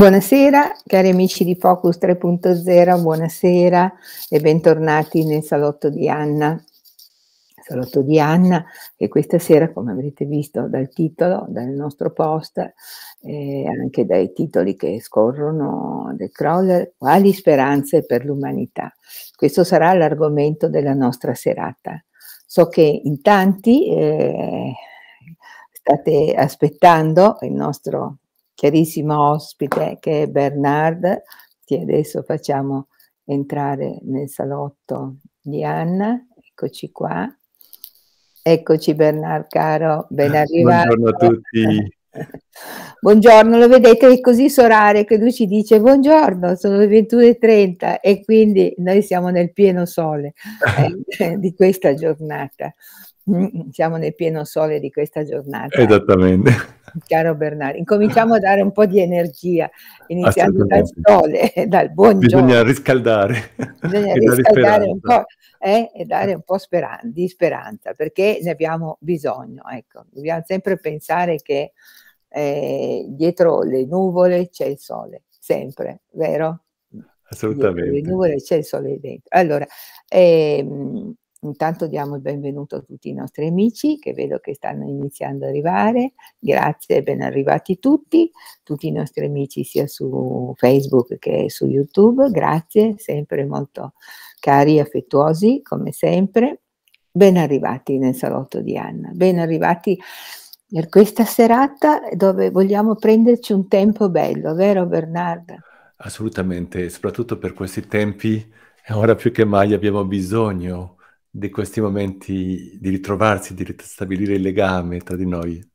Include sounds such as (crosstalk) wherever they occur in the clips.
Buonasera cari amici di Focus 3.0, buonasera e bentornati nel salotto di Anna. Salotto di Anna che questa sera, come avrete visto dal titolo, dal nostro post e anche dai titoli che scorrono del crawler, quali speranze per l'umanità. Questo sarà l'argomento della nostra serata. So che in tanti eh, state aspettando il nostro chiarissimo ospite che è Bernard, che adesso facciamo entrare nel salotto di Anna. Eccoci qua. Eccoci Bernard caro, ben arrivato. Buongiorno a tutti. (laughs) buongiorno, lo vedete è così sorare che lui ci dice buongiorno, sono le 21.30 e quindi noi siamo nel pieno sole (laughs) eh, (laughs) di questa giornata. Mm, siamo nel pieno sole di questa giornata. Esattamente. Caro Bernardo, incominciamo a dare un po' di energia, iniziando dal sole, dal buongiorno. Bisogna riscaldare. Bisogna (laughs) riscaldare un po' eh, e dare un po' speran- di speranza, perché ne abbiamo bisogno. Ecco. Dobbiamo sempre pensare che eh, dietro le nuvole c'è il sole, sempre, vero? Assolutamente. Dietro le nuvole c'è il sole dentro. Allora, ehm, Intanto diamo il benvenuto a tutti i nostri amici che vedo che stanno iniziando ad arrivare. Grazie ben arrivati tutti, tutti i nostri amici sia su Facebook che su YouTube. Grazie, sempre molto cari e affettuosi come sempre. Ben arrivati nel salotto di Anna, ben arrivati per questa serata dove vogliamo prenderci un tempo bello, vero Bernardo? Assolutamente, soprattutto per questi tempi, ora più che mai abbiamo bisogno di questi momenti di ritrovarsi, di ristabilire il legame tra di noi.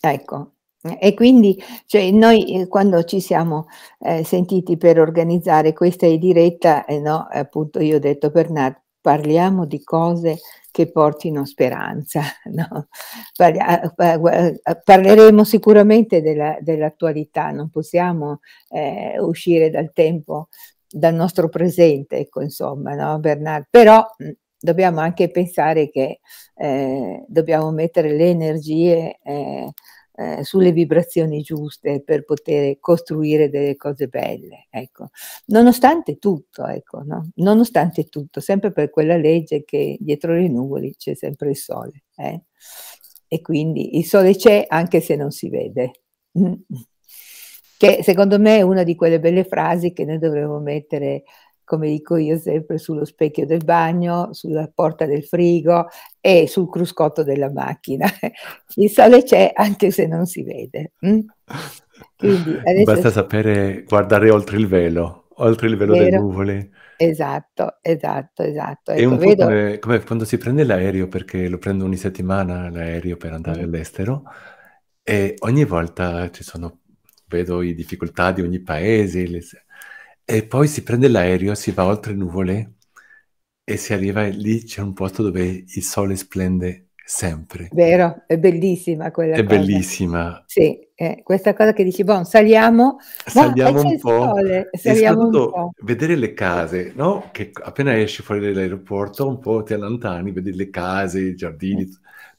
Ecco, e quindi cioè, noi eh, quando ci siamo eh, sentiti per organizzare questa diretta, eh, no, appunto io ho detto Bernardo, parliamo di cose che portino speranza. (laughs) No? Parleremo sicuramente della, dell'attualità, non possiamo eh, uscire dal tempo, dal nostro presente, ecco, insomma, no, Bernardo? Però dobbiamo anche pensare che eh, dobbiamo mettere le energie eh, eh, sulle vibrazioni giuste per poter costruire delle cose belle, ecco. Nonostante tutto, ecco, no? Nonostante tutto, sempre per quella legge che dietro le nuvole c'è sempre il sole, eh? E quindi il sole c'è anche se non si vede. Che secondo me è una di quelle belle frasi che noi dovremmo mettere come dico io sempre, sullo specchio del bagno, sulla porta del frigo e sul cruscotto della macchina. (laughs) Il sole c'è anche se non si vede. Mm? Quindi Basta sapere guardare oltre il velo, oltre il velo Vero. delle nuvole. Esatto, esatto, esatto. Ecco, è un vedo... po' come, come, quando si prende l'aereo, perché lo prendo ogni settimana l'aereo per andare mm. all'estero, e ogni volta ci sono, vedo le difficoltà di ogni paese, le, e poi si prende l'aereo, si va oltre nuvole e si arriva e lì c'è un posto dove il sole splende sempre. Vero, è bellissima quella È cosa. bellissima. Sì, eh, questa cosa che dici, boh, saliamo, Saliamo un po'. sole, saliamo un po'. vedere le case, no? Che appena esci fuori dall'aeroporto, un po' ti allontani, vedi le case, i giardini.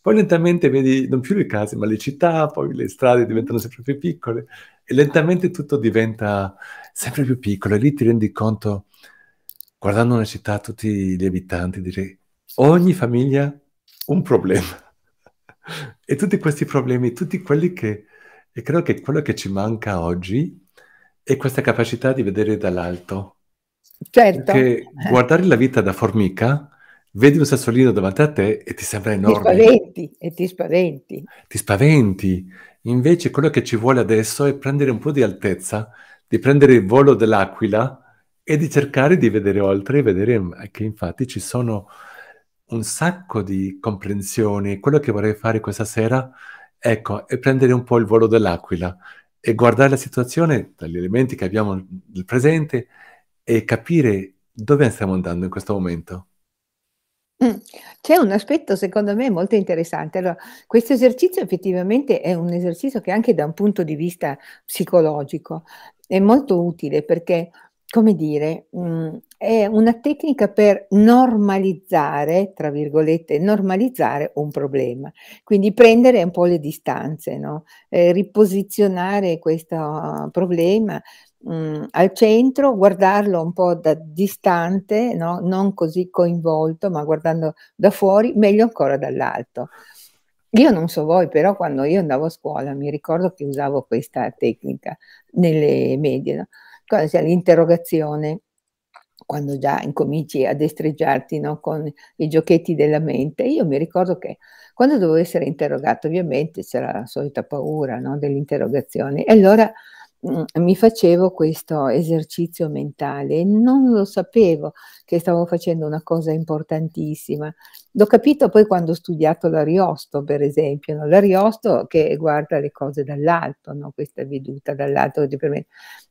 Poi lentamente vedi non più le case, ma le città, poi le strade diventano sempre più piccole e lentamente tutto diventa sempre più piccolo e lì ti rendi conto, guardando una città, tutti gli abitanti, direi, ogni famiglia un problema. (laughs) e tutti questi problemi, tutti quelli che, e credo che quello che ci manca oggi è questa capacità di vedere dall'alto. Certo. Perché guardare la vita da formica, vedi un sassolino davanti a te e ti sembra enorme. Ti spaventi, e ti spaventi. Ti spaventi. Invece quello che ci vuole adesso è prendere un po' di altezza di prendere il volo dell'aquila e di cercare di vedere oltre e vedere che infatti ci sono un sacco di comprensioni. Quello che vorrei fare questa sera, ecco, è prendere un po' il volo dell'aquila e guardare la situazione dagli elementi che abbiamo nel presente e capire dove stiamo andando in questo momento. Mm. C'è un aspetto secondo me molto interessante. Allora, questo esercizio effettivamente è un esercizio che anche da un punto di vista psicologico è molto utile perché come dire, mhmm, è una tecnica per "normalizzare", tra virgolette, normalizzare un problema. Quindi prendere un po' le distanze, no, ehm, riposizionare questo problema, mhmm, al centro, guardarlo un po' da distante, no, non così coinvolto, ma guardando da fuori, meglio ancora dall'alto. Io non so voi, però quando io andavo a scuola mi ricordo che usavo questa tecnica nelle medie, no, cosa sia l'interrogazione, quando già incominci a destreggiarti, no, con i giochetti della mente. Io mi ricordo che quando dovevo essere interrogato ovviamente c'era la solita paura, no, dell'interrogazione e allora mi facevo questo esercizio mentale non lo sapevo che stavo facendo una cosa importantissima. L'ho capito poi quando ho studiato l'Ariosto, per esempio, no, l'Ariosto che guarda le cose dall'alto, no, questa veduta dall'alto.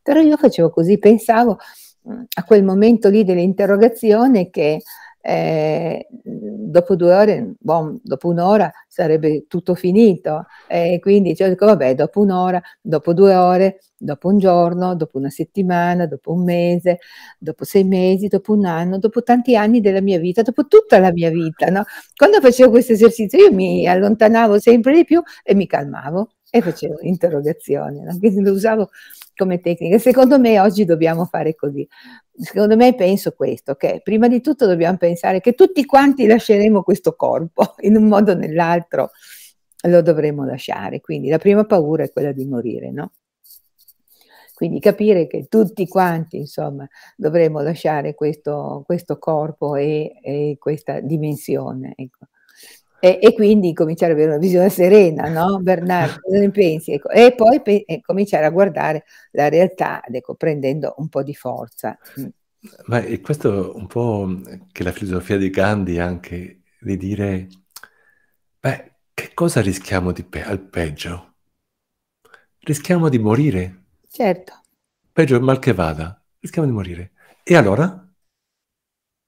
Però io facevo così, pensavo, mhmm, a quel momento lì dell'interrogazione che eh, dopo due ore, boh, dopo un'ora sarebbe tutto finito. E quindi cioè, dico, vabbè, dopo un'ora, dopo due ore, dopo un giorno, dopo una settimana, dopo un mese, dopo sei mesi, dopo un anno, dopo tanti anni della mia vita, dopo tutta la mia vita. No? Quando facevo questo esercizio io mi allontanavo sempre di più e mi calmavo e facevo interrogazione. No? Quindi lo usavo come tecnica. Secondo me oggi dobbiamo fare così. Secondo me penso questo, che prima di tutto dobbiamo pensare che tutti quanti lasceremo questo corpo, (laughs) in un modo o nell'altro lo dovremo lasciare. Quindi la prima paura è quella di morire, no? Quindi capire che tutti quanti, insomma, dovremo lasciare questo, questo corpo e, e, questa dimensione. Ecco. E, e, quindi cominciare ad avere una visione serena, no? Bernardo, (laughs) cosa ne pensi? Ecco. E poi pe- e cominciare a guardare la realtà, ecco, prendendo un po' di forza. Mm. Ma è questo un po' che la filosofia di Gandhi anche di dire, beh, che cosa rischiamo di pe- al peggio? Rischiamo di morire. Certo. Peggio mal che vada, rischiamo di morire. E allora?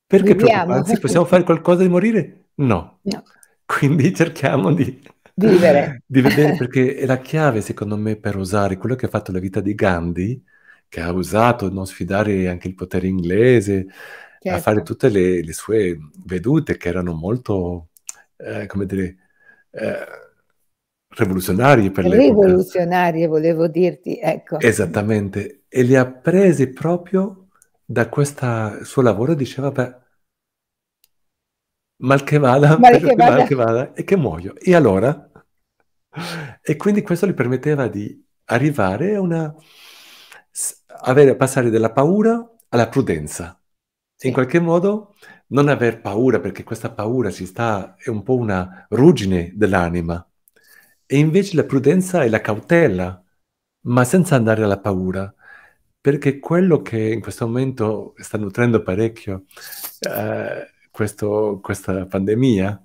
Perché Viviamo. preoccuparsi? Possiamo fare qualcosa di morire? No. No. Quindi (laughs) cerchiamo di Vivere. (laughs) di vedere, perché è la chiave secondo me per usare quello che ha fatto la vita di Gandhi, che ha usato non sfidare anche il potere inglese, a fare Certo. tutte le, le sue vedute che erano molto, eh, come dire, eh, rivoluzionarie per l'epoca. Rivoluzionarie volevo dirti, ecco. Esattamente, e li ha presi proprio da questo suo lavoro, diceva, beh, mal che vada, peggio che che mal vada. che vada, e che muoio. E allora? E quindi questo gli permetteva di arrivare a una... avere, passare dalla paura alla prudenza. In Sì, qualche modo non aver paura, perché questa paura ci sta, è un po' una ruggine dell'anima. E invece la prudenza è la cautela, ma senza andare alla paura. Perché quello che in questo momento sta nutrendo parecchio eh, questo- questa pandemia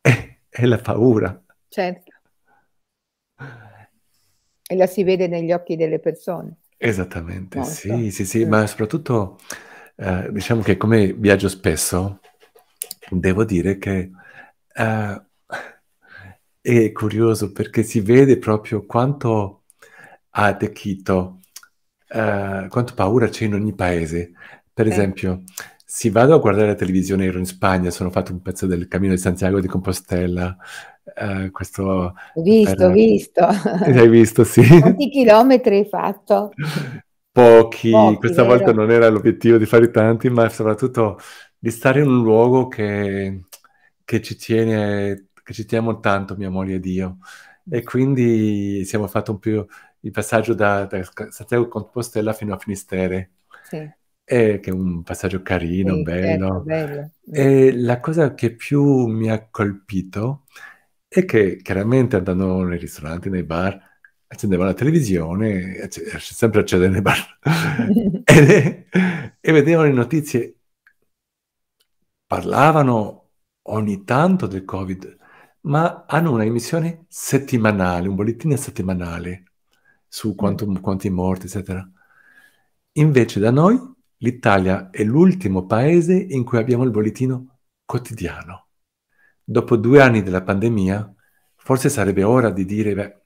è, (laughs) è la paura. certo. E la si vede negli occhi delle persone. Esattamente, Molto. sì, sì, sì, Mm. ma soprattutto eh, diciamo che come viaggio spesso, devo dire che eh, è curioso perché si vede proprio quanto ha attecchito, eh, quanto paura c'è in ogni paese. Per esempio, se vado a guardare la televisione, ero in Spagna, sono fatto un pezzo del Cammino di Santiago di Compostela, eh, questo Ho visto, per... visto. (laughs) Hai visto, sì? Quanti chilometri hai fatto? Pochi, Pochi, questa volta vero? non era l'obiettivo di fare tanti, ma soprattutto di stare in un luogo che, che ci tiene, che ci teniamo tanto, mia moglie ed io. E quindi siamo fatto un po' il passaggio da, da Santiago di Compostela fino a Finisterre, Sì, e che è un passaggio carino, sì, certo, bello. bello. Mm. E la cosa che più mi ha colpito è che chiaramente andando nei ristoranti, nei bar, accendevo la televisione, acc- sempre accendere nei bar, (laughs) (laughs) ed è- e vedevano le notizie, parlavano ogni tanto del Covid, ma hanno una emissione settimanale, un bollettino settimanale su quanto- quanti morti, eccetera. Invece da noi l'Italia è l'ultimo paese in cui abbiamo il bollettino quotidiano. Dopo due anni della pandemia, forse sarebbe ora di dire, beh,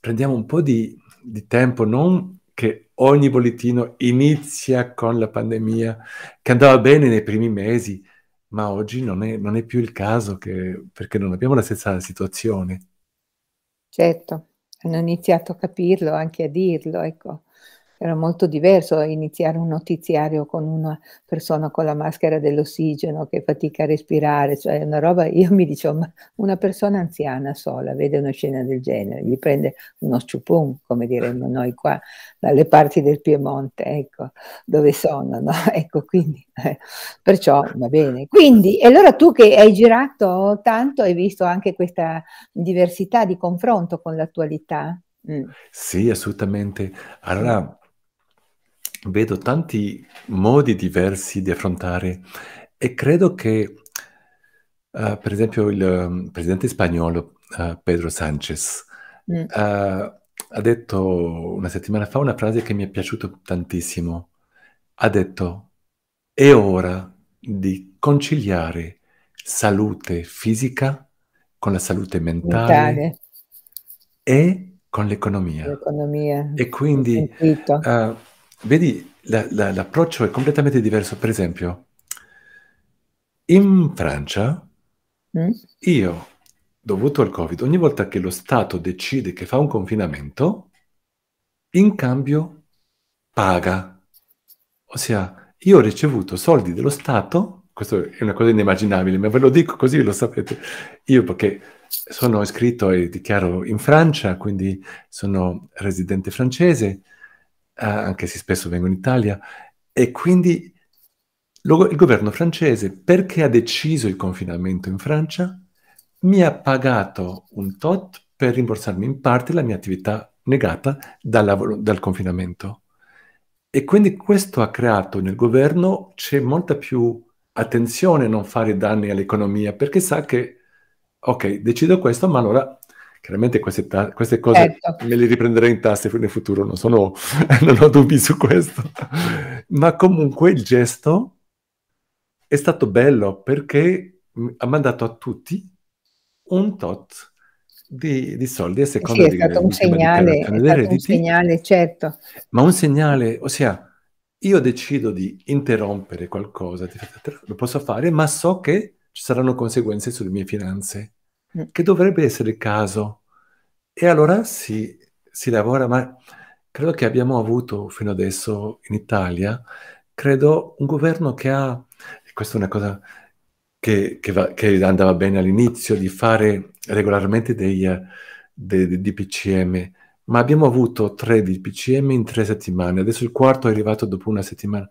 prendiamo un po' di, di tempo, non che ogni bollettino inizia con la pandemia, che andava bene nei primi mesi, ma oggi non è, non è più il caso che, perché non abbiamo la stessa situazione. Certo, hanno iniziato a capirlo, anche a dirlo, ecco. Era molto diverso iniziare un notiziario con una persona con la maschera dell'ossigeno che fatica a respirare, cioè una roba, io mi dicevo, ma una persona anziana sola vede una scena del genere, gli prende uno sciupun, come diremmo noi qua, dalle parti del Piemonte, ecco, dove sono, no? (laughs) Ecco, quindi, eh, perciò va bene. Quindi, e allora tu che hai girato tanto, hai visto anche questa diversità di confronto con l'attualità? Mm. Sì, assolutamente. Allora, vedo tanti modi diversi di affrontare e credo che, uh, per esempio, il um, presidente spagnolo uh, Pedro Sánchez mm. uh, ha detto una settimana fa una frase che mi è piaciuta tantissimo. Ha detto, è ora di conciliare salute fisica con la salute mentale, mentale. e con l'economia. L'economia. E quindi... Vedi, la- la- l'approccio è completamente diverso. Per esempio, in Francia, Mm? io, dovuto al Covid, ogni volta che lo Stato decide che fa un confinamento, in cambio paga. Ossia, io ho ricevuto soldi dello Stato, questo è una cosa inimmaginabile, ma ve lo dico così lo sapete. Io perché sono iscritto e dichiaro in Francia, quindi sono residente francese, eh, anche se spesso vengo in Italia, e quindi lo, il governo francese, perché ha deciso il confinamento in Francia, mi ha pagato un tot per rimborsarmi in parte la mia attività negata dal, dal confinamento. E quindi questo ha creato nel governo, c'è molta più attenzione a non fare danni all'economia, perché sa che, ok, decido questo, ma allora Chiaramente queste, ta- queste cose certo. me le riprenderò in tasse nel futuro, non, sono, (laughs) non ho dubbi su questo. Ma comunque il gesto è stato bello perché ha mandato a tutti un tot di, di soldi a seconda sì, è stato un segnale, è stato un segnale, certo. Ma un segnale, ossia, io decido di interrompere qualcosa, lo posso fare, ma so che ci saranno conseguenze sulle mie finanze. Che dovrebbe essere il caso. E allora si, si lavora, ma credo che abbiamo avuto fino adesso in Italia, credo, un governo che ha, e questa è una cosa che, che, va, che andava bene all'inizio, di fare regolarmente dei, dei, dei DPCM, ma abbiamo avuto tre DPCM in tre settimane, adesso il quarto è arrivato dopo una settimana.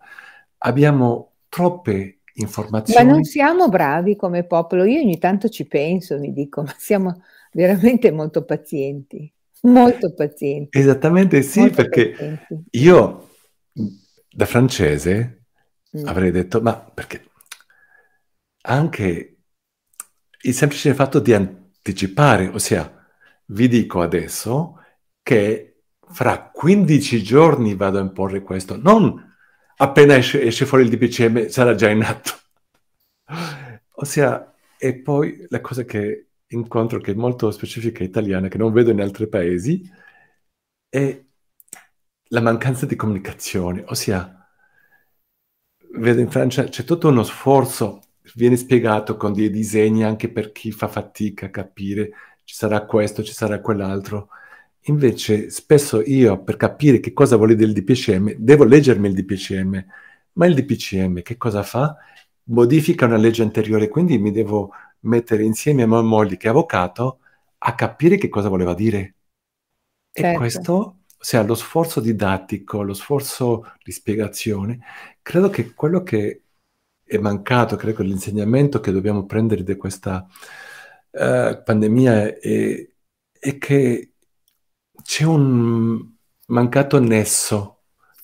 Abbiamo troppe informazioni. Ma non siamo bravi come popolo. Io ogni tanto ci penso, mi dico, ma siamo veramente molto pazienti, molto pazienti. Esattamente sì, molto perché pazienti. io da francese mm. avrei detto, ma perché anche il semplice fatto di anticipare, ossia vi dico adesso che fra 15 giorni vado a imporre questo, non appena esce, esce fuori il DPCM sarà già in atto. Ossia, e poi la cosa che incontro, che è molto specifica italiana, che non vedo in altri paesi, è la mancanza di comunicazione. Ossia, vedo in Francia c'è tutto uno sforzo, viene spiegato con dei disegni anche per chi fa fatica a capire, ci sarà questo, ci sarà quell'altro. Invece spesso io per capire che cosa vuole dire il DPCM devo leggermi il DPCM, ma il DPCM che cosa fa? Modifica una legge anteriore, quindi mi devo mettere insieme a mia moglie che è avvocato a capire che cosa voleva dire. Certo. E questo, ossia lo sforzo didattico, lo sforzo di spiegazione, credo che quello che è mancato, credo l'insegnamento che dobbiamo prendere da questa uh, pandemia è, è che c'è un mancato nesso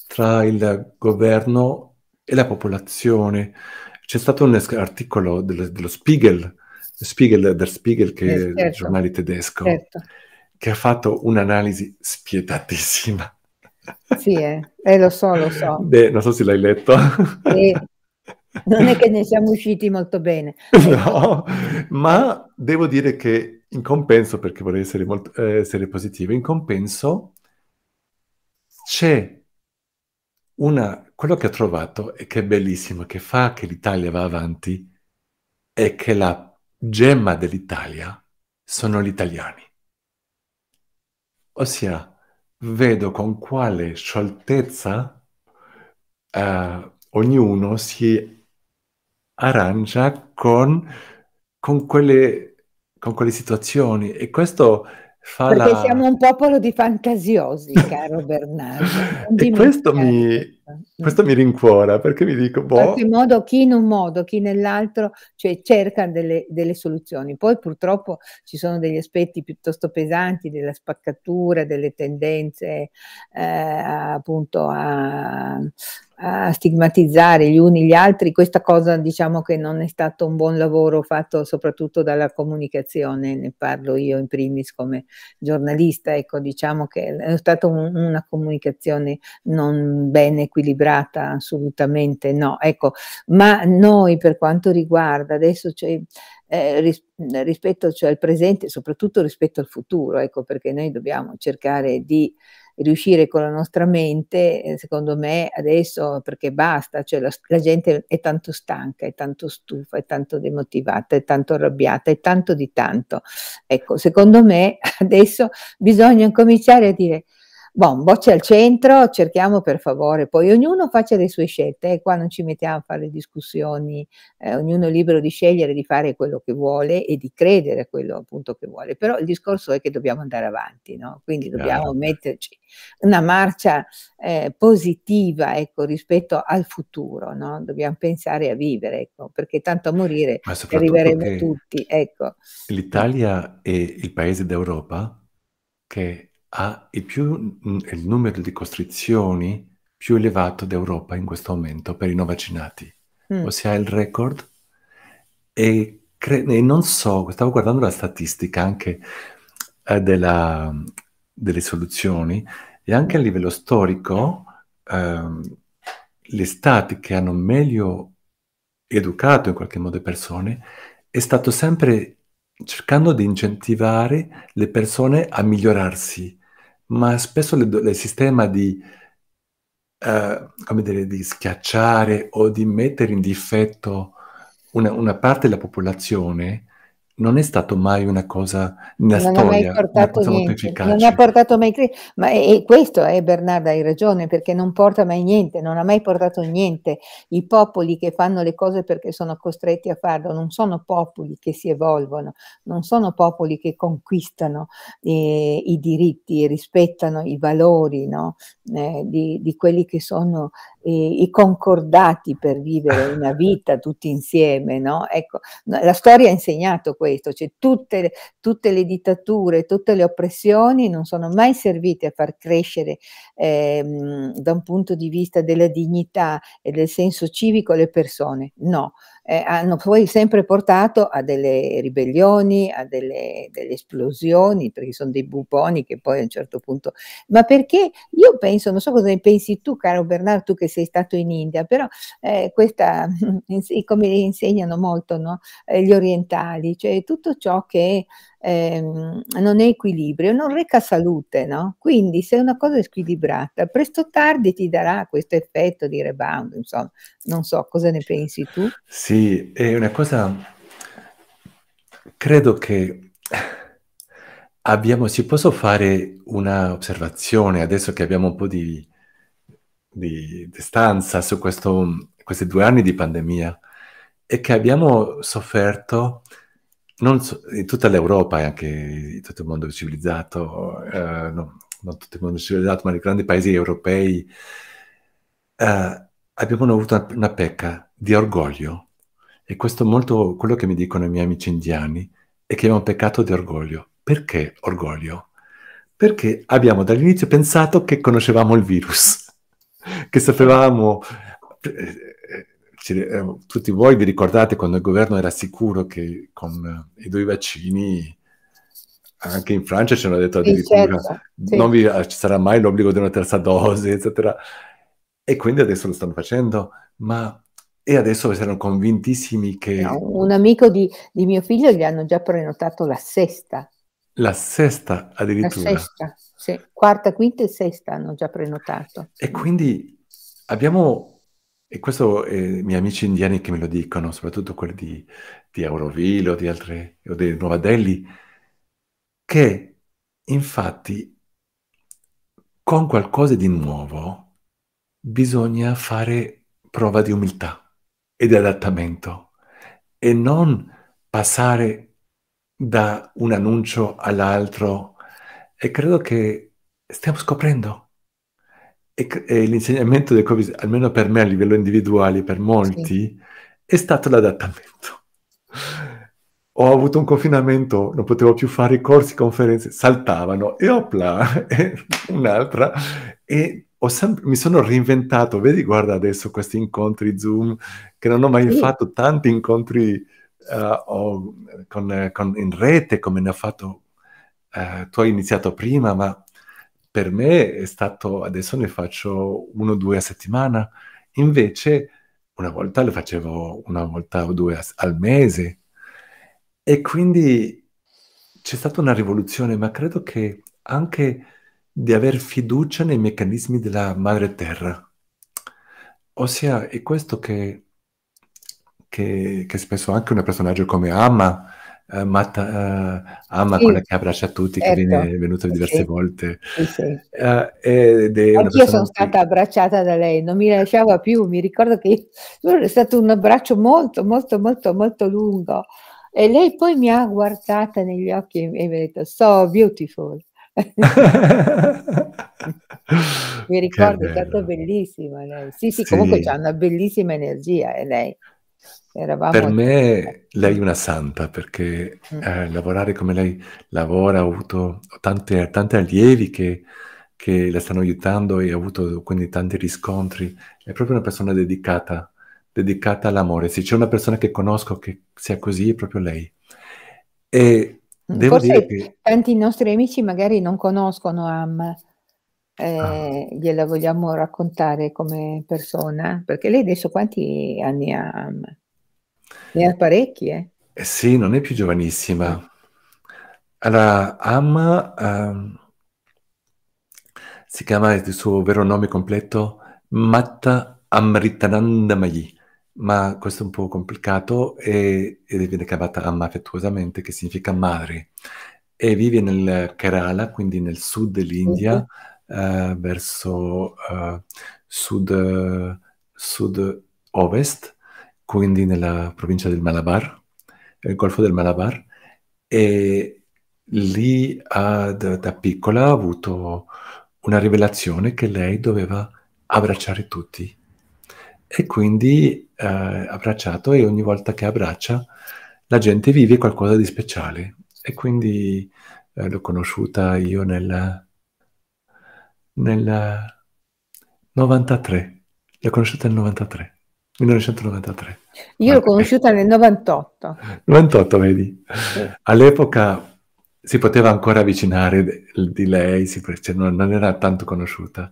tra il governo e la popolazione. C'è stato un articolo dello, dello Spiegel, Spiegel, der Spiegel, che eh, certo. è il giornale tedesco, certo. che ha fatto un'analisi spietatissima. Sì, eh. eh, lo so, lo so. Beh, non so se l'hai letto. Eh, non è che ne siamo usciti molto bene. (laughs) no, ma devo dire che in compenso, perché vorrei essere, molto, eh, essere positivo, in compenso c'è una, quello che ho trovato e che è bellissimo, che fa che l'Italia va avanti, è che la gemma dell'Italia sono gli italiani. Ossia, vedo con quale scioltezza eh, ognuno si arrangia con, con, quelle, con quelle situazioni e questo fa Perché la... siamo un popolo di fantasiosi, caro Bernardo. (laughs) e questo mi, questo mi rincuora perché mi dico, boh... In qualche modo, chi in un modo, chi nell'altro, cioè cerca delle, delle, soluzioni. Poi purtroppo ci sono degli aspetti piuttosto pesanti della spaccatura, delle tendenze eh, appunto a, a stigmatizzare gli uni gli altri, questa cosa diciamo che non è stato un buon lavoro fatto soprattutto dalla comunicazione, ne parlo io in primis come giornalista, ecco diciamo che è stata un, una comunicazione non ben equilibrata, assolutamente no, ecco, ma noi per quanto riguarda adesso cioè, eh, ris rispetto cioè, al presente, soprattutto rispetto al futuro, ecco perché noi dobbiamo cercare di riuscire con la nostra mente, eh, secondo me adesso perché basta, cioè la, la, gente è tanto stanca, è tanto stufa, è tanto demotivata, è tanto arrabbiata, è tanto di tanto. Ecco, secondo me (laughs) adesso bisogna cominciare a dire Bon, bocce al centro, cerchiamo per favore, poi ognuno faccia le sue scelte, eh, qua non ci mettiamo a fare discussioni, eh, ognuno è libero di scegliere di fare quello che vuole e di credere a quello appunto che vuole, però il discorso è che dobbiamo andare avanti, no? quindi dobbiamo yeah. metterci una marcia eh, positiva ecco, rispetto al futuro, no? dobbiamo pensare a vivere, ecco, perché tanto a morire arriveremo tutti. Ecco. L'Italia è il paese d'Europa che ha il, più, il numero di costrizioni più elevato d'Europa in questo momento per i non vaccinati, mm. ossia il record. E, cre- e, non so, stavo guardando la statistica anche eh, della, delle soluzioni e anche a livello storico eh, le stati che hanno meglio educato in qualche modo le persone è stato sempre cercando di incentivare le persone a migliorarsi, ma spesso il sistema di, eh, dire, di schiacciare o di mettere in difetto una, una parte della popolazione non è stato mai una cosa nella non storia, ha mai portato niente, non ha portato mai ma è, è questo è eh, Bernardo hai ragione perché non porta mai niente, non ha mai portato niente. I popoli che fanno le cose perché sono costretti a farlo non sono popoli che si evolvono, non sono popoli che conquistano eh, i diritti e rispettano i valori no? eh, di, di quelli che sono i, concordati per vivere una vita tutti insieme, no? Ecco, la storia ha insegnato questo, cioè tutte, tutte le dittature, tutte le oppressioni non sono mai servite a far crescere ehm, da un punto di vista della dignità e del senso civico le persone, no eh, hanno poi sempre portato a delle ribellioni, a delle, delle, esplosioni, perché sono dei buboni che poi a un certo punto... Ma perché io penso, non so cosa ne pensi tu, caro Bernardo, tu che sei stato in India, però eh, questa, (laughs) come insegnano molto no? eh, gli orientali, cioè tutto ciò che ehm, non è equilibrio, non reca salute, no? Quindi se una cosa è squilibrata, presto o tardi ti darà questo effetto di rebound, insomma, non so cosa ne pensi tu. Sì, è una cosa, credo che abbiamo, si posso fare una osservazione adesso che abbiamo un po' di, di distanza su questo, questi due anni di pandemia, è che abbiamo sofferto non so, in tutta l'Europa e anche in tutto il mondo civilizzato, eh, no, non tutto il mondo civilizzato, ma nei grandi paesi europei, eh, abbiamo avuto una, una, pecca di orgoglio. E questo molto quello che mi dicono i miei amici indiani, è che abbiamo peccato di orgoglio. Perché orgoglio? Perché abbiamo dall'inizio pensato che conoscevamo il virus, (laughs) che sapevamo... Eh, tutti voi vi ricordate quando il governo era sicuro che con i due vaccini, anche in Francia ci hanno detto addirittura sì, certo. sì. non vi, ci sarà mai l'obbligo di una terza dose, eccetera. E quindi adesso lo stanno facendo, ma e adesso erano convintissimi che... No, un amico di, di, mio figlio gli hanno già prenotato la sesta. La sesta La addirittura. sesta, sì. Quarta, quinta e sesta hanno già prenotato. E quindi abbiamo, e questo eh, i miei amici indiani che me lo dicono, soprattutto quelli di, di Auroville o di altre, o di Nuova Delhi, che infatti con qualcosa di nuovo bisogna fare prova di umiltà e di adattamento e non passare da un annuncio all'altro e credo che stiamo scoprendo. E, e l'insegnamento del Covid, almeno per me a livello individuale, per molti, sì. è stato l'adattamento. Ho avuto un confinamento, non potevo più fare i corsi, conferenze, saltavano e opla, (laughs) e un'altra. E sempre, mi sono reinventato, vedi, guarda adesso questi incontri Zoom, che non ho mai sì. fatto tanti incontri uh, con, con, in rete come ne ho fatto, uh, tu hai iniziato prima, ma per me è stato, adesso ne faccio uno o due a settimana, invece una volta le facevo una volta o due al mese e quindi c'è stata una rivoluzione, ma credo che anche di aver fiducia nei meccanismi della madre terra. Ossia, è questo che, che, che spesso anche un personaggio come Amma, uh, Matta, uh, Amma, sì, quella che abbraccia tutti, certo. che viene è venuta diverse sì. volte. Sì, sì. Uh, ed è Anch'io sono che... stata abbracciata da lei, non mi lasciava più, mi ricordo che è stato un abbraccio molto, molto, molto, molto lungo. E lei poi mi ha guardata negli occhi e mi ha detto, so beautiful. (laughs) mi ricordo, è stata bellissima lei. Sì, sì, sì. comunque c'ha una bellissima energia e lei. Eravamo per me lei è una santa perché mm. eh, lavorare come lei lavora, ho avuto tante, tante allievi che, che, la stanno aiutando e ha avuto quindi tanti riscontri. È proprio una persona dedicata, dedicata all'amore. Se c'è una persona che conosco che sia così, è proprio lei. E mm, devo Forse dire che... tanti nostri amici magari non conoscono Am. Eh, ah. Gliela vogliamo raccontare come persona? Perché lei adesso quanti anni ha? Am? Ne ha parecchi, eh? eh sì, non è più giovanissima. Allora, Amma um, si chiama il suo vero nome completo Matta Amritanandamayi, ma questo è un po' complicato e, e viene chiamata Amma affettuosamente, che significa madre. E vive nel Kerala, quindi nel sud dell'India, uh, verso uh, sud, sud-ovest, quindi nella provincia del Malabar, nel Golfo del Malabar, e lì ha, da, piccola ha avuto una rivelazione che lei doveva abbracciare tutti. E quindi eh, abbracciato e ogni volta che abbraccia la gente vive qualcosa di speciale. E quindi eh, l'ho conosciuta io nel, nel 93. L'ho conosciuta nel 93. 1993. Io l'ho conosciuta nel 98. 98, vedi? Sì. All'epoca si poteva ancora avvicinare di lei, cioè non, non, era tanto conosciuta.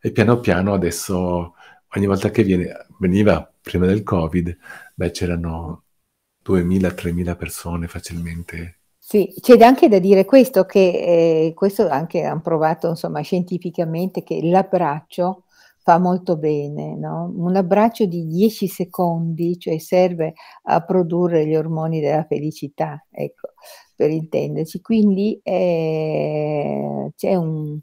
E piano piano adesso, ogni volta che viene, veniva prima del Covid, beh, c'erano 2.000-3.000 persone facilmente. Sì, c'è anche da dire questo, che eh, questo anche hanno provato insomma, scientificamente, che l'abbraccio fa molto bene, no? Un abbraccio di 10 secondi, cioè serve a produrre gli ormoni della felicità, ecco, per intenderci. Quindi eh, c'è un,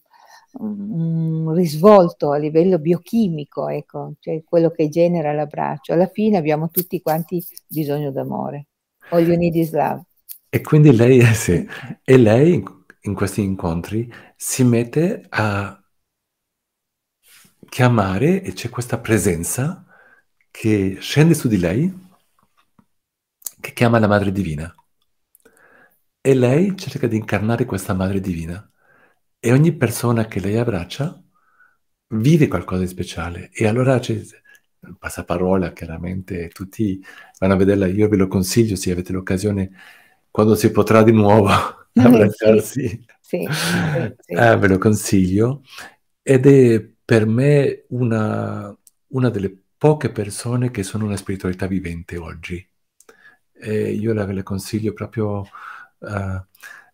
un, risvolto a livello biochimico, ecco, cioè quello che genera l'abbraccio. Alla fine abbiamo tutti quanti bisogno d'amore. All you need is love. E quindi lei, (laughs) sì, e lei in questi incontri si mette a chiamare e c'è questa presenza che scende su di lei, che chiama la Madre Divina. E lei cerca di incarnare questa Madre Divina. E ogni persona che lei abbraccia vive qualcosa di speciale. E allora c'è passaparola, chiaramente, tutti vanno a vederla. Io ve lo consiglio, se avete l'occasione, quando si potrà di nuovo (laughs) abbracciarsi. Sì, sì, sì. Eh, ve lo consiglio. Ed è per me una, una delle poche persone che sono una spiritualità vivente oggi. E io la, le consiglio proprio, uh, mi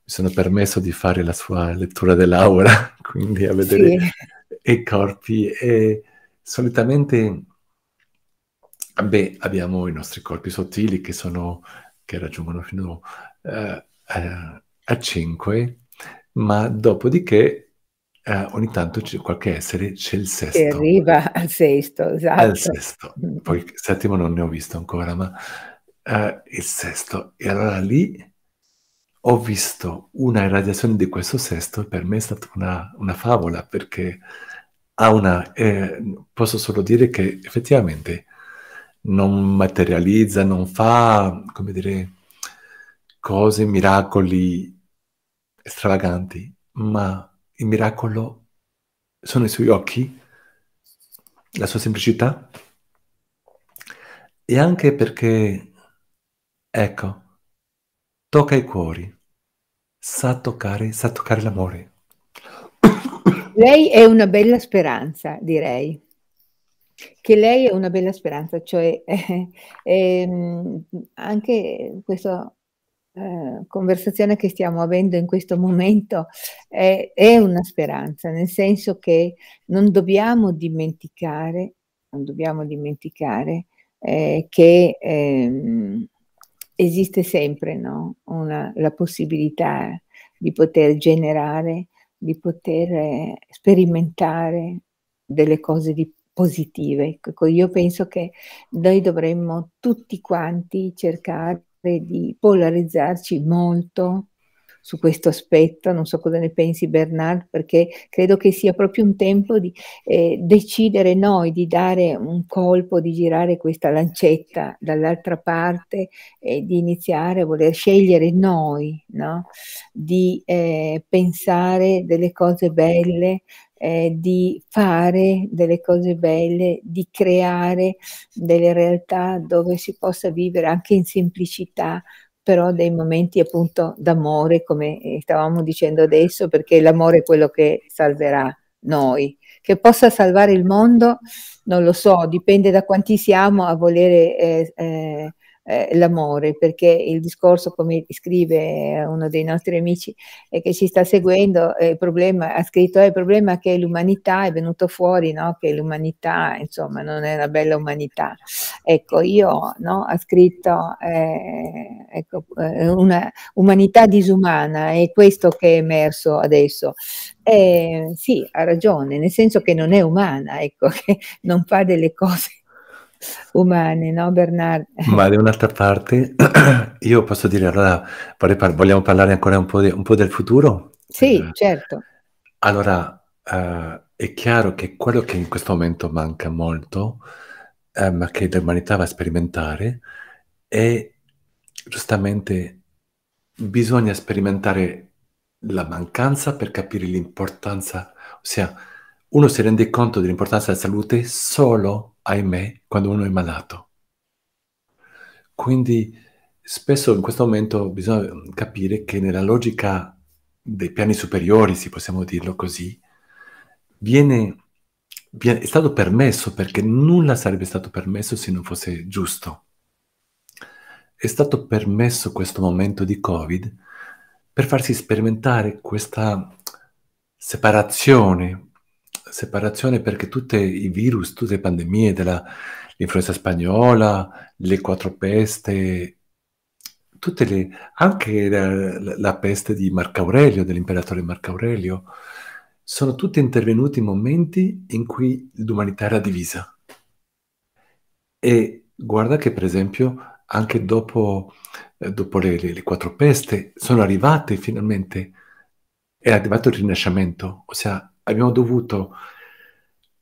sono permesso di fare la sua lettura dell'aura, (laughs) quindi a vedere sì. i corpi e solitamente beh, abbiamo i nostri corpi sottili che, sono, che raggiungono fino uh, a, a 5, ma dopodiché Uh, ogni tanto c'è qualche essere, c'è il sesto. Che arriva al sesto, esatto. Al sesto. Poi il settimo non ne ho visto ancora, ma uh, il sesto. E allora lì ho visto una irradiazione di questo sesto e per me è stata una, una favola perché ha una... Eh, posso solo dire che effettivamente non materializza, non fa, come dire, cose, miracoli stravaganti, ma il miracolo sono i suoi occhi, la sua semplicità e anche perché, ecco, tocca i cuori, sa toccare, sa toccare l'amore. Lei è una bella speranza, direi. Che lei è una bella speranza, cioè eh, (laughs) eh, anche questa eh, conversazione che stiamo avendo in questo momento è, è, una speranza, nel senso che non dobbiamo dimenticare, non dobbiamo dimenticare eh, che ehm, esiste sempre no? Una, la possibilità di poter generare, di poter eh, sperimentare delle cose di positive. Ecco, io penso che noi dovremmo tutti quanti cercare di polarizzarci molto su questo aspetto, non so cosa ne pensi Bernard, perché credo che sia proprio un tempo di eh, decidere noi di dare un colpo, di girare questa lancetta dall'altra parte e di iniziare a voler scegliere noi, no? di eh, pensare delle cose belle, eh, di fare delle cose belle, di creare delle realtà dove si possa vivere anche in semplicità, però dei momenti appunto d'amore, come eh, stavamo dicendo adesso, perché l'amore è quello che salverà noi. Che possa salvare il mondo, non lo so, dipende da quanti siamo a volere eh, eh, eh, l'amore, perché il discorso, come scrive uno dei nostri amici eh, che ci sta seguendo, il problema, ha scritto, eh, il problema è che l'umanità è venuto fuori, no? che l'umanità, insomma, non è una bella umanità. Ecco, io, no, ha scritto eh, ecco, eh, una umanità disumana, è questo che è emerso adesso. Eh, sì, ha ragione, nel senso che non è umana, ecco, (laughs) che non fa delle cose umane, no Bernardo? (laughs) Ma da un'altra parte, (clears throat) io posso dire, allora, vogliamo parlare ancora un po', de, un po del futuro? Sì, eh, certo. Allora, eh, è chiaro che quello che in questo momento manca molto, eh, ma che l'umanità va a sperimentare, è giustamente bisogna sperimentare la mancanza per capire l'importanza, ossia uno si rende conto dell'importanza della salute solo, ahimè, quando uno è malato. Quindi spesso in questo momento bisogna capire che nella logica dei piani superiori, se possiamo dirlo così, viene, viene, è stato permesso perché nulla sarebbe stato permesso se non fosse giusto. È stato permesso questo momento di Covid per farsi sperimentare questa separazione separazione perché tutti i virus, tutte le pandemie dell'influenza spagnola, le quattro peste, le, anche la, la, peste di Marco Aurelio, dell'imperatore Marco Aurelio, sono tutti intervenuti in momenti in cui l'umanità era divisa. E guarda che per esempio anche dopo, eh, dopo le, le, le quattro peste sono arrivate finalmente, è arrivato il Rinascimento, ossia abbiamo dovuto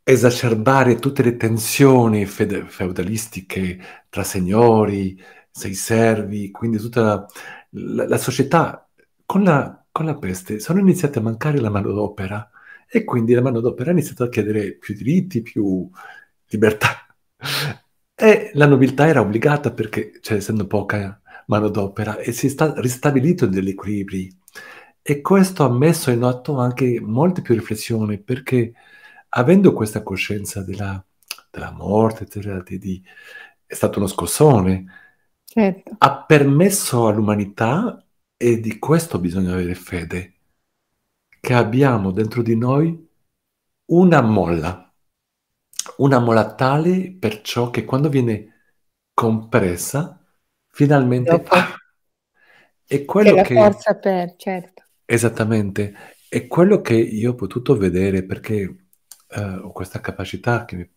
esacerbare tutte le tensioni fede- feudalistiche tra signori, sei servi, quindi tutta la, la, la società con la, con la, peste sono iniziate a mancare la manodopera e quindi la manodopera ha iniziato a chiedere più diritti, più libertà. (laughs) E la nobiltà era obbligata perché, cioè, essendo poca manodopera, e si è ristabilito degli equilibri e questo ha messo in atto anche molte più riflessioni, perché avendo questa coscienza della, della morte, della, di, di, è stato uno scossone, certo. ha permesso all'umanità E di questo bisogna avere fede, che abbiamo dentro di noi una molla, una molla tale perciò che quando viene compressa, finalmente... Dopo ah, (laughs) è quello la che... forza per, certo. Esattamente, è quello che io ho potuto vedere perché eh, ho questa capacità che-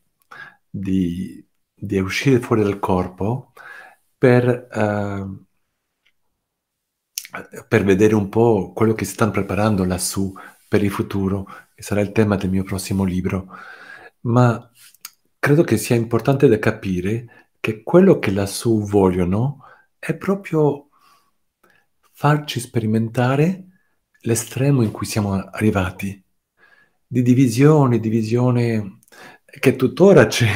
di, di uscire fuori dal corpo per, eh, per vedere un po' quello che si stanno preparando lassù per il futuro, che sarà il tema del mio prossimo libro. Ma credo che sia importante da capire che quello che lassù vogliono è proprio farci sperimentare l'estremo in cui siamo arrivati, di divisione, divisione che tuttora c'è.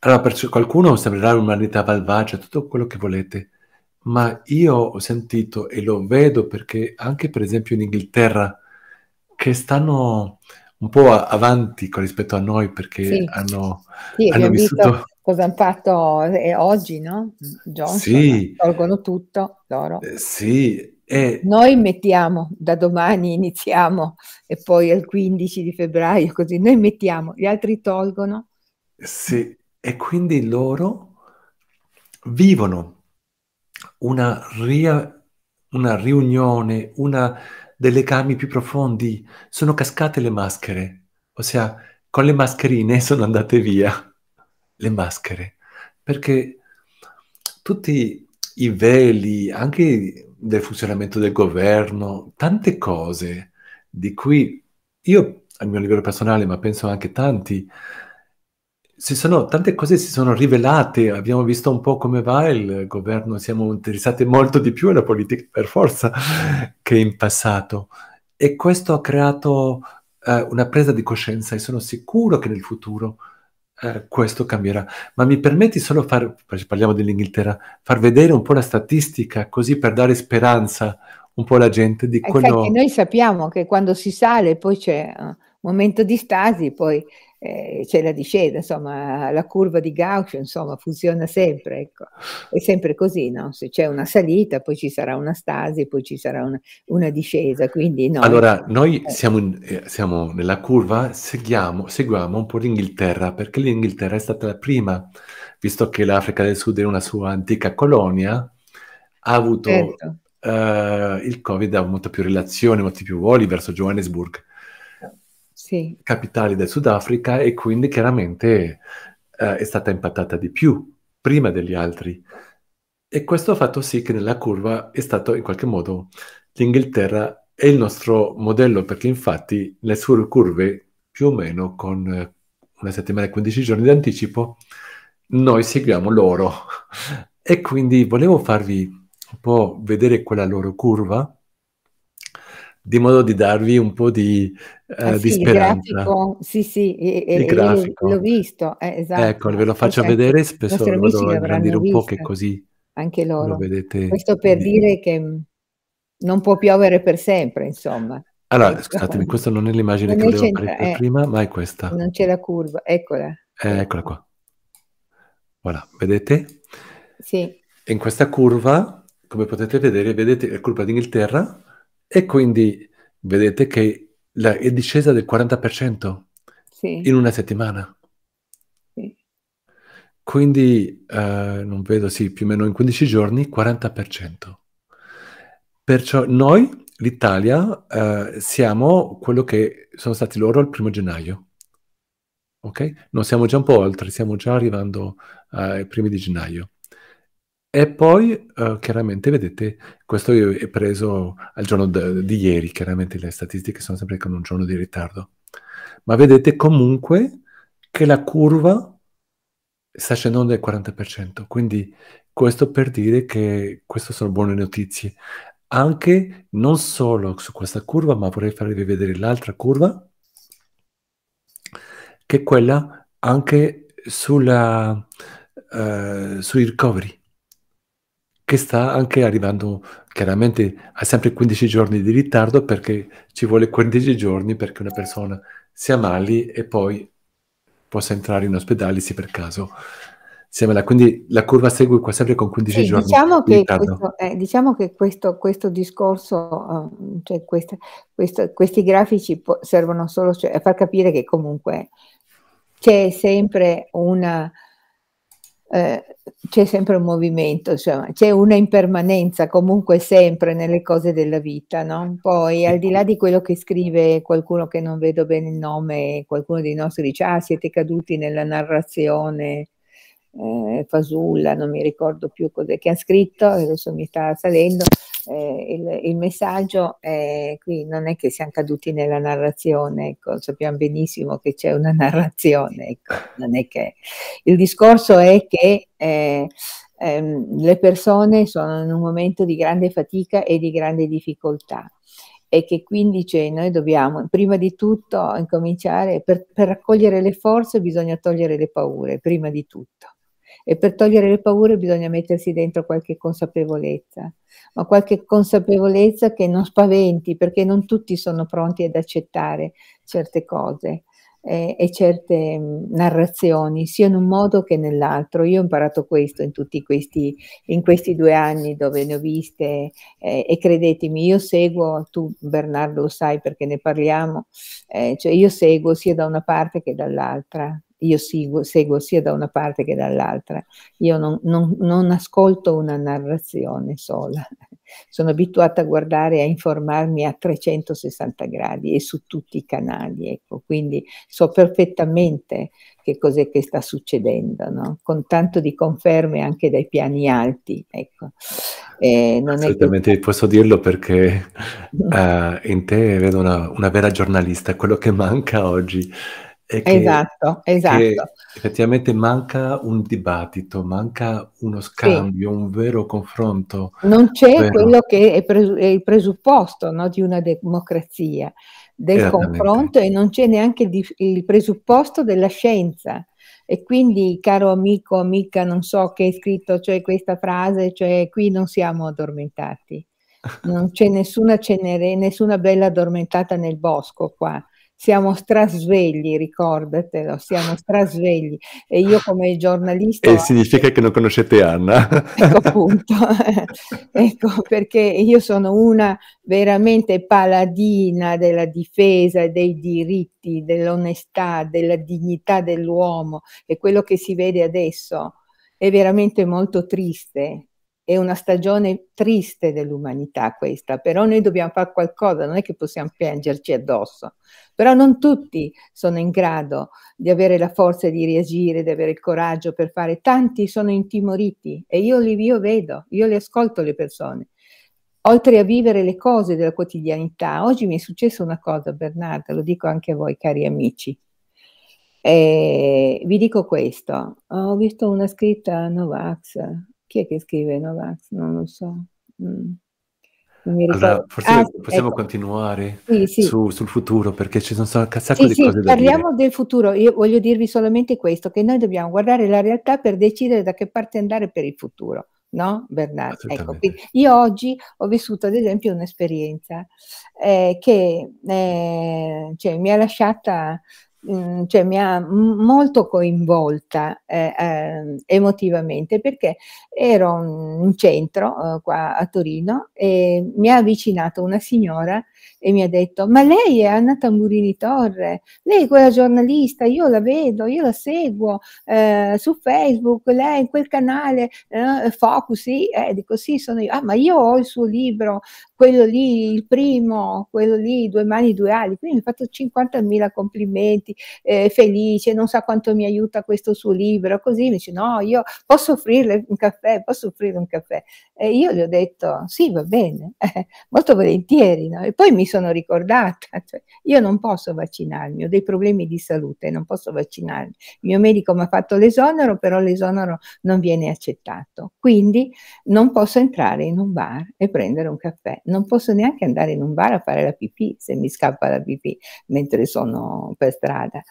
Allora, per qualcuno sembrerà un'umanità malvagia, tutto quello che volete, ma io ho sentito e lo vedo perché anche per esempio in Inghilterra, che stanno un po' avanti con rispetto a noi perché Sì, hanno, sì, hanno vissuto... cosa hanno fatto eh, oggi, no? Johnson, Sì, tolgono tutto loro. eh, sì, e Noi mettiamo, da domani iniziamo e poi al 15 di febbraio, così, noi mettiamo, gli altri tolgono. sì, e quindi loro vivono una, ria- una riunione, una dei legami più profondi. Sono cascate le maschere, ossia con le mascherine (laughs) sono andate via le maschere, perché tutti i veli, anche del funzionamento del governo, tante cose di cui io, a mio livello personale, ma penso anche tanti, sono, tante cose si sono rivelate, abbiamo visto un po' come va il governo, siamo interessati molto di più alla politica per forza che in passato. E questo ha creato eh, una presa di coscienza e sono sicuro che nel futuro eh, questo cambierà. Ma mi permetti solo far, parliamo dell'Inghilterra, far vedere un po' la statistica così per dare speranza un po' alla gente di quello... Infatti noi sappiamo che quando si sale poi c'è un momento di stasi, poi eh, c'è la discesa, insomma, la curva di Gauss, insomma, funziona sempre, ecco. È sempre così, no? Se c'è una salita, poi ci sarà una stasi, poi ci sarà una, una discesa, quindi noi... Allora, noi eh, siamo, in- eh, siamo nella curva, seguiamo, seguiamo un po' l'Inghilterra, perché l'Inghilterra è stata la prima, visto che l'Africa del Sud è una sua antica colonia, ha avuto certo. eh, il Covid, ha molto più relazioni, molti più voli verso Johannesburg, Sì, capitali del Sudafrica, e quindi chiaramente eh, è stata impattata di più, prima degli altri. E questo ha fatto sì che nella curva è stato in qualche modo l'Inghilterra è il nostro modello, perché infatti le sue curve, più o meno con eh, una settimana e 15 giorni di anticipo, noi seguiamo loro. (laughs) E quindi volevo farvi un po' vedere quella loro curva, di modo di darvi un po' di, ah, eh, di sì, il speranza. grafico, sì, sì, e, Il grafico. l'ho visto, eh, esatto. Ecco, ve lo faccio Forse anche vedere, spesso lo vado a ingrandire un po' che così anche lo loro. vedete. Questo per di- dire che mh, non può piovere per sempre, insomma. Allora, Ecco. scusatemi, questa non è (laughs) l'immagine Non che volevo per eh, prima, ma è questa. non c'è la curva, eccola. Eh, eccola qua. Voilà, vedete? Sì, In questa curva, come potete vedere, vedete la curva d'Inghilterra e quindi vedete che la- è discesa del 40% sì, in una settimana. sì. Quindi, eh, non vedo, sì, più o meno in 15 giorni, 40%. Perciò noi, l'Italia, eh, siamo quello che sono stati loro il primo gennaio. Ok? Non siamo già un po' oltre, stiamo già arrivando ai primi di gennaio. E poi, eh, chiaramente, vedete, questo è preso al giorno d- di ieri, chiaramente le statistiche sono sempre con un giorno di ritardo. Ma vedete comunque che la curva sta scendendo del 40%, quindi questo per dire che queste sono buone notizie. Anche non solo su questa curva, ma vorrei farvi vedere l'altra curva, che è quella anche sulla, eh, sui ricoveri, che sta anche arrivando, chiaramente ha sempre 15 giorni di ritardo perché ci vuole 15 giorni perché una persona si ammali e poi possa entrare in ospedale se per caso Semela, quindi la curva segue qua sempre con 15 sì, giorni. Diciamo che, questo, eh, diciamo che questo, questo discorso, uh, cioè questa, questo, questi grafici servono solo cioè, a far capire che comunque c'è sempre una, eh, c'è sempre un movimento, insomma, c'è una impermanenza comunque sempre nelle cose della vita, no? Poi al di là di quello che scrive qualcuno che non vedo bene il nome, qualcuno dei nostri dice ah siete caduti nella narrazione eh, Fasulla, non mi ricordo più cos'è che ha scritto, adesso mi sta salendo, eh, il, il, messaggio è qui, non è che siamo caduti nella narrazione, ecco, sappiamo benissimo che c'è una (laughs) narrazione, ecco, non è che... Il discorso è che eh, ehm, le persone sono in un momento di grande fatica e di grande difficoltà e che quindi cioè, noi dobbiamo prima di tutto incominciare, per, per raccogliere le forze bisogna togliere le paure, prima di tutto e per togliere le paure bisogna mettersi dentro qualche consapevolezza, ma qualche consapevolezza che non spaventi, perché non tutti sono pronti ad accettare certe cose eh, e certe mh, narrazioni, sia in un modo che nell'altro. Io ho imparato questo in tutti questi, in questi due anni dove ne ho viste eh, e credetemi, io seguo, tu Bernardo lo sai perché ne parliamo, eh, cioè io seguo sia da una parte che dall'altra io seguo, seguo, sia da una parte che dall'altra. Io non, non, non, ascolto una narrazione sola, sono abituata a guardare e a informarmi a 360 gradi e su tutti i canali, ecco. quindi so perfettamente che cos'è che sta succedendo, no? con tanto di conferme anche dai piani alti. Ecco. Eh, Assolutamente che... posso dirlo perché uh, in te vedo una, una vera giornalista, quello che manca oggi è che, esatto, esatto. Che effettivamente manca un dibattito, manca uno scambio, sì. un vero confronto. Non c'è vero. quello che è, pres- è il presupposto no, di una democrazia, del confronto e non c'è neanche il, il presupposto della scienza. E quindi, caro amico, amica, non so che hai scritto, cioè questa frase, cioè qui non siamo addormentati. Non c'è nessuna cenere, nessuna bella addormentata nel bosco qua siamo strasvegli, ricordatelo, siamo strasvegli. E io come giornalista... E significa che non conoscete Anna. (laughs) Ecco appunto, (laughs) ecco perché io sono una veramente paladina della difesa dei diritti, dell'onestà, della dignità dell'uomo e quello che si vede adesso è veramente molto triste è una stagione triste dell'umanità questa, però noi dobbiamo fare qualcosa, non è che possiamo piangerci addosso, però non tutti sono in grado di avere la forza di reagire, di avere il coraggio per fare, tanti sono intimoriti e io li io vedo, io le ascolto le persone. Oltre a vivere le cose della quotidianità, oggi mi è successa una cosa, Bernardo, lo dico anche a voi cari amici. Eh, vi dico questo, ho visto una scritta Novax chi è che scrive Novax? Non lo so. Mm. Allora, forse ah, possiamo ecco. continuare sì, sì. Su, sul futuro perché ci sono un sacco sì, di cose da parliamo dire. del futuro. Io voglio dirvi solamente questo, che noi dobbiamo guardare la realtà per decidere da che parte andare per il futuro. No, Bernardo? Ecco, io oggi ho vissuto ad esempio un'esperienza eh, che eh, cioè, mi ha lasciata Mhmm, cioè mi ha molto coinvolta eh, eh, emotivamente perché ero in centro eh, qua a Torino e mi ha avvicinato una signora e mi ha detto ma lei è Anna Tamburini Torre, lei è quella giornalista, io la vedo, io la seguo eh, su Facebook, lei in quel canale eh, Focus, sì, eh, dico sì sono io, ah ma io ho il suo libro, quello lì, il primo, quello lì, due mani, due ali, quindi mi ha fatto 50.000 complimenti, eh, felice, non sa quanto mi aiuta questo suo libro, così mi dice no, io posso offrirle un caffè, posso offrire un caffè. E io gli ho detto sì, va bene, (laughs) molto volentieri, no? e poi mi sono ricordata, cioè, io non posso vaccinarmi, ho dei problemi di salute, non posso vaccinarmi. Il mio medico mi ha fatto l'esonero, però l'esonero non viene accettato. Quindi non posso entrare in un bar e prendere un caffè, non posso neanche andare in un bar a fare la pipì se mi scappa la pipì mentre sono per strada.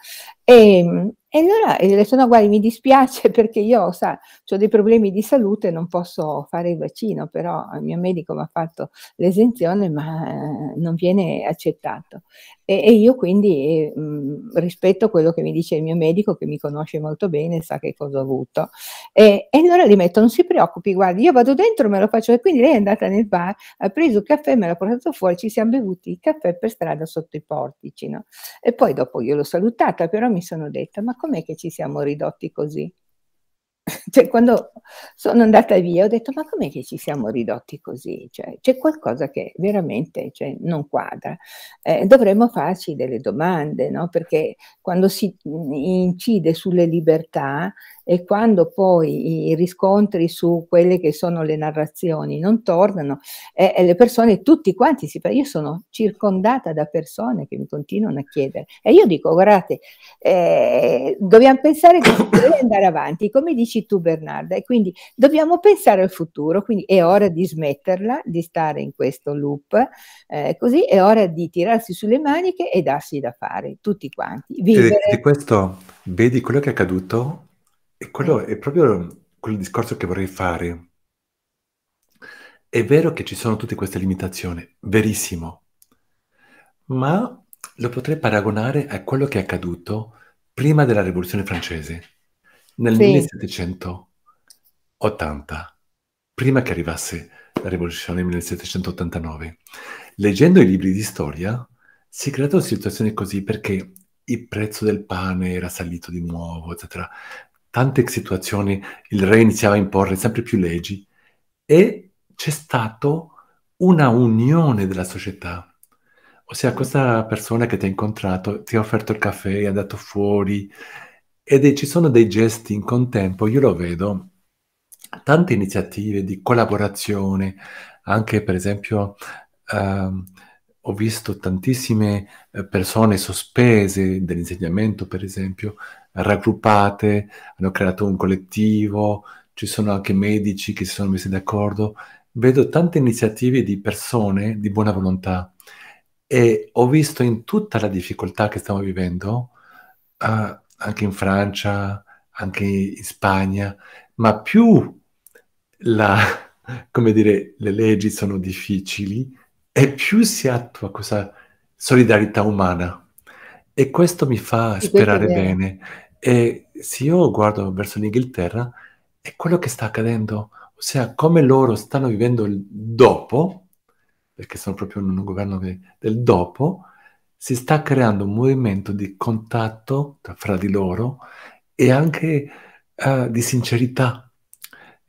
E, e allora gli ho detto: "No guardi mi dispiace (laughs) perché io sa, c'ho dei problemi di salute, non posso fare il vaccino, però il mio medico m'ha fatto l'esenzione, ma eh, non viene accettato". E, e io quindi mh, rispetto quello che mi dice il mio medico, che mi conosce molto bene, sa che cosa ho avuto. E, e allora gli metto: Non si preoccupi, guardi, io vado dentro, me lo faccio. E quindi lei è andata nel bar, ha preso il caffè, me l'ha portato fuori, ci siamo bevuti il caffè per strada sotto i portici. No? E poi dopo io l'ho salutata, però mi sono detta: Ma com'è che ci siamo ridotti così? (laughs) cioè, quando sono andata via ho detto ma com'è che ci siamo ridotti così? Cioè, c'è qualcosa che veramente cioè, non quadra. Eh, dovremmo farci delle domande, no? perché quando si incide sulle libertà e quando poi i riscontri su quelle che sono le narrazioni non tornano, e, e le persone, tutti quanti si io sono circondata da persone che mi continuano a chiedere e io dico guardate, eh, dobbiamo pensare che si deve andare avanti, come dici tu Bernarda, e quindi dobbiamo pensare al futuro, quindi è ora di smetterla, di stare in questo loop, eh, così è ora di tirarsi sulle maniche e darsi da fare, tutti quanti. Vivere. E di questo vedi quello che è accaduto e quello è proprio quel discorso che vorrei fare. È vero che ci sono tutte queste limitazioni, verissimo, ma lo potrei paragonare a quello che è accaduto prima della Rivoluzione francese, nel sì. 1780, prima che arrivasse la Rivoluzione nel 1789. Leggendo i libri di storia si è creata una situazione così perché il prezzo del pane era salito di nuovo, eccetera tante situazioni il re iniziava a imporre sempre più leggi e c'è stata una unione della società. Ossia, questa persona che ti ha incontrato ti ha offerto il caffè, è andato fuori ed ci sono dei gesti in contempo, io lo vedo, tante iniziative di collaborazione, anche per esempio uh, ho visto tantissime eh, persone sospese dell'insegnamento, per esempio, raggruppate, hanno creato un collettivo, ci sono anche medici che si sono messi d'accordo. Vedo tante iniziative di persone di buona volontà e ho visto in tutta la difficoltà che stiamo vivendo, uh, anche in Francia, anche in Spagna, ma più la, (laughs) come dire, le leggi sono difficili e più si attua questa solidarietà umana. E questo mi fa sperare bene. E se io guardo verso l'Inghilterra, è quello che sta accadendo, ossia come loro stanno vivendo il dopo, perché sono proprio in un governo del dopo, si sta creando un movimento di contatto fra di loro e anche uh, di sincerità.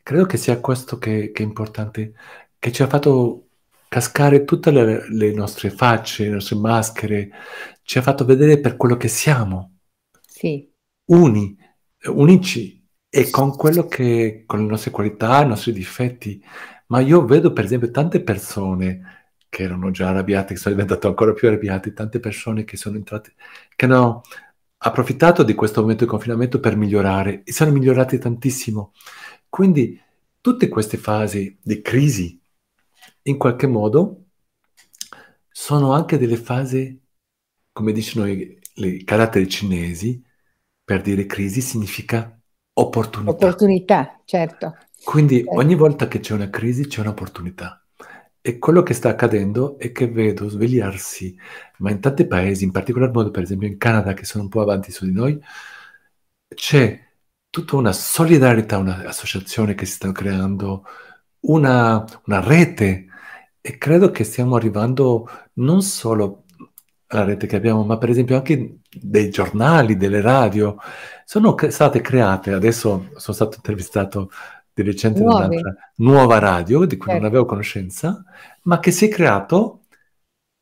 Credo che sia questo che, che, è importante, che ci ha fatto cascare tutte le, le nostre facce, le nostre maschere, ci ha fatto vedere per quello che siamo. Sì uni, unici e con quello che, con le nostre qualità, i nostri difetti. Ma io vedo per esempio tante persone che erano già arrabbiate, che sono diventate ancora più arrabbiate, tante persone che sono entrate, che hanno approfittato di questo momento di confinamento per migliorare e sono migliorati tantissimo. Quindi tutte queste fasi di crisi, in qualche modo, sono anche delle fasi, come dicono i, i caratteri cinesi, per dire crisi significa opportunità. Opportunità, certo. Quindi certo. ogni volta che c'è una crisi c'è un'opportunità. E quello che sta accadendo è che vedo svegliarsi, ma in tanti paesi, in particolar modo per esempio in Canada, che sono un po' avanti su di noi, c'è tutta una solidarietà, un'associazione che si sta creando, una, una rete, e credo che stiamo arrivando non solo la rete che abbiamo, ma per esempio anche dei giornali, delle radio, sono cre- state create, adesso sono stato intervistato di recente da un'altra nuova radio di cui certo. non avevo conoscenza, ma che si è creato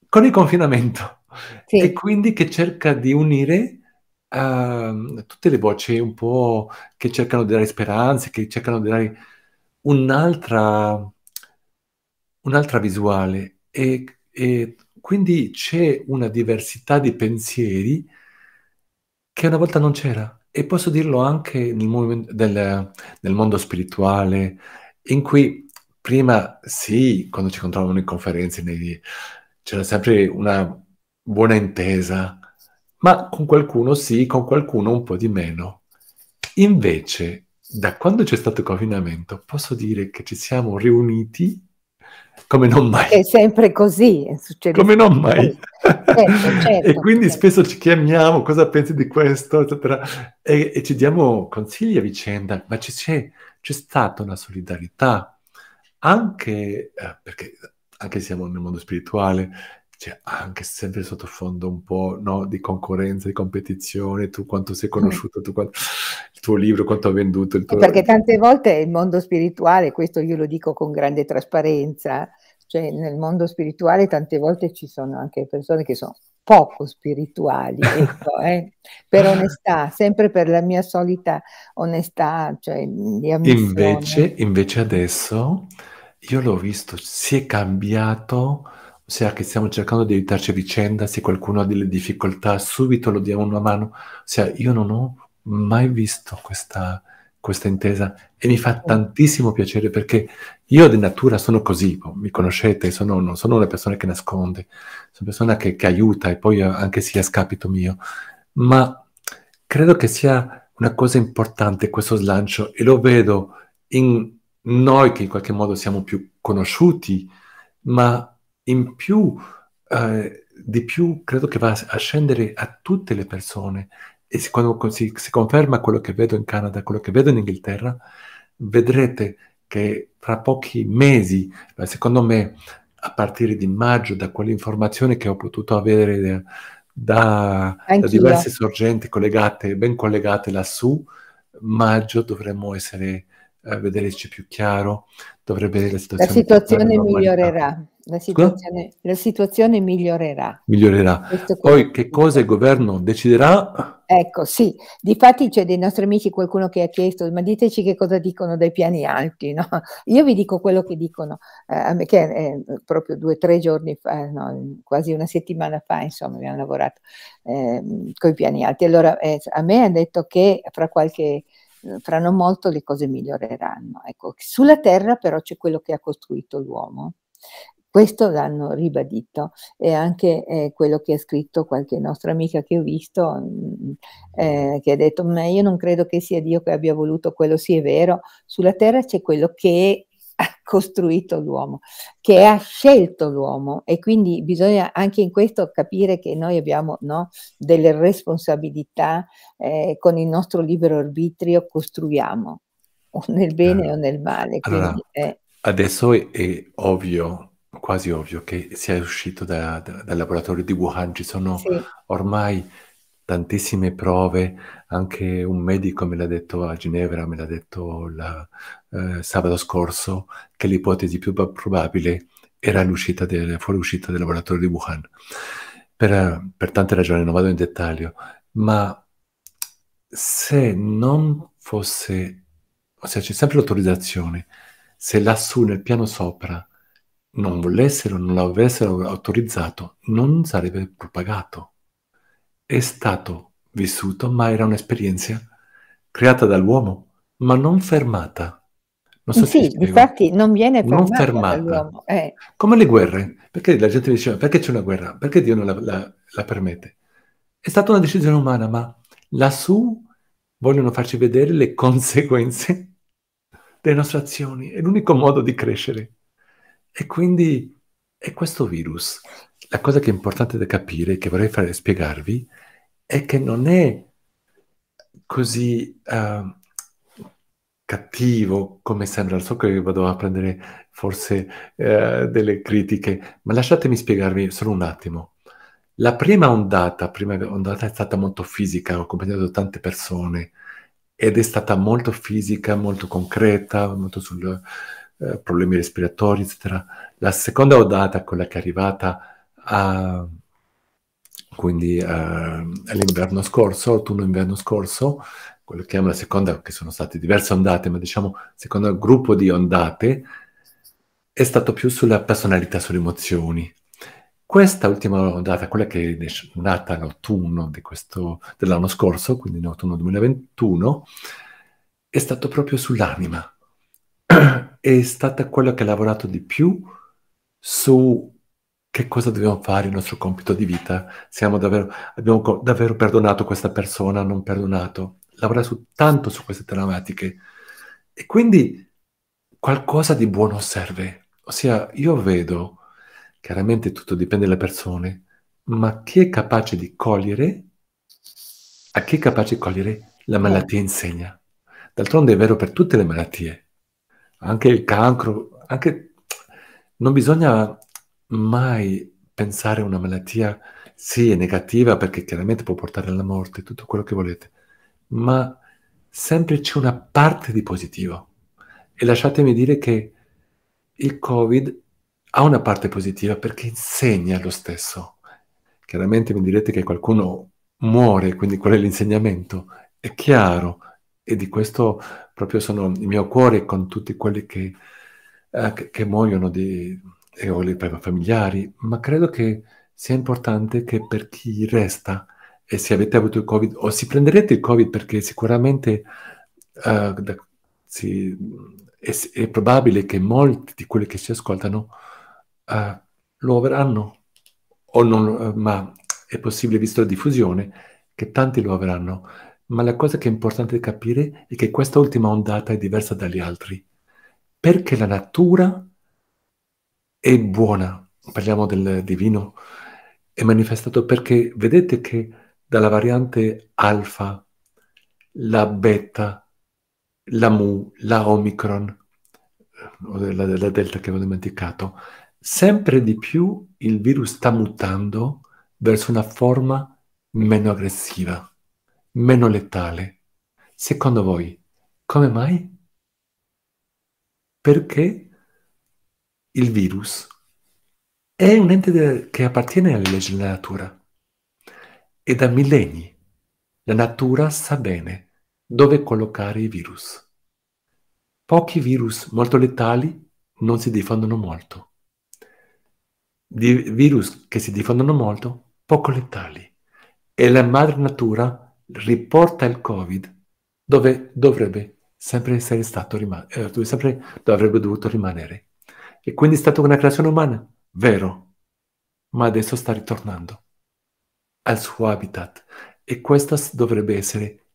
con il confinamento sì. e quindi che cerca di unire uh, tutte le voci un po' che cercano di dare speranze, che cercano di dare un'altra, un'altra visuale e, e quindi c'è una diversità di pensieri che una volta non c'era. E posso dirlo anche nel, del, nel mondo spirituale, in cui prima sì, quando ci incontravamo in conferenze, nei, c'era sempre una buona intesa, ma con qualcuno sì, con qualcuno un po' di meno. Invece, da quando c'è stato il confinamento, posso dire che ci siamo riuniti come non mai. È sempre così, succede come non mai. Certo, (laughs) certo, e quindi certo. spesso ci chiamiamo, cosa pensi di questo, eccetera, e, e ci diamo consigli a vicenda, ma c'è, c'è stata una solidarietà, anche eh, perché anche siamo nel mondo spirituale, c'è anche sempre sottofondo un po' no, di concorrenza, di competizione, tu quanto sei conosciuto, tu quanto, il tuo libro, quanto ha venduto. Il tuo... Perché tante volte il mondo spirituale, questo io lo dico con grande trasparenza, cioè nel mondo spirituale tante volte ci sono anche persone che sono poco spirituali, (laughs) ecco, eh? per onestà, sempre per la mia solita onestà, cioè di ammissione. Invece, invece adesso io l'ho visto, si è cambiato, ossia che stiamo cercando di aiutarci a vicenda, se qualcuno ha delle difficoltà subito lo diamo una mano, ossia io non ho mai visto questa, questa intesa e mi fa tantissimo piacere perché io di natura sono così, mi conoscete, sono, non sono una persona che nasconde, sono una persona che, che aiuta e poi anche sia a scapito mio, ma credo che sia una cosa importante questo slancio e lo vedo in noi che in qualche modo siamo più conosciuti, ma in più, eh, di più credo che va a scendere a tutte le persone. E se, quando si, si, conferma quello che vedo in Canada, quello che vedo in Inghilterra, vedrete che fra pochi mesi, secondo me, a partire di maggio, da quelle informazioni che ho potuto avere da, da diverse sorgenti collegate, ben collegate lassù, maggio dovremmo essere a vederci più chiaro, dovrebbe la situazione, la situazione migliorerà. La situazione, la situazione, migliorerà. Migliorerà. Poi che cosa il governo deciderà? Ecco, sì. Difatti c'è dei nostri amici qualcuno che ha chiesto, ma diteci che cosa dicono dai piani alti, no? (laughs) Io vi dico quello che dicono, eh, che è proprio due o tre giorni fa, no, quasi una settimana fa, insomma, abbiamo lavorato eh, con i piani alti. Allora, eh, a me ha detto che fra qualche fra non molto le cose miglioreranno. Ecco, sulla Terra però c'è quello che ha costruito l'uomo. Questo l'hanno ribadito e anche eh, quello che ha scritto qualche nostra amica che ho visto, mh, mm, eh, che ha detto, ma io non credo che sia Dio che abbia voluto quello, sì è vero, sulla terra c'è quello che (laughs) ha costruito l'uomo, che ha scelto l'uomo e quindi bisogna anche in questo capire che noi abbiamo no, delle responsabilità eh, con il nostro libero arbitrio costruiamo o nel bene o nel male. Allora, quindi, eh. Adesso è, è, ovvio, quasi ovvio, che sia uscito da, da, dal laboratorio di Wuhan, ci sono sì. ormai tantissime prove, anche un medico me l'ha detto a Ginevra, me l'ha detto la, eh, sabato scorso, che l'ipotesi più probabile era l'uscita del, fuoriuscita del laboratorio di Wuhan. Per, per tante ragioni, non vado in dettaglio, ma se non fosse, ossia c'è sempre l'autorizzazione, se lassù nel piano sopra non volessero, non l'avessero autorizzato, non sarebbe propagato è stato vissuto, ma era un'esperienza creata dall'uomo, ma non fermata. Non so sì, infatti non viene fermata, non fermata. Eh. Come le guerre. Perché la gente diceva, perché c'è una guerra? Perché Dio non la, la, la permette? È stata una decisione umana, ma lassù vogliono farci vedere le (laughs) conseguenze delle nostre azioni. È l'unico modo di crescere. E quindi è questo virus la cosa che è importante da capire, che vorrei fare, spiegarvi, è che non è così uh, cattivo come sembra. So che vado a prendere forse uh, delle critiche, ma lasciatemi spiegarvi solo un attimo. La prima ondata, prima ondata è stata molto fisica, ho accompagnato tante persone ed è stata molto fisica, molto concreta, molto sui uh, problemi respiratori, eccetera. La seconda ondata, quella che è arrivata a, quindi a, all'inverno scorso, autunno-inverno scorso, quello che è la seconda, che sono state diverse ondate, ma diciamo il secondo gruppo di ondate, è stato più sulla personalità, sulle emozioni. Questa ultima ondata, quella che è nata l'autunno di questo, dell'anno scorso, quindi in autunno 2021, è stato proprio sull'anima. (clears throat) è stata quella che ha lavorato di più su che cosa dobbiamo fare, il nostro compito di vita, siamo davvero, abbiamo davvero perdonato questa persona, non perdonato, lavora su, tanto su queste tematiche. E quindi qualcosa di buono serve. Ossia, io vedo, chiaramente tutto dipende dalle persone, ma chi è capace di cogliere, a chi è capace di cogliere, la malattia insegna. D'altronde è vero per tutte le malattie, anche il cancro, anche non bisogna mai pensare a una malattia, sì, è negativa perché chiaramente può portare alla morte, tutto quello che volete, ma sempre c'è una parte di positivo. E lasciatemi dire che il Covid ha una parte positiva perché insegna lo stesso. Chiaramente mi direte che qualcuno muore, quindi qual è l'insegnamento? È chiaro, e di questo proprio sono il mio cuore con tutti quelli che, eh, che, che muoiono di, e ho i familiari, ma credo che sia importante che per chi resta, e se avete avuto il Covid, o si prenderete il Covid perché sicuramente da, si, è, è, probabile che molti di quelli che ci ascoltano uh, lo avranno, non, uh, ma è possibile, visto la diffusione, che tanti lo avranno. Ma la cosa che è importante capire è che questa ultima ondata è diversa dagli altri, perché la natura è buona, parliamo del divino, è manifestato perché vedete che dalla variante alfa, la beta, la mu, la omicron, o la, la delta che avevo dimenticato, sempre di più il virus sta mutando verso una forma meno aggressiva, meno letale. Secondo voi, come mai? Perché il virus è un ente che appartiene alle leggi della natura e da millenni la natura sa bene dove collocare i virus. Pochi virus molto letali non si diffondono molto. Di virus che si diffondono molto, poco letali. E la madre natura riporta il Covid dove dovrebbe sempre essere stato rimasto, eh, dove sempre dovrebbe dovuto rimanere. E quindi è stata una creazione umana, vero, ma adesso sta ritornando al suo habitat e questa dovrebbe essere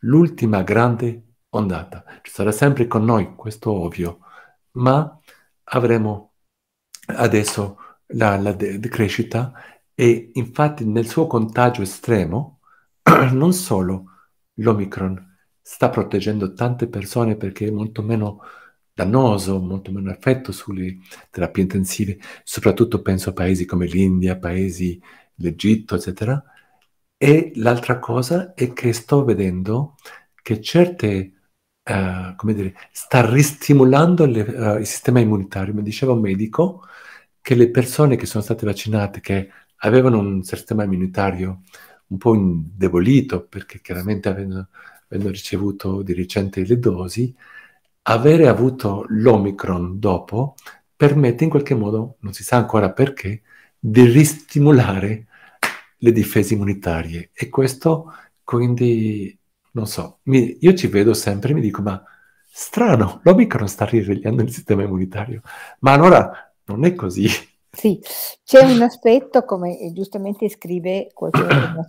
l'ultima grande ondata. Ci sarà sempre con noi, questo ovvio, ma avremo adesso la, la decrescita e infatti nel suo contagio estremo (clears throat) non solo l'Omicron sta proteggendo tante persone perché è molto meno dannoso, molto meno effetto sulle terapie intensive, soprattutto penso a paesi come l'India, paesi l'Egitto, eccetera. E l'altra cosa è che sto vedendo che certe, uh, come dire, sta ristimolando le, uh, il sistema immunitario. Mi diceva un medico che le persone che sono state vaccinate, che avevano un sistema immunitario un po' indebolito, perché chiaramente avendo, avendo ricevuto di recente le dosi, avere avuto l'Omicron dopo permette in qualche modo, non si sa ancora perché, di ristimolare le difese immunitarie. E questo quindi, non so, mi, io ci vedo sempre e mi dico, ma strano, l'Omicron sta risvegliando il sistema immunitario. Ma allora non è così. Sì, c'è un aspetto, come giustamente scrive qualche,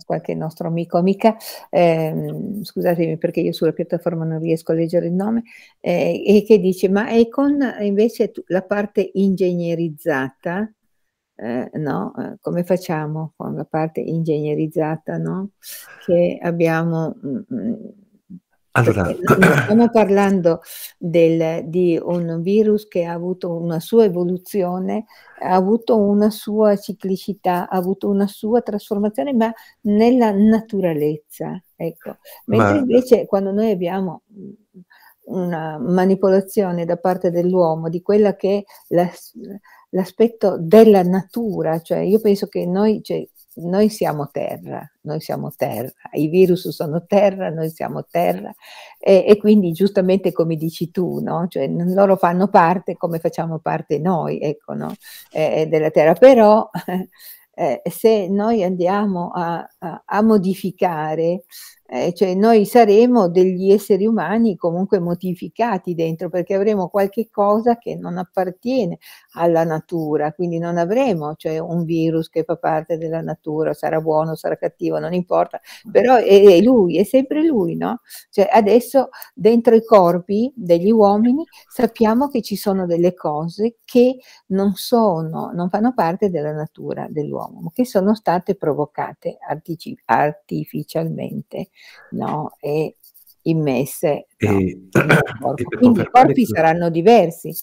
qualche nostro amico amica, ehm, scusatemi perché io sulla piattaforma non riesco a leggere il nome, eh, e che dice, ma è con invece la parte ingegnerizzata, eh, no? Eh, come facciamo con la parte ingegnerizzata, no? Che abbiamo... Mh, mm, mm, allora, (clears throat) stiamo parlando del, di un virus che ha avuto una sua evoluzione, ha avuto una sua ciclicità, ha avuto una sua trasformazione, ma nella naturalezza. Ecco. Mentre ma... invece quando noi abbiamo una manipolazione da parte dell'uomo di quella che è la, l'aspetto della natura, cioè io penso che noi, cioè, noi siamo terra, noi siamo terra, i virus sono terra, noi siamo terra e, e quindi giustamente come dici tu, no? cioè, loro fanno parte come facciamo parte noi, ecco, no? eh, della terra, però (laughs) eh, se noi andiamo a, a, a modificare eh, cioè noi saremo degli esseri umani comunque modificati dentro perché avremo qualche cosa che non appartiene alla natura, quindi non avremo cioè, un virus che fa parte della natura, sarà buono, sarà cattivo, non importa, però è, è lui, è sempre lui, no? Cioè adesso dentro i corpi degli uomini sappiamo che ci sono delle cose che non sono, non fanno parte della natura dell'uomo, che sono state provocate artifici- artificialmente no? e immesse no, e, Quindi (coughs) i corpi saranno diversi.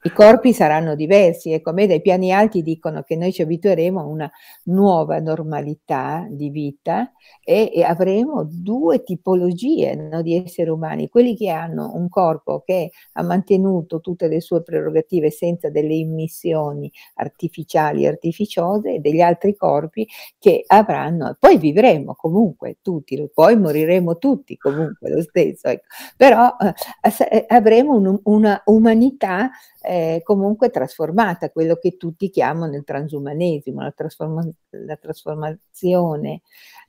I corpi saranno diversi, ecco, a me dai piani alti dicono che noi ci abitueremo a una nuova normalità di vita e, e avremo due tipologie no, di esseri umani, quelli che hanno un corpo che ha mantenuto tutte le sue prerogative senza delle immissioni artificiali, artificiose, e degli altri corpi che avranno, poi vivremo comunque tutti, poi moriremo tutti comunque lo stesso, ecco. però eh, avremo un, una umanità eh, comunque trasformata, quello che tutti chiamano il transumanesimo, la, trasforma- la trasformazione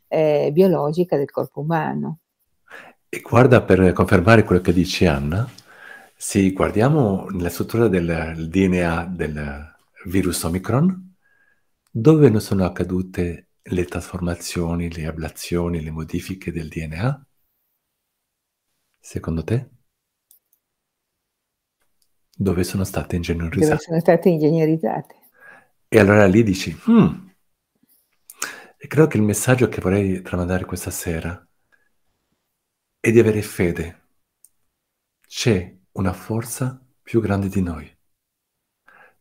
eh, biologica del corpo umano. E guarda, per confermare quello che dice Anna, se guardiamo nella struttura del DNA del virus Omicron, dove non sono accadute le trasformazioni, le ablazioni, le modifiche del DNA? Secondo te? Dove sono state ingegnerizzate. Dove sono state ingegnerizzate. E allora lì dici, hmm. e credo che il messaggio che vorrei tramandare questa sera è di avere fede. C'è una forza più grande di noi.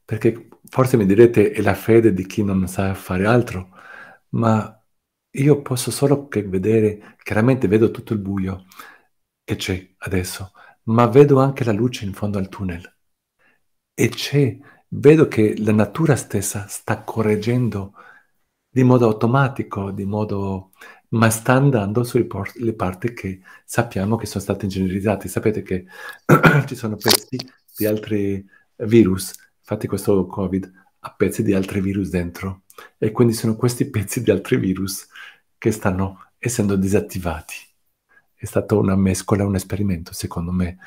Perché forse mi direte è la fede di chi non sa fare altro, ma io posso solo che vedere, chiaramente vedo tutto il buio che c'è adesso, ma vedo anche la luce in fondo al tunnel e c'è, vedo che la natura stessa sta correggendo di modo automatico, di modo, ma sta andando sulle parti che sappiamo che sono state ingegnerizzate. Sapete che (clears throat) ci sono pezzi di altri virus, infatti questo Covid ha pezzi di altri virus dentro e quindi sono questi pezzi di altri virus che stanno essendo disattivati. È stata una mescola, un esperimento, secondo me,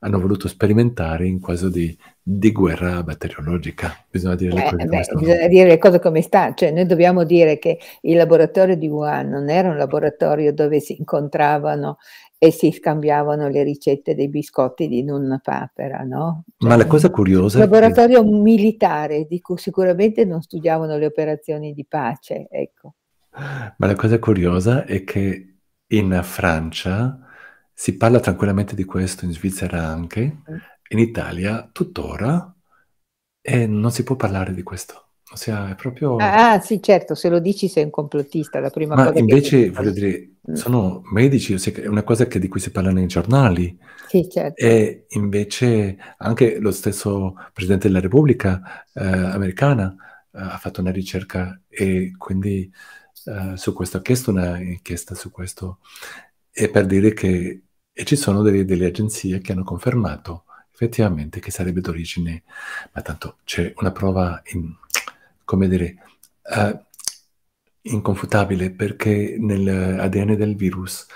hanno voluto sperimentare in caso di, di guerra batteriologica. Bisogna dire le eh, cose beh, come Bisogna dire le cose come stanno. Cioè, noi dobbiamo dire che il laboratorio di Wuhan non era un laboratorio dove si incontravano e si scambiavano le ricette dei biscotti di nonna papera, no? Cioè, Ma la cosa curiosa... Un laboratorio che... militare di cui sicuramente non studiavano le operazioni di pace, ecco. Ma la cosa curiosa è che in Francia si parla tranquillamente di questo in Svizzera anche, mm. in Italia tuttora, e non si può parlare di questo. Ossia, è proprio... Ah, ah, sì, certo, se lo dici sei un complottista, la prima Ma cosa invece, che... voglio dire, mm. sono medici, è una cosa che, di cui si parla nei giornali. Sì, certo. E invece anche lo stesso Presidente della Repubblica eh, americana eh, ha fatto una ricerca e quindi eh, su questo ha chiesto una inchiesta su questo. E per dire che e ci sono delle, delle agenzie che hanno confermato effettivamente che sarebbe d'origine, ma tanto c'è una prova, in, come dire, uh, inconfutabile perché nell'ADN del virus,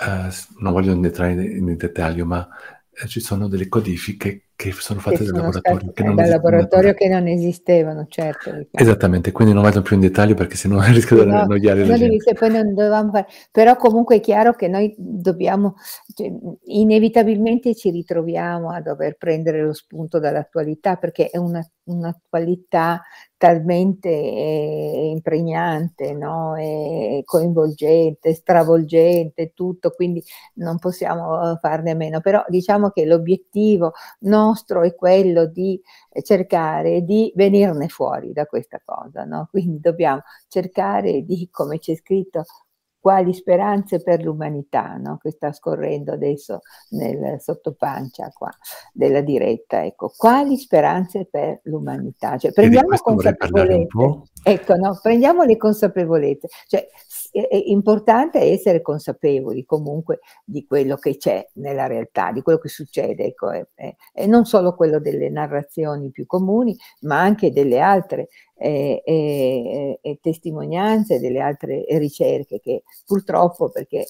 uh, non voglio entrare in dettaglio, ma uh, ci sono delle codifiche che sono fatte dal laboratorio. Che dal laboratorio che non esistevano, certo. Esattamente, quindi non vado più in dettaglio perché sennò (laughs) rischio di no, annoiare la gente. Poi non dovevamo fare. Però comunque è chiaro che noi dobbiamo, cioè, inevitabilmente ci ritroviamo a dover prendere lo spunto dall'attualità perché è una, un'attualità talmente eh, impregnante, no? e coinvolgente, stravolgente, tutto, quindi non possiamo farne a meno. Però diciamo che l'obiettivo non nostro è quello di cercare di venirne fuori da questa cosa, no? (laughs) Quindi dobbiamo cercare di, come c'è scritto, quali speranze per l'umanità, no? che sta scorrendo adesso nel sottopancia qua della diretta. Ecco, quali speranze per l'umanità? Cioè, prendiamo consapevolezza. Ecco, no? prendiamo le consapevolezze. Cioè, è importante essere consapevoli comunque di quello che c'è nella realtà, di quello che succede, ecco, e, e non solo quello delle narrazioni più comuni, ma anche delle altre eh, eh, testimonianze, delle altre ricerche che purtroppo, perché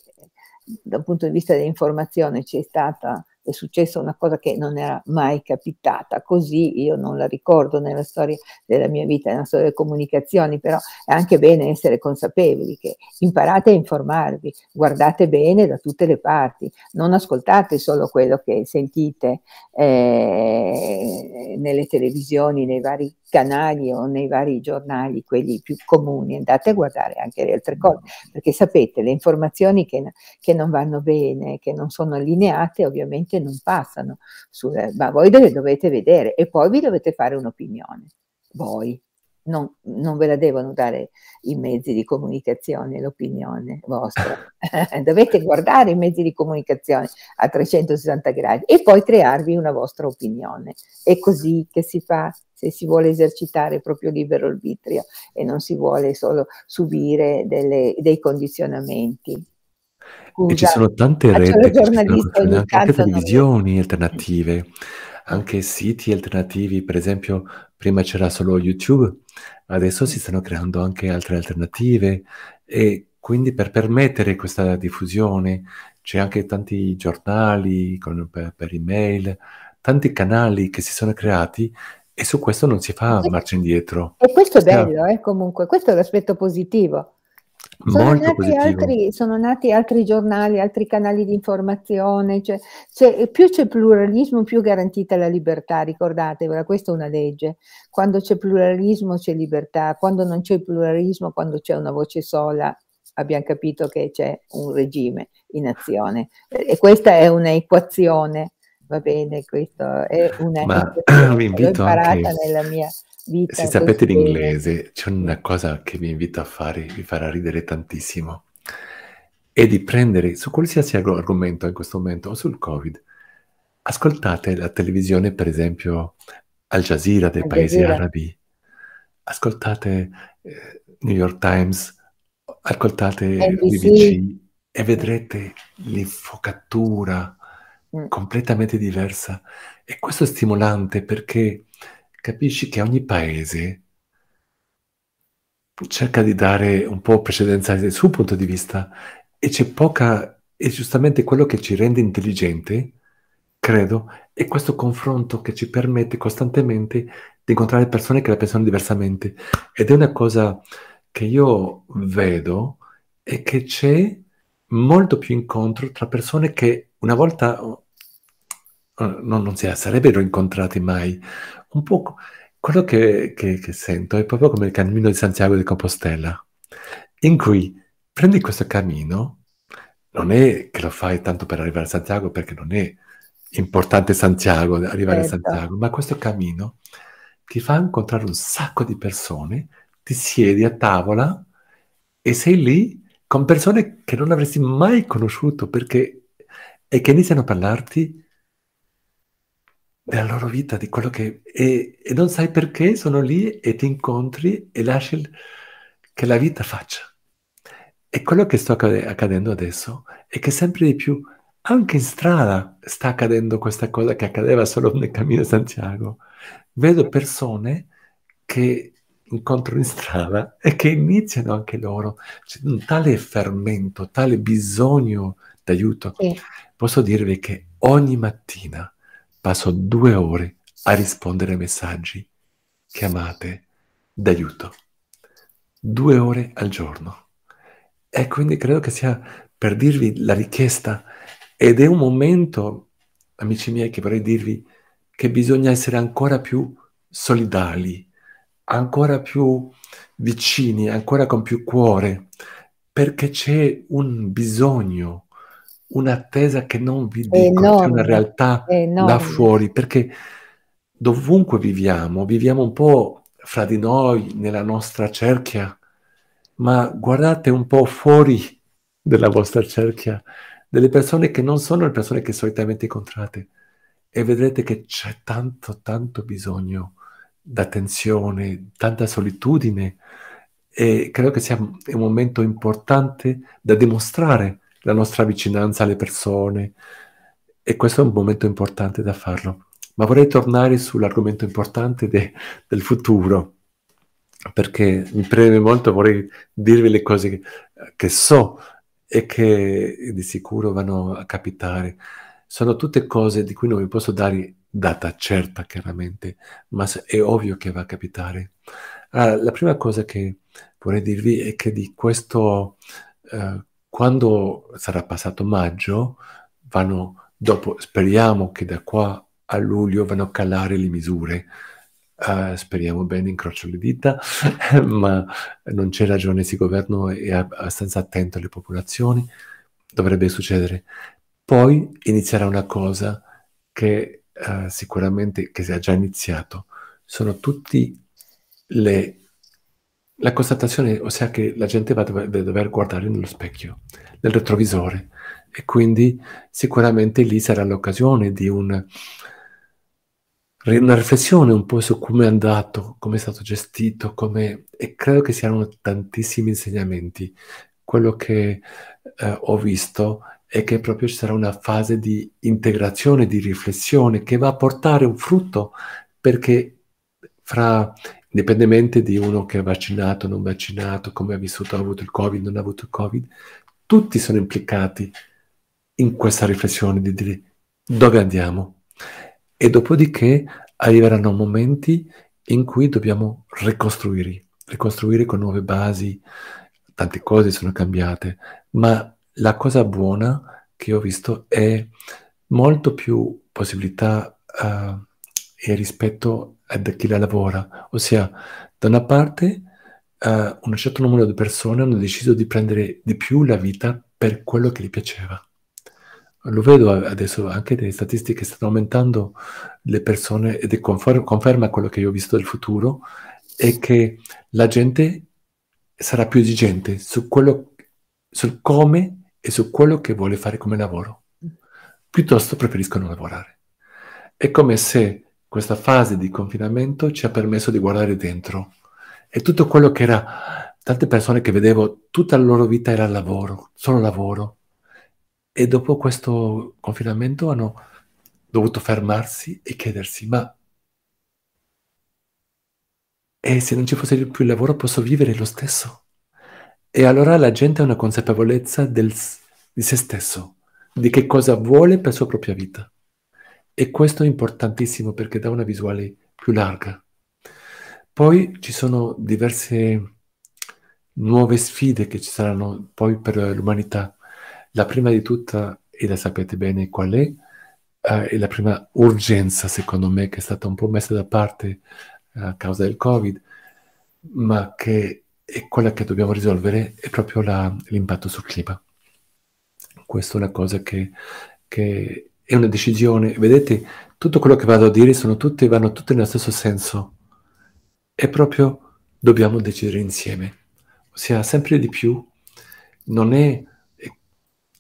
dal punto di vista dell'informazione c'è stata è successa una cosa che non era mai capitata, così io non la ricordo nella storia della mia vita, nella storia delle comunicazioni, però è anche bene essere consapevoli che imparate a informarvi, guardate bene da tutte le parti, non ascoltate solo quello che sentite eh, nelle televisioni, nei vari canali o nei vari giornali, quelli più comuni, andate a guardare anche le altre cose, perché sapete, le informazioni che, che non vanno bene, che non sono allineate, ovviamente non passano, sulle, ma voi le dovete vedere e poi vi dovete fare un'opinione, voi. Non, non, ve la devono dare i mezzi di comunicazione, l'opinione vostra. (laughs) Dovete guardare i mezzi di comunicazione a 360 gradi e poi crearvi una vostra opinione. È così che si fa se si vuole esercitare il proprio libero arbitrio e non si vuole solo subire delle, dei condizionamenti. Scusa, e ci sono tante reti, sono anche televisioni alternative, anche siti alternativi, per esempio prima c'era solo YouTube, adesso si stanno creando anche altre alternative e quindi per permettere questa diffusione c'è anche tanti giornali con, per, per email, tanti canali che si sono creati e su questo non si fa marcia indietro. E questo è bello, eh, comunque, questo è l'aspetto positivo. Sono nati, altri, sono nati, altri, giornali, altri canali di informazione, cioè, cioè, più c'è pluralismo più garantita la libertà, ricordatevela, questa è una legge. Quando c'è pluralismo c'è libertà, quando non c'è pluralismo, quando c'è una voce sola, abbiamo capito che c'è un regime in azione. E questa è un'equazione va bene, questo è una Ma (clears throat) vi invito anche, nella mia vita. Se sapete l'inglese, c'è una cosa che vi invito a fare, vi farà ridere tantissimo, è di prendere su qualsiasi argomento in questo momento, o sul Covid, ascoltate la televisione, per esempio, Al Jazeera dei Al paesi Jazeera. arabi, ascoltate eh, New York Times, ascoltate NBC. BBC e vedrete l'infocatura Mm. completamente diversa. E questo è stimolante perché capisci che ogni paese cerca di dare un po' precedenza al suo punto di vista e c'è poca, e giustamente quello che ci rende intelligente, credo, è questo confronto che ci permette costantemente di incontrare persone che la pensano diversamente. Ed è una cosa che io vedo è che c'è molto più incontro tra persone che una volta non, non si sarebbero incontrati mai. Un po' quello che, che, che, sento è proprio come il cammino di Santiago di Compostela, in cui prendi questo cammino, non è che lo fai tanto per arrivare a Santiago, perché non è importante Santiago, arrivare certo. a Santiago, ma questo cammino ti fa incontrare un sacco di persone, ti siedi a tavola e sei lì con persone che non avresti mai conosciuto perché e che iniziano a parlarti della loro vita, di quello che... E, e non sai perché sono lì e ti incontri e lasci il, che la vita faccia. E quello che sta accadendo adesso è che sempre di più, anche in strada, sta accadendo questa cosa che accadeva solo nel cammino Santiago. Vedo persone che incontro in strada e che iniziano anche loro. C'è un tale fermento, tale bisogno d'aiuto. Sì. Posso dirvi che ogni mattina passo due ore a rispondere ai messaggi, chiamate d'aiuto. Due ore al giorno. E quindi credo che sia per dirvi la richiesta ed è un momento, amici miei, che vorrei dirvi che bisogna essere ancora più solidali, ancora più vicini, ancora con più cuore, perché c'è un bisogno un'attesa che non vi dico, c'è una realtà là fuori, perché dovunque viviamo, viviamo un po' fra di noi, nella nostra cerchia, ma guardate un po' fuori della vostra cerchia, delle persone che non sono le persone che solitamente incontrate e vedrete che c'è tanto, tanto bisogno d'attenzione, tanta solitudine e credo che sia un momento importante da dimostrare la nostra vicinanza alle persone e questo è un momento importante da farlo. Ma vorrei tornare sull'argomento importante de, del futuro, perché mi preme molto, vorrei dirvi le cose che, che so e che di sicuro vanno a capitare. Sono tutte cose di cui non vi posso dare data certa, chiaramente, ma è ovvio che va a capitare. Allora, la prima cosa che vorrei dirvi è che di questo, eh, quando sarà passato maggio, vanno, dopo, speriamo che da qua a luglio vanno a calare le misure. Uh, speriamo bene, incrocio le dita, (laughs) ma non c'è ragione, se il governo è abbastanza attento alle popolazioni, dovrebbe succedere. Poi inizierà una cosa che uh, sicuramente che si è già iniziato, sono tutti le la constatazione, ossia che la gente va a dover, guardare nello specchio, nel retrovisore, e quindi sicuramente lì sarà l'occasione di un, una riflessione un po' su come è andato, come è stato gestito, come... e credo che siano tantissimi insegnamenti. Quello che eh, ho visto è che proprio ci sarà una fase di integrazione, di riflessione che va a portare un frutto perché fra indipendentemente di uno che è vaccinato, non vaccinato, come ha vissuto, ha avuto il Covid, non ha avuto il Covid, tutti sono implicati in questa riflessione di dire dove andiamo. E dopodiché arriveranno momenti in cui dobbiamo ricostruire, ricostruire con nuove basi, tante cose sono cambiate, ma la cosa buona che ho visto è molto più possibilità uh, e rispetto a chi la lavora, ossia da una parte uh, un certo numero di persone hanno deciso di prendere di più la vita per quello che gli piaceva lo vedo adesso anche nelle statistiche, stanno aumentando le persone ed è confer- conferma quello che io ho visto del futuro, è che la gente sarà più esigente su quello, sul come e su quello che vuole fare come lavoro. Piuttosto preferiscono lavorare. È come se questa fase di confinamento ci ha permesso di guardare dentro. E tutto quello che era, tante persone che vedevo, tutta la loro vita era lavoro, solo lavoro e dopo questo confinamento hanno dovuto fermarsi e chiedersi, ma e se non ci fosse più il lavoro posso vivere lo stesso? E allora la gente ha una consapevolezza del, di se stesso, di che cosa vuole per la sua propria vita. E questo è importantissimo perché dà una visuale più larga. Poi ci sono diverse nuove sfide che ci saranno poi per l'umanità. La prima di tutta, e la sapete bene qual è, eh, è la prima urgenza, secondo me, che è stata un po' messa da parte eh, a causa del Covid, ma che è quella che dobbiamo risolvere, è proprio l'impatto sul clima. Questa è una cosa che, che, è una decisione. Vedete, tutto quello che vado a dire sono tutte, vanno tutte nello stesso senso. È proprio dobbiamo decidere insieme. Ossia, sempre di più non è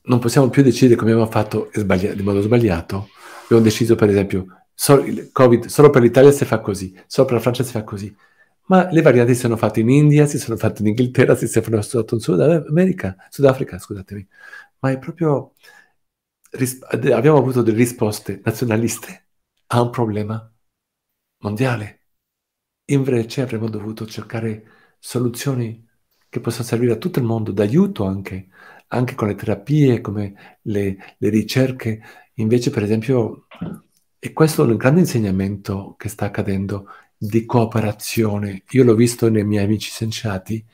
non possiamo più decidere come abbiamo fatto di modo sbagliato. Abbiamo deciso, per esempio, solo, il Covid solo per l'Italia si fa così, solo per la Francia si fa così. Ma le varianti si sono fatte in India, si sono fatte in Inghilterra, si sono fatte in Sud America, Sudafrica, scusatemi. Ma è proprio... abbiamo avuto delle risposte nazionaliste a un problema mondiale. Invece avremmo dovuto cercare soluzioni che possano servire a tutto il mondo, d'aiuto anche anche con le terapie, come le, le ricerche. Invece, per esempio, e questo è un grande insegnamento che sta accadendo di cooperazione. Io l'ho visto nei miei amici scienziati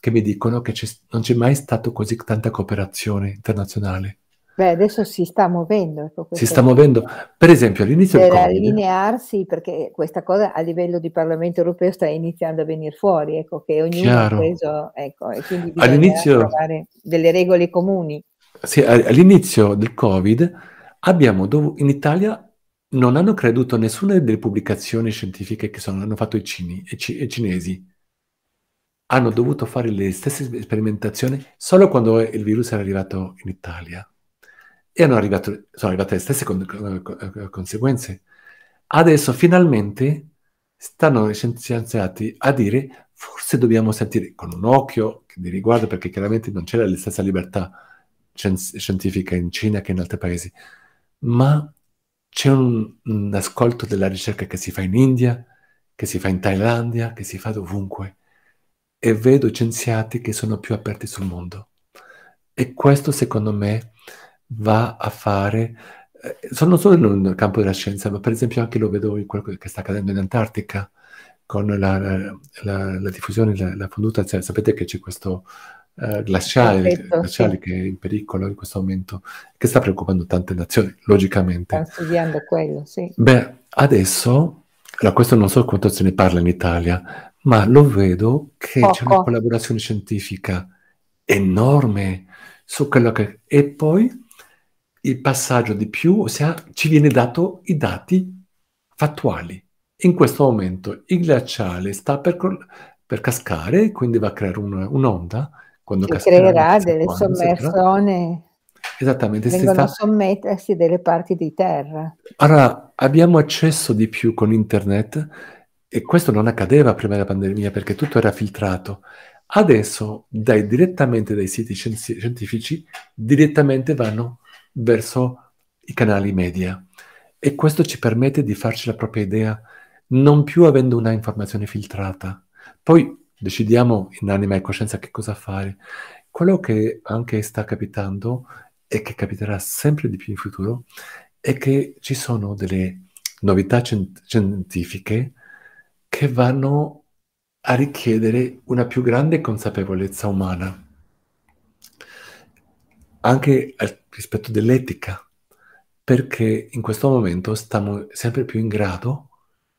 che mi dicono che non c'è mai stato così tanta cooperazione internazionale. Beh, adesso si sta muovendo. Ecco, si sta muovendo. Per esempio, all'inizio del Covid... allinearsi, perché questa cosa a livello di Parlamento europeo sta iniziando a venire fuori, ecco, che ognuno Chiaro. ha preso, ecco, e quindi all'inizio... trovare delle regole comuni. Sì, all'inizio del Covid abbiamo dov- in Italia non hanno creduto a nessuna delle pubblicazioni scientifiche che sono, hanno fatto i, cini, i, ci, i cinesi. Hanno dovuto fare le stesse sperimentazioni solo quando il virus era arrivato in Italia e hanno arrivato, sono arrivate le stesse con, con, conseguenze. Adesso finalmente stanno gli scienziati a dire forse dobbiamo sentire con un occhio di riguardo perché chiaramente non c'era la stessa libertà scientifica in Cina che in altri paesi, ma c'è un, un ascolto della ricerca che si fa in India, che si fa in Thailandia, che si fa dovunque e vedo scienziati che sono più aperti sul mondo E questo secondo me va a fare, eh, non solo nel campo della scienza, ma per esempio anche lo vedo in quello che sta accadendo in Antartica con la, la, la diffusione, la, la fonduta, cioè, sapete che c'è questo uh, glaciale, Perfetto, glaciale sì. che è in pericolo in questo momento, che sta preoccupando tante nazioni, logicamente. Sta studiando quello, sì. Beh, adesso, allora questo non so quanto se ne parla in Italia, ma lo vedo che Poco. c'è una collaborazione scientifica enorme su quello che... E poi il passaggio di più, ossia ci viene dato i dati fattuali. In questo momento il glaciale sta per, per cascare, quindi va a creare un, un'onda. Quando creerà delle sommersioni. Esattamente. Vengono sta... sommettersi delle parti di terra. Allora, abbiamo accesso di più con internet e questo non accadeva prima della pandemia perché tutto era filtrato. Adesso, dai, direttamente dai siti scientifici, direttamente vanno verso i canali media e questo ci permette di farci la propria idea non più avendo una informazione filtrata. Poi decidiamo in anima e coscienza che cosa fare. Quello che anche sta capitando e che capiterà sempre di più in futuro è che ci sono delle novità scientifiche che vanno a richiedere una più grande consapevolezza umana, anche rispetto dell'etica, perché in questo momento stiamo sempre più in grado,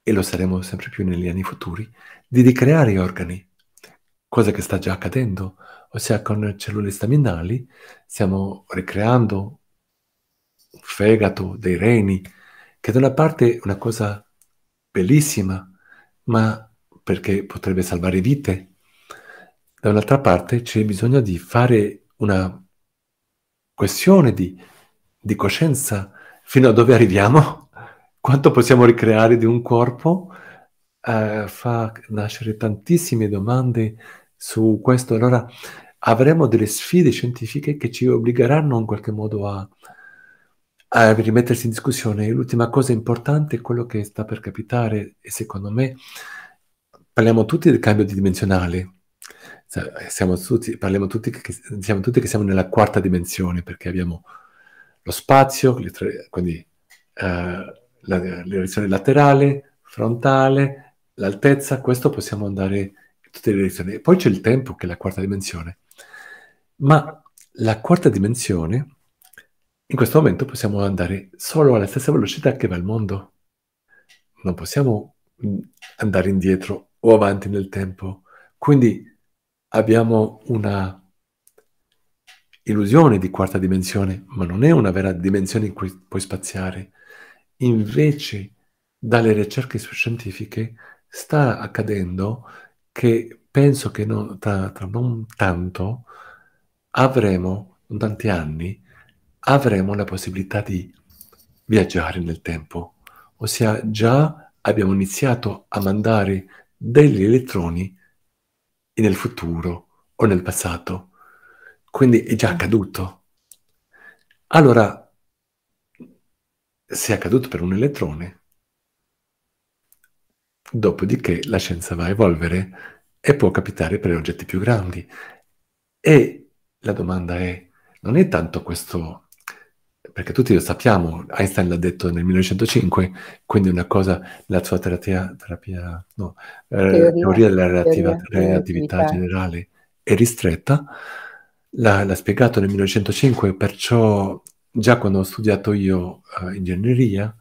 e lo saremo sempre più negli anni futuri, di ricreare organi, cosa che sta già accadendo, ossia con cellule staminali stiamo ricreando un fegato, dei reni, che da una parte è una cosa bellissima, ma perché potrebbe salvare vite, da un'altra parte c'è bisogno di fare una questione di, di coscienza fino a dove arriviamo, (laughs) quanto possiamo ricreare di un corpo, eh, fa nascere tantissime domande su questo. Allora avremo delle sfide scientifiche che ci obbligheranno in qualche modo a, a rimettersi in discussione. L'ultima cosa importante è quello che sta per capitare e secondo me parliamo tutti del cambio dimensionale, siamo tutti, parliamo tutti che, siamo tutti che siamo nella quarta dimensione perché abbiamo lo spazio, quindi uh, la direzione laterale, frontale, l'altezza, questo possiamo andare in tutte le direzioni. E poi c'è il tempo che è la quarta dimensione. Ma la quarta dimensione, in questo momento possiamo andare solo alla stessa velocità che va il mondo. Non possiamo mm, andare indietro o avanti nel tempo. Quindi abbiamo una illusione di quarta dimensione, ma non è una vera dimensione in cui puoi spaziare. Invece, dalle ricerche scientifiche sta accadendo che penso che non, tra, tra non tanto avremo, in tanti anni, avremo la possibilità di viaggiare nel tempo. Ossia, già abbiamo iniziato a mandare degli elettroni nel futuro o nel passato. Quindi è già accaduto. Allora, se è accaduto per un elettrone, dopodiché la scienza va a evolvere e può capitare per oggetti più grandi. E la domanda è, non è tanto questo perché tutti lo sappiamo, Einstein l'ha detto nel 1905, quindi una cosa, la sua terapia, terapia no, eh, teoria, teoria, della relativa, teoria, relatività generale è ristretta, l'ha, l'ha, spiegato nel 1905, perciò già quando ho studiato io uh, ingegneria,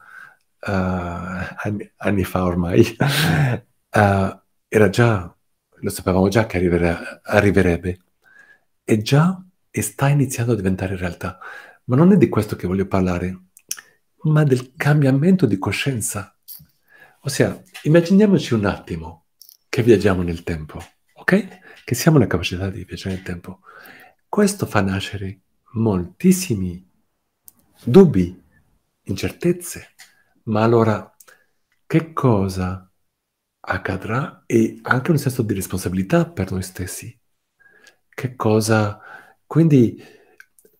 uh, anni, anni, fa ormai, uh, (laughs) era già, lo sapevamo già che arrivere, arriverebbe, e già e sta iniziando a diventare realtà. Ma non è di questo che voglio parlare, ma del cambiamento di coscienza. Ossia, immaginiamoci un attimo che viaggiamo nel tempo, ok? Che siamo la capacità di viaggiare nel tempo. Questo fa nascere moltissimi dubbi, incertezze. Ma allora, che cosa accadrà? E anche un senso di responsabilità per noi stessi. Che cosa... Quindi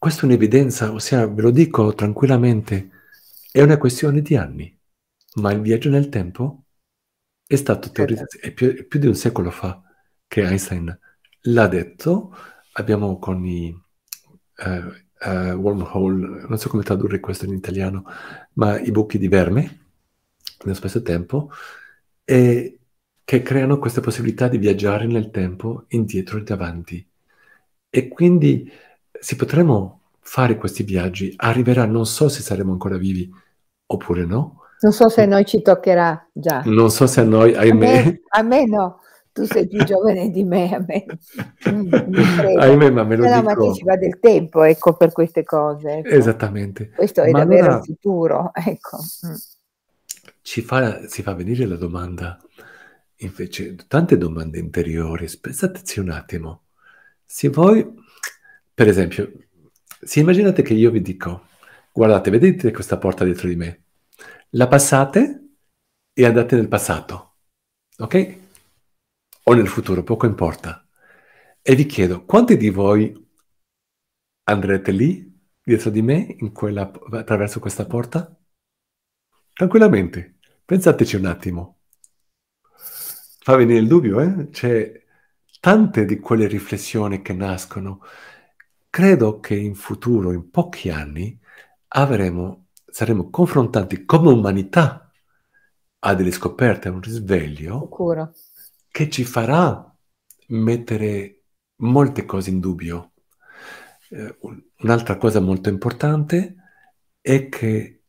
questa è un'evidenza, ossia, ve lo dico tranquillamente, è una questione di anni, ma il viaggio nel tempo è stato teorizzato, è più, è più di un secolo fa che Einstein l'ha detto, abbiamo con i uh, uh, wormhole, non so come tradurre questo in italiano, ma i buchi di verme nello stesso tempo, e che creano questa possibilità di viaggiare nel tempo indietro e davanti. E quindi se potremo fare questi viaggi, arriverà, non so se saremo ancora vivi oppure no. Non so se a noi ci toccherà già. Non so se a noi, ahimè. A me, a me no, tu sei più giovane di me, a me. ahimè, ma me lo no, dico. ma ci va del tempo, ecco, per queste cose. Ecco. Esattamente. Questo è ma davvero allora, il futuro, ecco. Mm. Ci fa, si fa venire la domanda, invece, tante domande interiori, pensateci un attimo. Se voi, per esempio, se immaginate che io vi dico, guardate, vedete questa porta dietro di me? La passate e andate nel passato, ok? O nel futuro, poco importa. E vi chiedo, quanti di voi andrete lì, dietro di me, quella, attraverso questa porta? Tranquillamente, pensateci un attimo. Fa venire il dubbio, eh? C'è tante di quelle riflessioni che nascono credo che in futuro, in pochi anni, avremo, saremo confrontati come umanità a delle scoperte, a un risveglio Sicuro. che ci farà mettere molte cose in dubbio. Eh, un'altra cosa molto importante è che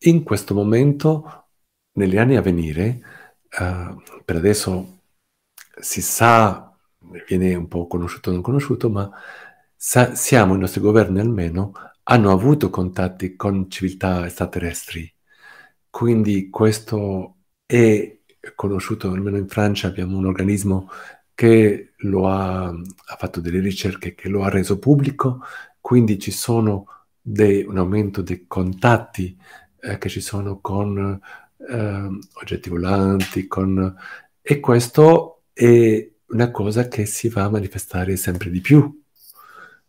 in questo momento, negli anni a venire, eh, per adesso si sa viene un po' conosciuto o non conosciuto, ma sa- siamo, i nostri governi almeno, hanno avuto contatti con civiltà extraterrestri. Quindi questo è conosciuto, almeno in Francia abbiamo un organismo che lo ha, ha fatto delle ricerche, che lo ha reso pubblico, quindi ci sono dei, un aumento dei contatti eh, che ci sono con eh, oggetti volanti, con, e questo è una cosa che si va a manifestare sempre di più.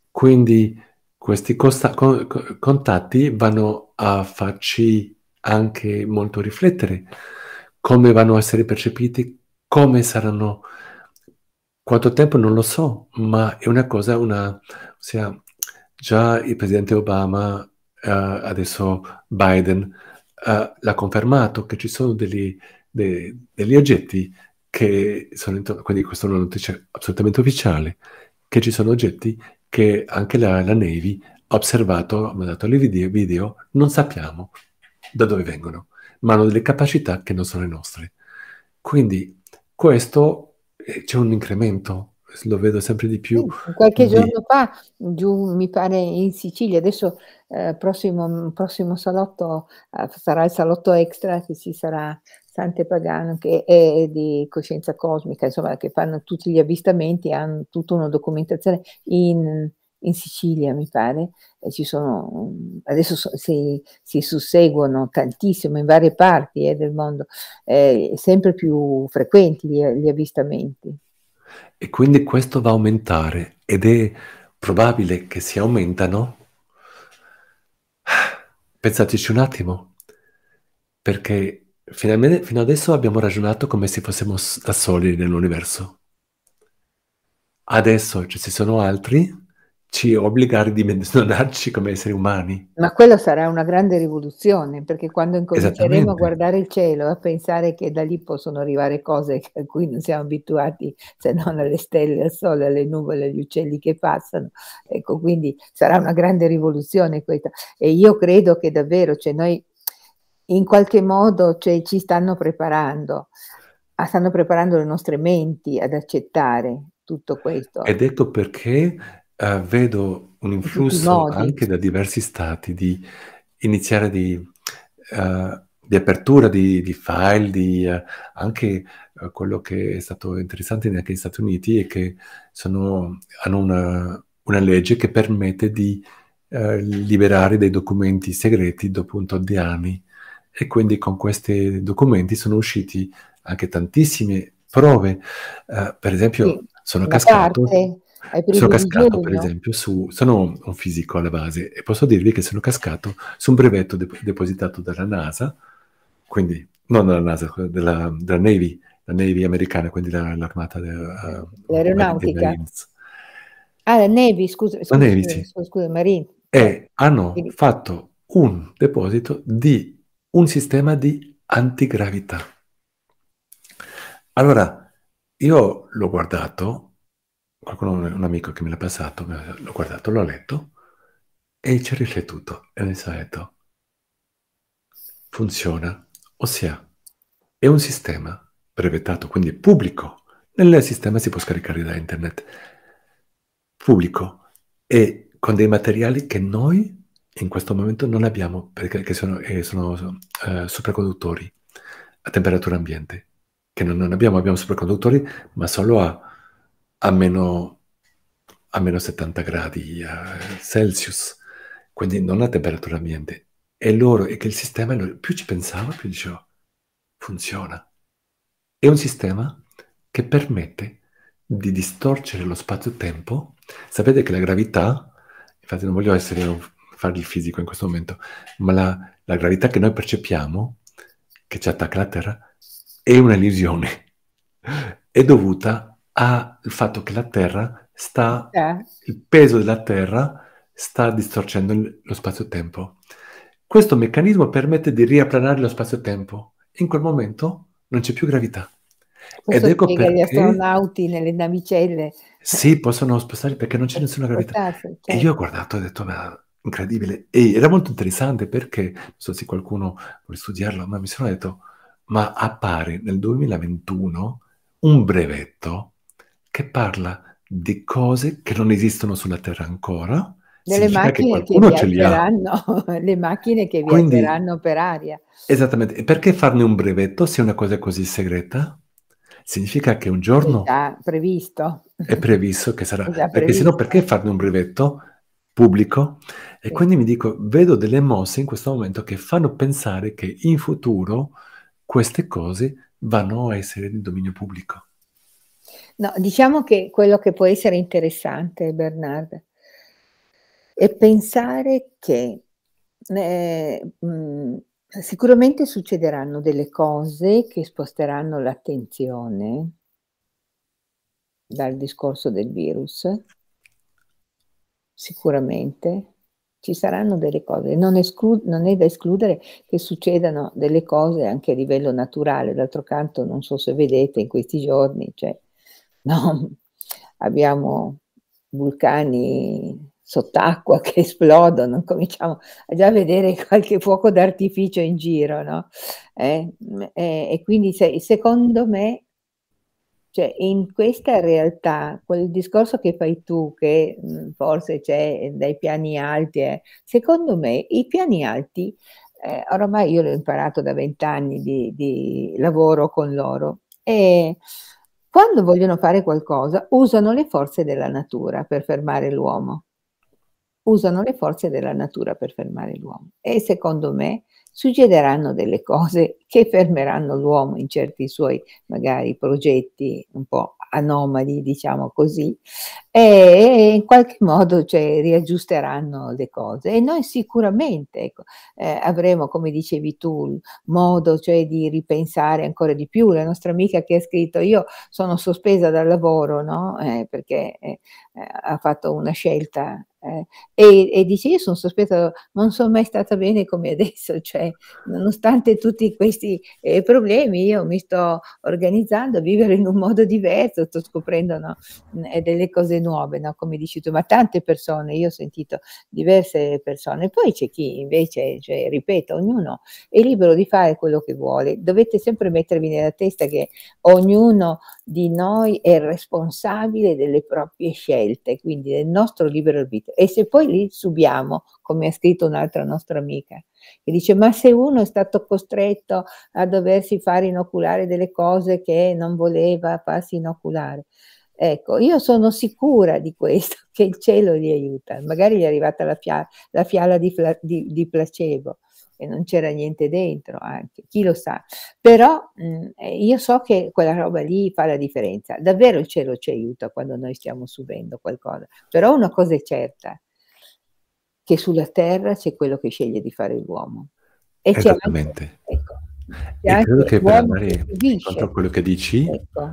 Quindi questi costa- con- contatti vanno a farci anche molto riflettere come vanno a essere percepiti, come saranno, quanto tempo non lo so, ma è una cosa, una, ossia, già il presidente Obama, uh, adesso Biden, uh, l'ha confermato che ci sono degli, de, degli oggetti che sono intorno, quindi questa è una notizia assolutamente ufficiale, che ci sono oggetti che anche la, la Navy ha osservato, ha mandato le video, video, non sappiamo da dove vengono, ma hanno delle capacità che non sono le nostre. Quindi questo eh, c'è un incremento, lo vedo sempre di più. Sì, qualche di... giorno fa, giù mi pare in Sicilia, adesso eh, prossimo, prossimo salotto eh, sarà il salotto extra che ci sarà Sante Pagano, che è di coscienza cosmica, insomma, che fanno tutti gli avvistamenti, hanno tutta una documentazione in, in Sicilia, mi pare, ci sono, adesso si, si susseguono tantissimo in varie parti eh, del mondo, eh, sempre più frequenti gli, gli avvistamenti. E quindi questo va a aumentare ed è probabile che si aumentano? Pensateci un attimo, perché Finalmente, fino adesso abbiamo ragionato come se fossimo da soli nell'universo. Adesso ci sono altri, ci obbliga a ridimensionarci come esseri umani. Ma quello sarà una grande rivoluzione, perché quando incominceremo a guardare il cielo, a pensare che da lì possono arrivare cose (laughs) a cui non siamo abituati, se non alle stelle, al sole, alle nuvole, agli uccelli che passano, ecco, quindi sarà una grande rivoluzione questa. E io credo che davvero, cioè noi in qualche modo cioè, ci stanno preparando, stanno preparando le nostre menti ad accettare tutto questo. Ed ecco perché uh, vedo un influsso anche da diversi stati di iniziare di, uh, di apertura di, di, file, di uh, anche quello che è stato interessante anche negli Stati Uniti è che sono, hanno una, una legge che permette di liberare dei documenti segreti dopo un tot di anni e quindi con questi documenti sono usciti anche tantissime prove. Uh, per esempio, sì, sono cascato. Sono cascato, per esempio, su. Sono un fisico alla base e posso dirvi che sono cascato su un brevetto de- depositato dalla NASA, quindi non dalla NASA, della, della Navy, la Navy americana, quindi la, l'armata de, uh, l'aeronautica. Ah, la Navy, scusa, La scusa, Navy, scusa, sì. scusa, scusa, Marine. E hanno Quindi- fatto un deposito di un sistema di antigravità. Allora, io l'ho guardato, qualcuno, un amico che me l'ha passato, l'ho guardato, l'ho letto e ci ho riflettuto e mi sono detto, funziona, ossia è un sistema brevettato, quindi pubblico. Nel sistema si può scaricare da internet, pubblico e con dei materiali che noi in questo momento non abbiamo perché sono, eh, sono eh, superconduttori a temperatura ambiente, che non, non abbiamo, abbiamo superconduttori ma solo a, a meno, a meno 70 gradi eh, Celsius, quindi non a temperatura ambiente. E loro, e che il sistema, più ci pensavo, più dicevo, funziona. È un sistema che permette di distorcere lo spazio-tempo. Sapete che la gravità, infatti non voglio essere un, fare il fisico in questo momento, ma la, la gravità che noi percepiamo, che ci attacca alla Terra, è un'illusione. È dovuta al fatto che la Terra sta, Ah, il peso della Terra sta distorcendo lo spazio-tempo. Questo meccanismo permette di riaplanare lo spazio-tempo. In quel momento non c'è più gravità. questo Ed ecco spiega gli perché astronauti nelle navicelle. sì, possono spostarli perché non c'è nessuna gravità. spostarsi, E certo. io ho guardato e ho detto, ma incredibile. E era molto interessante perché, non so se qualcuno vuole studiarlo, ma mi sono detto, ma appare nel 2021 un brevetto che parla di cose che non esistono sulla Terra ancora. Delle che macchine che qualcuno ce li ha. viaggeranno, (laughs) le macchine che Quindi, viaggeranno per aria. esattamente, e perché farne un brevetto se è una cosa così segreta? Significa che un È giorno già previsto. è previsto che sarà, È perché sennò perché farne un brevetto pubblico? E Sì. quindi mi dico, vedo delle mosse in questo momento che fanno pensare che in futuro queste cose vanno a essere di dominio pubblico. No, diciamo che quello che può essere interessante, Bernardo, è pensare che eh, mh, sicuramente succederanno delle cose che sposteranno l'attenzione dal discorso del virus, sicuramente ci saranno delle cose, non, esclu- non è da escludere che succedano delle cose anche a livello naturale, d'altro canto non so se vedete in questi giorni, cioè, (laughs) no, abbiamo vulcani sott'acqua che esplodono, cominciamo a già vedere (laughs) qualche fuoco d'artificio in giro, no? Eh, e, e quindi se, secondo me cioè, in questa realtà, quel discorso che fai tu, che mh, forse c'è dai piani alti, eh, secondo me i piani alti, eh, oramai io l'ho imparato da vent'anni di, di lavoro con loro, e quando vogliono fare qualcosa usano le forze della natura per fermare l'uomo. Usano le forze della natura per fermare l'uomo. E secondo me succederanno delle cose che fermeranno l'uomo in certi suoi magari progetti un po' anomali, diciamo così, e in qualche modo cioè, riaggiusteranno le cose. E noi sicuramente ecco, eh, avremo, come dicevi tu, modo cioè, di ripensare ancora di più. La nostra amica che ha scritto, io sono sospesa dal lavoro, no? Eh, perché eh, ha fatto una scelta eh, e, e, dice io sono sospesa, non sono mai stata bene come adesso, cioè nonostante tutti questi eh, problemi io mi sto organizzando a vivere in un modo diverso, sto scoprendo no, delle cose nuove, no, come dici tu, ma tante persone, io ho sentito diverse persone, poi c'è chi invece, cioè, ripeto, ognuno è libero di fare quello che vuole, dovete sempre mettervi nella testa che ognuno di noi è responsabile delle proprie scelte, quindi del nostro libero arbitrio. E se poi li subiamo, come ha scritto un'altra nostra amica, che dice: Ma se uno è stato costretto a doversi fare inoculare delle cose che non voleva farsi inoculare. Ecco, io sono sicura di questo, (laughs) che il cielo li aiuta. Magari gli è arrivata la, fia- la fiala di, fla- di, di placebo e non c'era niente dentro anche, chi lo sa. Però mh, io so che quella roba lì fa la differenza. Davvero il cielo ci aiuta quando noi stiamo subendo qualcosa. Però una cosa è certa, che sulla terra c'è quello che sceglie di fare l'uomo. E Esattamente. Anche, ecco, e credo che per andare contro quello che dici, ecco.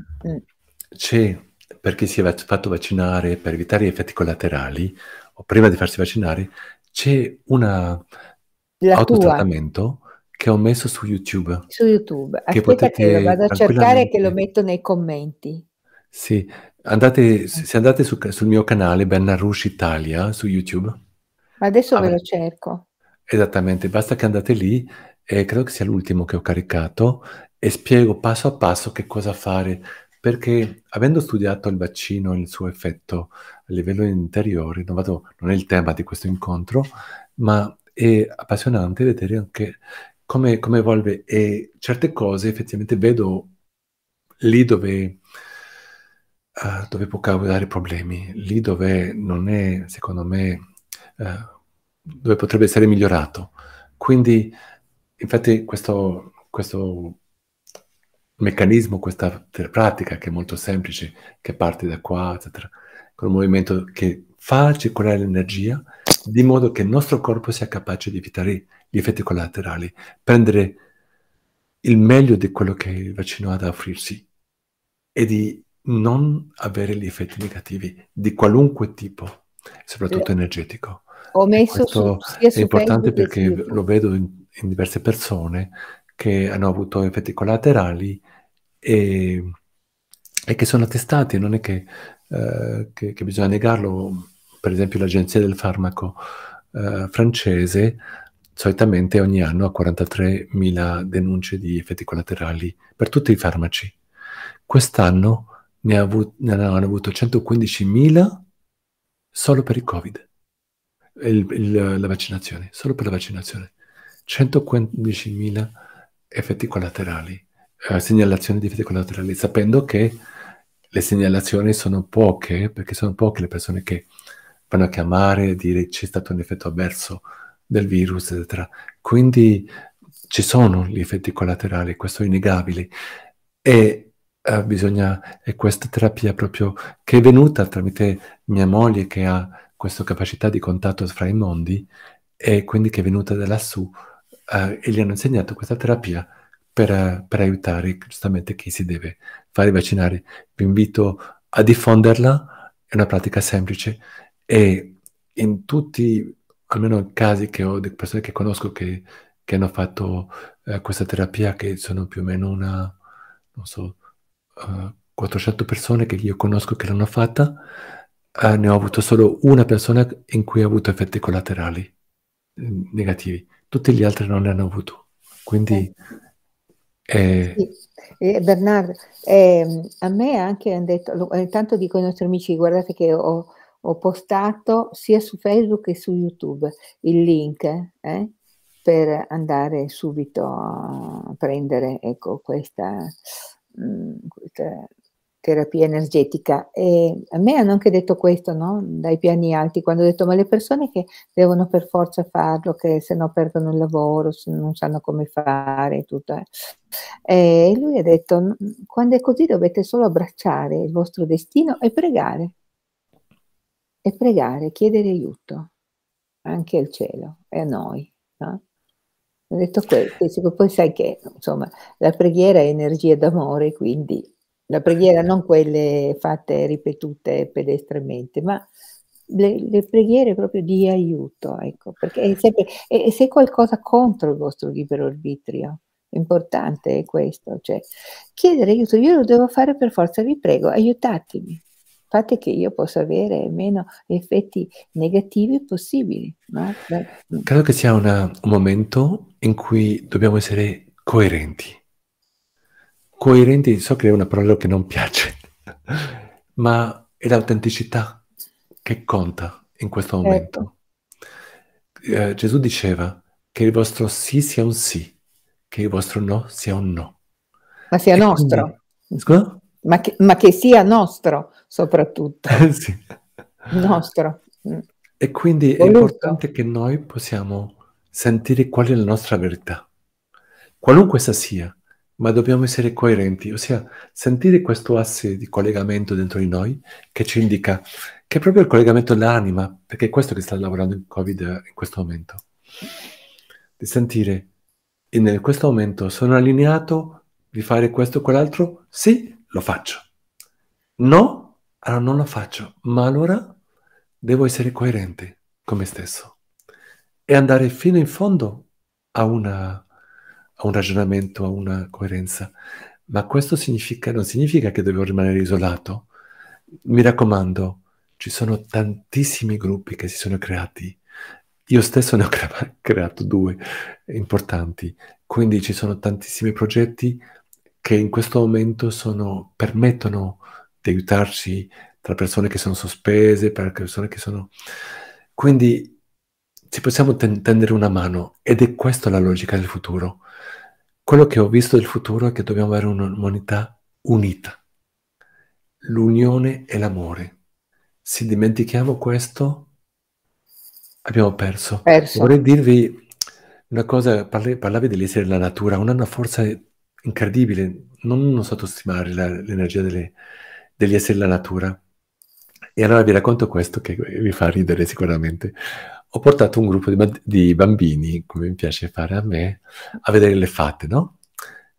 c'è per chi si è fatto vaccinare per evitare gli effetti collaterali, o prima di farsi vaccinare, c'è un autotrattamento che ho messo su YouTube. Su YouTube. Aspetta che, che lo vado a cercare che lo metto nei commenti. Sì, andate, se andate su, sul mio canale Bennarush Italia su YouTube. Ma adesso ah, ve lo cerco. Esattamente, basta che andate lì e credo che sia l'ultimo che ho caricato e spiego passo a passo che cosa fare perché avendo studiato il vaccino e il suo effetto a livello interiore, non, vado, non è il tema di questo incontro, ma è appassionante vedere anche come, come evolve e certe cose effettivamente vedo lì dove, uh, dove può causare problemi, lì dove non è, secondo me, uh, dove potrebbe essere migliorato. Quindi, infatti, questo, questo meccanismo, questa pratica che è molto semplice, che parte da qua, eccetera, con un movimento che fa circolare l'energia, di modo che il nostro corpo sia capace di evitare gli effetti collaterali, prendere il meglio di quello che il vaccino ha da offrirsi e di non avere gli effetti negativi di qualunque tipo, soprattutto energetico. Ho messo su, sia è importante perché lo vedo in, in diverse persone che hanno avuto effetti collaterali e, e che sono attestati, non è che, eh, che, che, bisogna negarlo. Per esempio l'Agenzia del Farmaco eh, francese solitamente ogni anno ha 43.000 denunce di effetti collaterali per tutti i farmaci. Quest'anno ne, avu- ne hanno avuto 115.000 solo per il Covid, il, il, la vaccinazione, solo per la vaccinazione. 115.000 effetti collaterali, eh, segnalazioni di effetti collaterali, sapendo che le segnalazioni sono poche, perché sono poche le persone che vanno a chiamare e dire c'è stato un effetto avverso del virus, eccetera. Quindi ci sono gli effetti collaterali, questo è innegabile. E eh, bisogna, e questa terapia proprio che è venuta tramite mia moglie che ha questa capacità di contatto fra i mondi e quindi che è venuta da lassù eh, e gli hanno insegnato questa terapia per, per, aiutare giustamente chi si deve fare vaccinare. Vi invito a diffonderla, è una pratica semplice e in tutti, almeno i casi che ho di persone che conosco che, che hanno fatto eh, questa terapia, che sono più o meno una, non so, uh, eh, 400 persone che io conosco che l'hanno fatta, uh, ne ho avuto solo una persona in cui ha avuto effetti collaterali mm, negativi tutti gli altri non ne hanno avuto. Quindi... Eh, sì. eh, Bernardo, eh, a me anche hanno detto, intanto dico ai nostri amici, guardate che ho, ho, postato sia su Facebook che su YouTube il link eh, per andare subito a prendere ecco, questa, mh, mm, questa terapia energetica. E a me hanno anche detto questo, no? dai piani alti, quando ho detto ma le persone che devono per forza farlo, che se no perdono il lavoro, non sanno come fare, tutto. Eh. E lui ha detto, quando è così dovete solo abbracciare il vostro destino e pregare. E pregare, chiedere aiuto anche al cielo e a noi. No? Ho detto questo, (laughs) poi sai che insomma la preghiera è energia d'amore, quindi la preghiera non quelle fatte ripetute pedestramente, ma le, le preghiere proprio di aiuto, ecco, perché è sempre, e, se qualcosa contro il vostro libero arbitrio, importante è questo, cioè chiedere aiuto, io lo devo fare per forza, vi prego, aiutatemi, fate che io possa avere meno effetti negativi possibili. No? Credo che sia una, un momento in cui dobbiamo essere coerenti Coerenti, so che è una parola che non piace, (laughs) ma è l'autenticità che conta in questo certo. momento. Eh, Gesù diceva che il vostro sì sia un sì, che il vostro no sia un no. Ma sia e nostro. Quindi... Scusa? Ma che, ma che, sia nostro, soprattutto. (laughs) sì. Nostro. Mm. E quindi Voluto. è importante che noi possiamo sentire qual è la nostra verità, qualunque essa sia ma dobbiamo essere coerenti, ossia sentire questo asse di collegamento dentro di noi che ci indica che è proprio il collegamento dell'anima, perché è questo che sta lavorando il Covid in questo momento. Di sentire, in questo momento sono allineato di fare questo o quell'altro? Sì, lo faccio. No, allora non lo faccio, ma allora devo essere coerente con me stesso e andare fino in fondo a, una, a un ragionamento, a una coerenza. Ma questo significa, non significa che devo rimanere isolato. Mi raccomando, ci sono tantissimi gruppi che si sono creati. Io stesso ne ho crea- (laughs) creato due importanti, quindi ci sono tantissimi progetti che in questo momento sono, permettono di aiutarci tra persone che sono sospese, per persone che sono... Quindi ci possiamo ten- tendere una mano ed è questa la logica del futuro. Quello che ho visto del futuro è che dobbiamo avere un'umanità unita. L'unione e l'amore. Se dimentichiamo questo, abbiamo perso. Perso. Vorrei dirvi una cosa, parli- parlavi dell'essere della natura, hanno una forza incredibile, non, non sottostimare la- l'energia delle- degli esseri della natura. E allora vi racconto questo che vi fa ridere sicuramente. Ho portato un gruppo di, di bambini, come mi piace fare a me, a vedere le fate, no?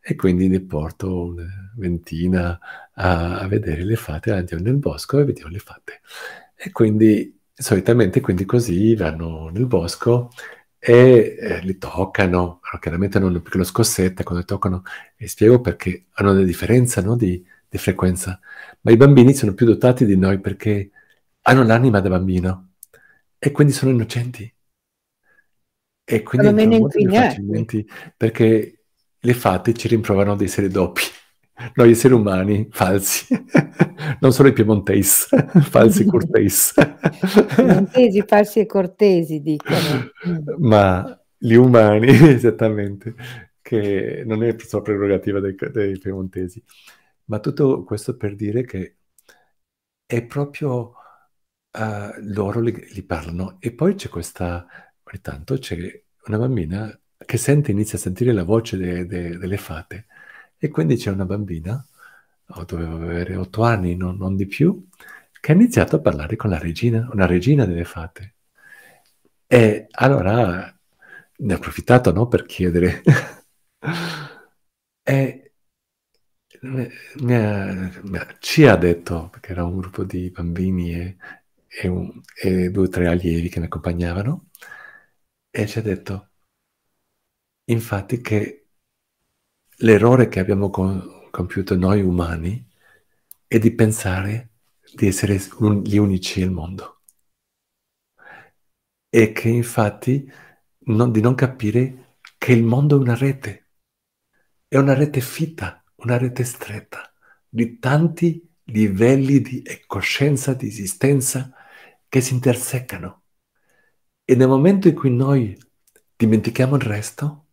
E quindi ne porto una ventina a, a vedere le fate, andiamo nel bosco e vediamo le fate. E quindi solitamente quindi così vanno nel bosco e eh, li toccano, allora, chiaramente hanno una piccola scossetta quando li toccano e spiego perché hanno una differenza no, di, di frequenza, ma i bambini sono più dotati di noi perché hanno l'anima da bambino e quindi sono innocenti. E quindi Sono meno facilmente perché le fate ci rimproverano di essere doppi. (laughs) Noi esseri umani falsi, (laughs) non solo i piemontesi, (laughs) falsi cortesi. Piemontesi, falsi e cortesi, dicono. Ma gli umani, esattamente, che non è solo prerogativa dei, dei piemontesi. Ma tutto questo per dire che è proprio uh, loro li, li, parlano. E poi c'è questa, ogni tanto c'è una bambina che sente, inizia a sentire la voce de, de, delle fate. E quindi c'è una bambina, oh, doveva avere otto anni, non, non di più, che ha iniziato a parlare con la regina, una regina delle fate. E allora ne ho approfittato no, per chiedere. (laughs) e mi ha, ci ha detto, perché era un gruppo di bambini e, e, un, e due o tre allievi che mi accompagnavano, e ci ha detto, infatti, che l'errore che abbiamo co- compiuto noi umani è di pensare di essere un, gli unici al mondo. E che infatti non, di non capire che il mondo è una rete, è una rete fitta, una rete stretta di tanti livelli di coscienza, di esistenza che si intersecano. E nel momento in cui noi dimentichiamo il resto,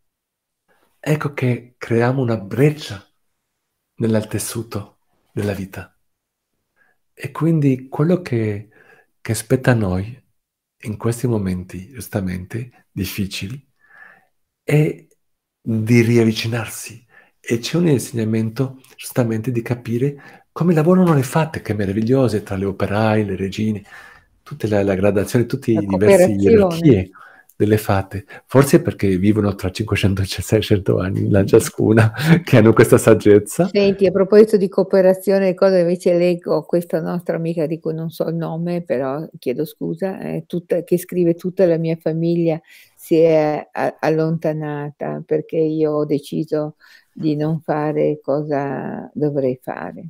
ecco che creiamo una breccia nel tessuto della vita. E quindi quello che, che spetta a noi in questi momenti, giustamente, difficili, è di riavvicinarsi. E c'è un insegnamento, giustamente, di capire come lavorano le fatte, che meravigliose, tra le operai, le regine, tutte la, la gradazione, tutte le diverse gerarchie delle fate. Forse perché vivono tra 500 e 600 anni la ciascuna, che hanno questa saggezza. Senti, a proposito di cooperazione, cosa invece leggo, questa nostra amica di cui non so il nome, però chiedo scusa, tutta, che scrive tutta la mia famiglia si è allontanata perché io ho deciso di non fare cosa dovrei fare.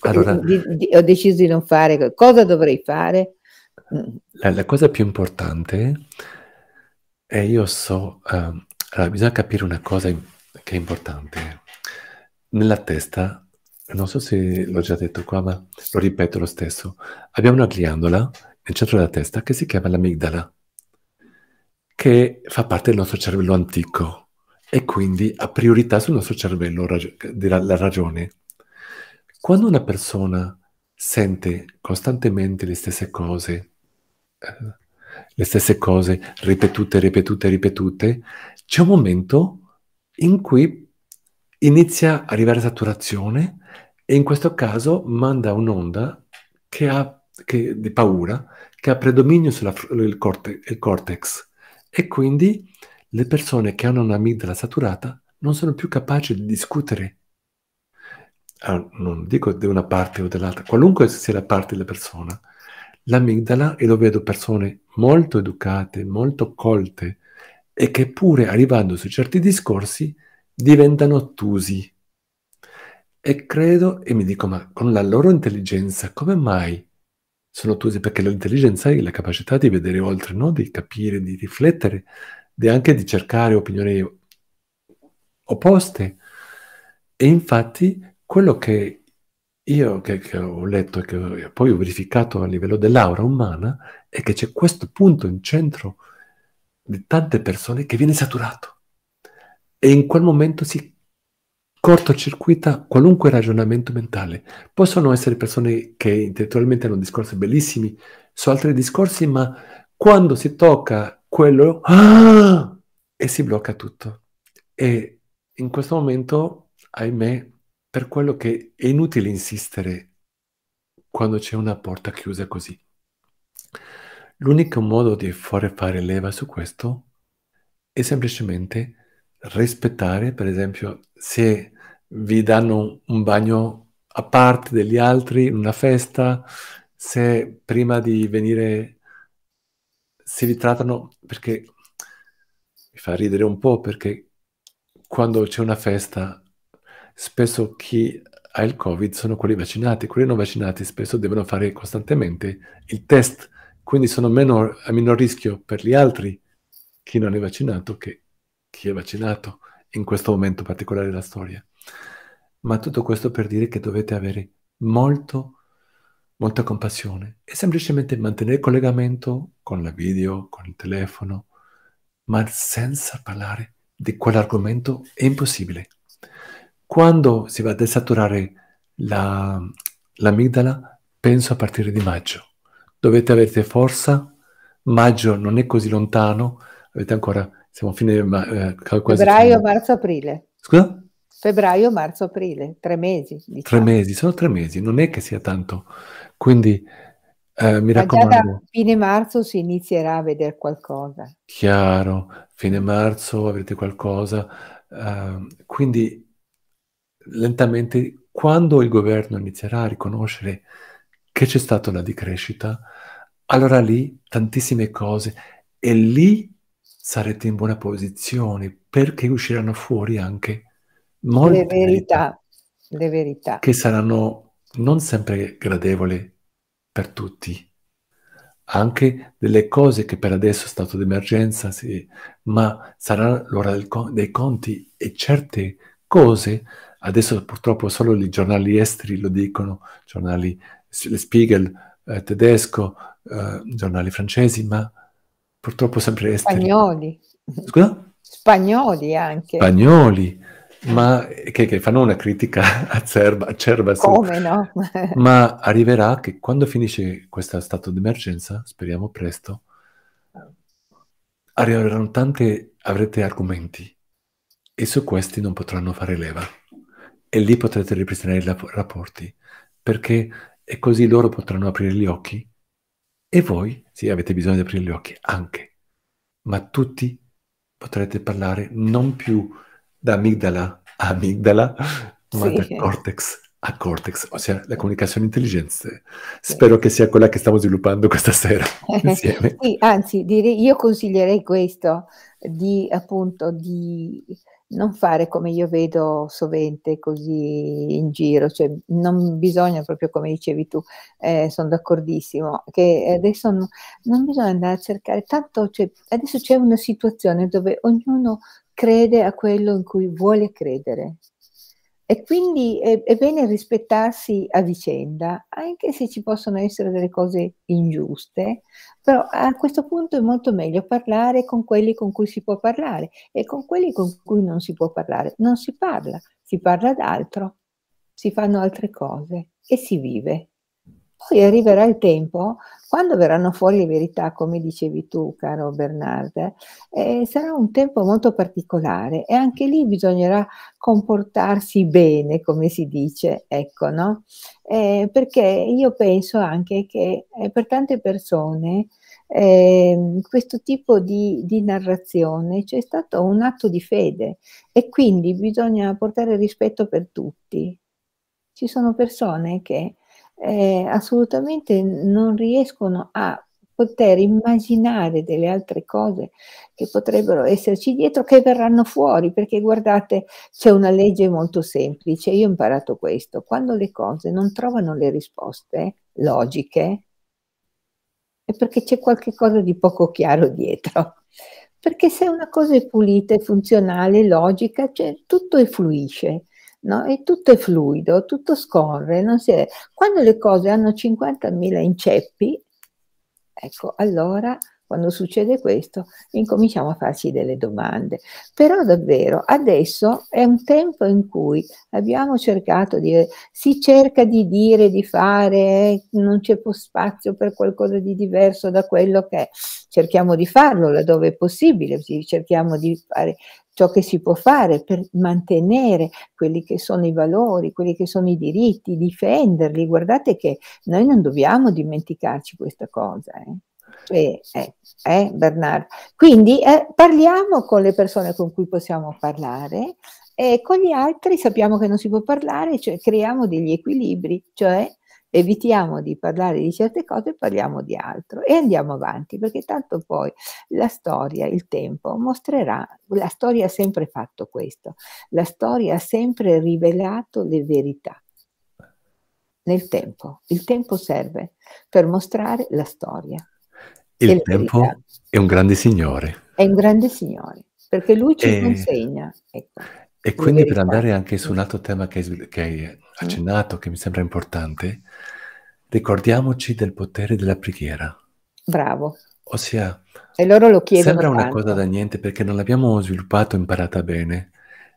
Allora, di, di, ho deciso di non fare cosa dovrei fare. La, la cosa più importante è io so, uh, allora bisogna capire una cosa che è importante. Nella testa, non so se l'ho già detto qua, ma lo ripeto lo stesso, abbiamo una ghiandola nel centro della testa che si chiama l'amigdala, che fa parte del nostro cervello antico e quindi ha priorità sul nostro cervello, ragio- la ragione. Quando una persona sente costantemente le stesse cose, eh, le stesse cose ripetute, ripetute, ripetute, c'è un momento in cui inizia a arrivare saturazione e in questo caso manda un'onda che ha, che, di paura che ha predominio sul corte, cortex e quindi le persone che hanno un'amigdala saturata non sono più capaci di discutere ah, non dico di una parte o dell'altra, qualunque sia la parte della persona, l'amigdala, e lo vedo persone molto educate, molto colte, e che pure arrivando su certi discorsi diventano ottusi. E credo, e mi dico, ma con la loro intelligenza, come mai sono ottusi? Perché l'intelligenza è la capacità di vedere oltre, no? di capire, di riflettere, di anche di cercare opinioni opposte. E infatti quello che io che, che ho letto e che poi ho verificato a livello dell'aura umana è che c'è questo punto in centro di tante persone che viene saturato e in quel momento si cortocircuita qualunque ragionamento mentale. Possono essere persone che intellettualmente hanno discorsi bellissimi su altri discorsi, ma quando si tocca quello ah, e si blocca tutto. E in questo momento, ahimè, per quello che è inutile insistere quando c'è una porta chiusa così. L'unico modo di fare fare leva su questo è semplicemente rispettare, per esempio, se vi danno un bagno a parte degli altri una festa, se prima di venire si vi trattano, perché mi fa ridere un po' perché quando c'è una festa, spesso chi ha il Covid sono quelli vaccinati, quelli non vaccinati spesso devono fare costantemente il test, quindi sono meno, a minor rischio per gli altri. Chi non è vaccinato che chi è vaccinato in questo momento particolare della storia. Ma tutto questo per dire che dovete avere molto, molta compassione e semplicemente mantenere collegamento con la video, con il telefono, ma senza parlare di quell'argomento è impossibile. Quando si va a desaturare la, l'amigdala, penso a partire di maggio. Dovete avere forza, maggio non è così lontano, avete ancora siamo a fine eh, quasi febbraio, fine. marzo, aprile. Scusa? Febbraio, marzo, aprile, tre mesi. Diciamo. Tre mesi, sono tre mesi, non è che sia tanto. Quindi eh, mi ma raccomando. Già da fine marzo si inizierà a vedere qualcosa. Chiaro, fine marzo avrete qualcosa. Uh, quindi lentamente, quando il governo inizierà a riconoscere che c'è stata una decrescita, allora lì tantissime cose e lì sarete in buona posizione perché usciranno fuori anche molte le verità, le verità. che saranno non sempre gradevoli per tutti. Anche delle cose che per adesso è stato d'emergenza, sì, ma sarà l'ora dei conti e certe cose, adesso purtroppo solo i giornali esteri lo dicono, giornali, Spiegel eh, tedesco, eh, giornali francesi, ma purtroppo sempre esteri. Spagnoli. Scusa? Spagnoli anche. Spagnoli, ma che, che fanno una critica (laughs) acerba, acerba su. Come no? (laughs) ma arriverà che quando finisce questo stato d'emergenza, speriamo presto, arriveranno tante, avrete argomenti e su questi non potranno fare leva. E lì potrete ripristinare i rapporti, perché è così loro potranno aprire gli occhi e voi, sì, avete bisogno di aprire gli occhi anche, ma tutti potrete parlare non più da amigdala a amigdala, ma sì. da cortex a cortex, ossia la comunicazione intelligente. Spero sì. che sia quella che stiamo sviluppando questa sera (laughs) insieme. sì, anzi, direi, io consiglierei questo, di appunto di non fare come io vedo sovente così in giro, cioè non bisogna proprio come dicevi tu, eh, sono d'accordissimo, che adesso no, non bisogna andare a cercare, tanto cioè, adesso c'è una situazione dove ognuno crede a quello in cui vuole credere. E quindi è, è, bene rispettarsi a vicenda, anche se ci possono essere delle cose ingiuste, però a questo punto è molto meglio parlare con quelli con cui si può parlare e con quelli con cui non si può parlare. Non si parla, si parla d'altro, si fanno altre cose e si vive. Poi arriverà il tempo, quando verranno fuori le verità, come dicevi tu, caro Bernard, eh, sarà un tempo molto particolare e anche lì bisognerà comportarsi bene, come si dice, ecco, no? Eh, perché io penso anche che eh, per tante persone eh, questo tipo di, di narrazione c'è stato un atto di fede e quindi bisogna portare rispetto per tutti, Ci sono persone che eh, assolutamente non riescono a poter immaginare delle altre cose che potrebbero esserci dietro, che verranno fuori, perché guardate, c'è una legge molto semplice, io ho imparato questo, quando le cose non trovano le risposte logiche, è perché c'è qualche cosa di poco chiaro dietro. Perché se una cosa è pulita, è funzionale, logica, cioè, tutto fluisce, no? e tutto è fluido, tutto scorre. Quando le cose hanno 50.000 inceppi, ecco, allora quando succede questo, incominciamo a farci delle domande. Però davvero adesso è un tempo in cui abbiamo cercato di, si cerca di dire, di fare, non c'è spazio per qualcosa di diverso da quello che è. Cerchiamo di farlo laddove è possibile, cerchiamo di fare ciò che si può fare per mantenere quelli che sono i valori, quelli che sono i diritti, difenderli. Guardate che noi non dobbiamo dimenticarci questa cosa. Eh. Eh, eh, Bernardo. Quindi eh, parliamo con le persone con cui possiamo parlare e con gli altri sappiamo che non si può parlare, cioè creiamo degli equilibri, cioè evitiamo di parlare di certe cose e parliamo di altro e andiamo avanti perché tanto poi la storia, il tempo mostrerà, la storia ha sempre fatto questo, la storia ha sempre rivelato le verità nel tempo, il tempo serve per mostrare la storia. Il tempo verità. è un grande signore. È un grande signore, perché lui ci e, consegna. Ecco, e quindi per andare anche su un altro tema che hai, che hai accennato, mm. che mi sembra importante, ricordiamoci del potere della preghiera. Bravo. Ossia, e loro lo chiedono sembra una tanto. cosa da niente perché non l'abbiamo sviluppato imparata bene,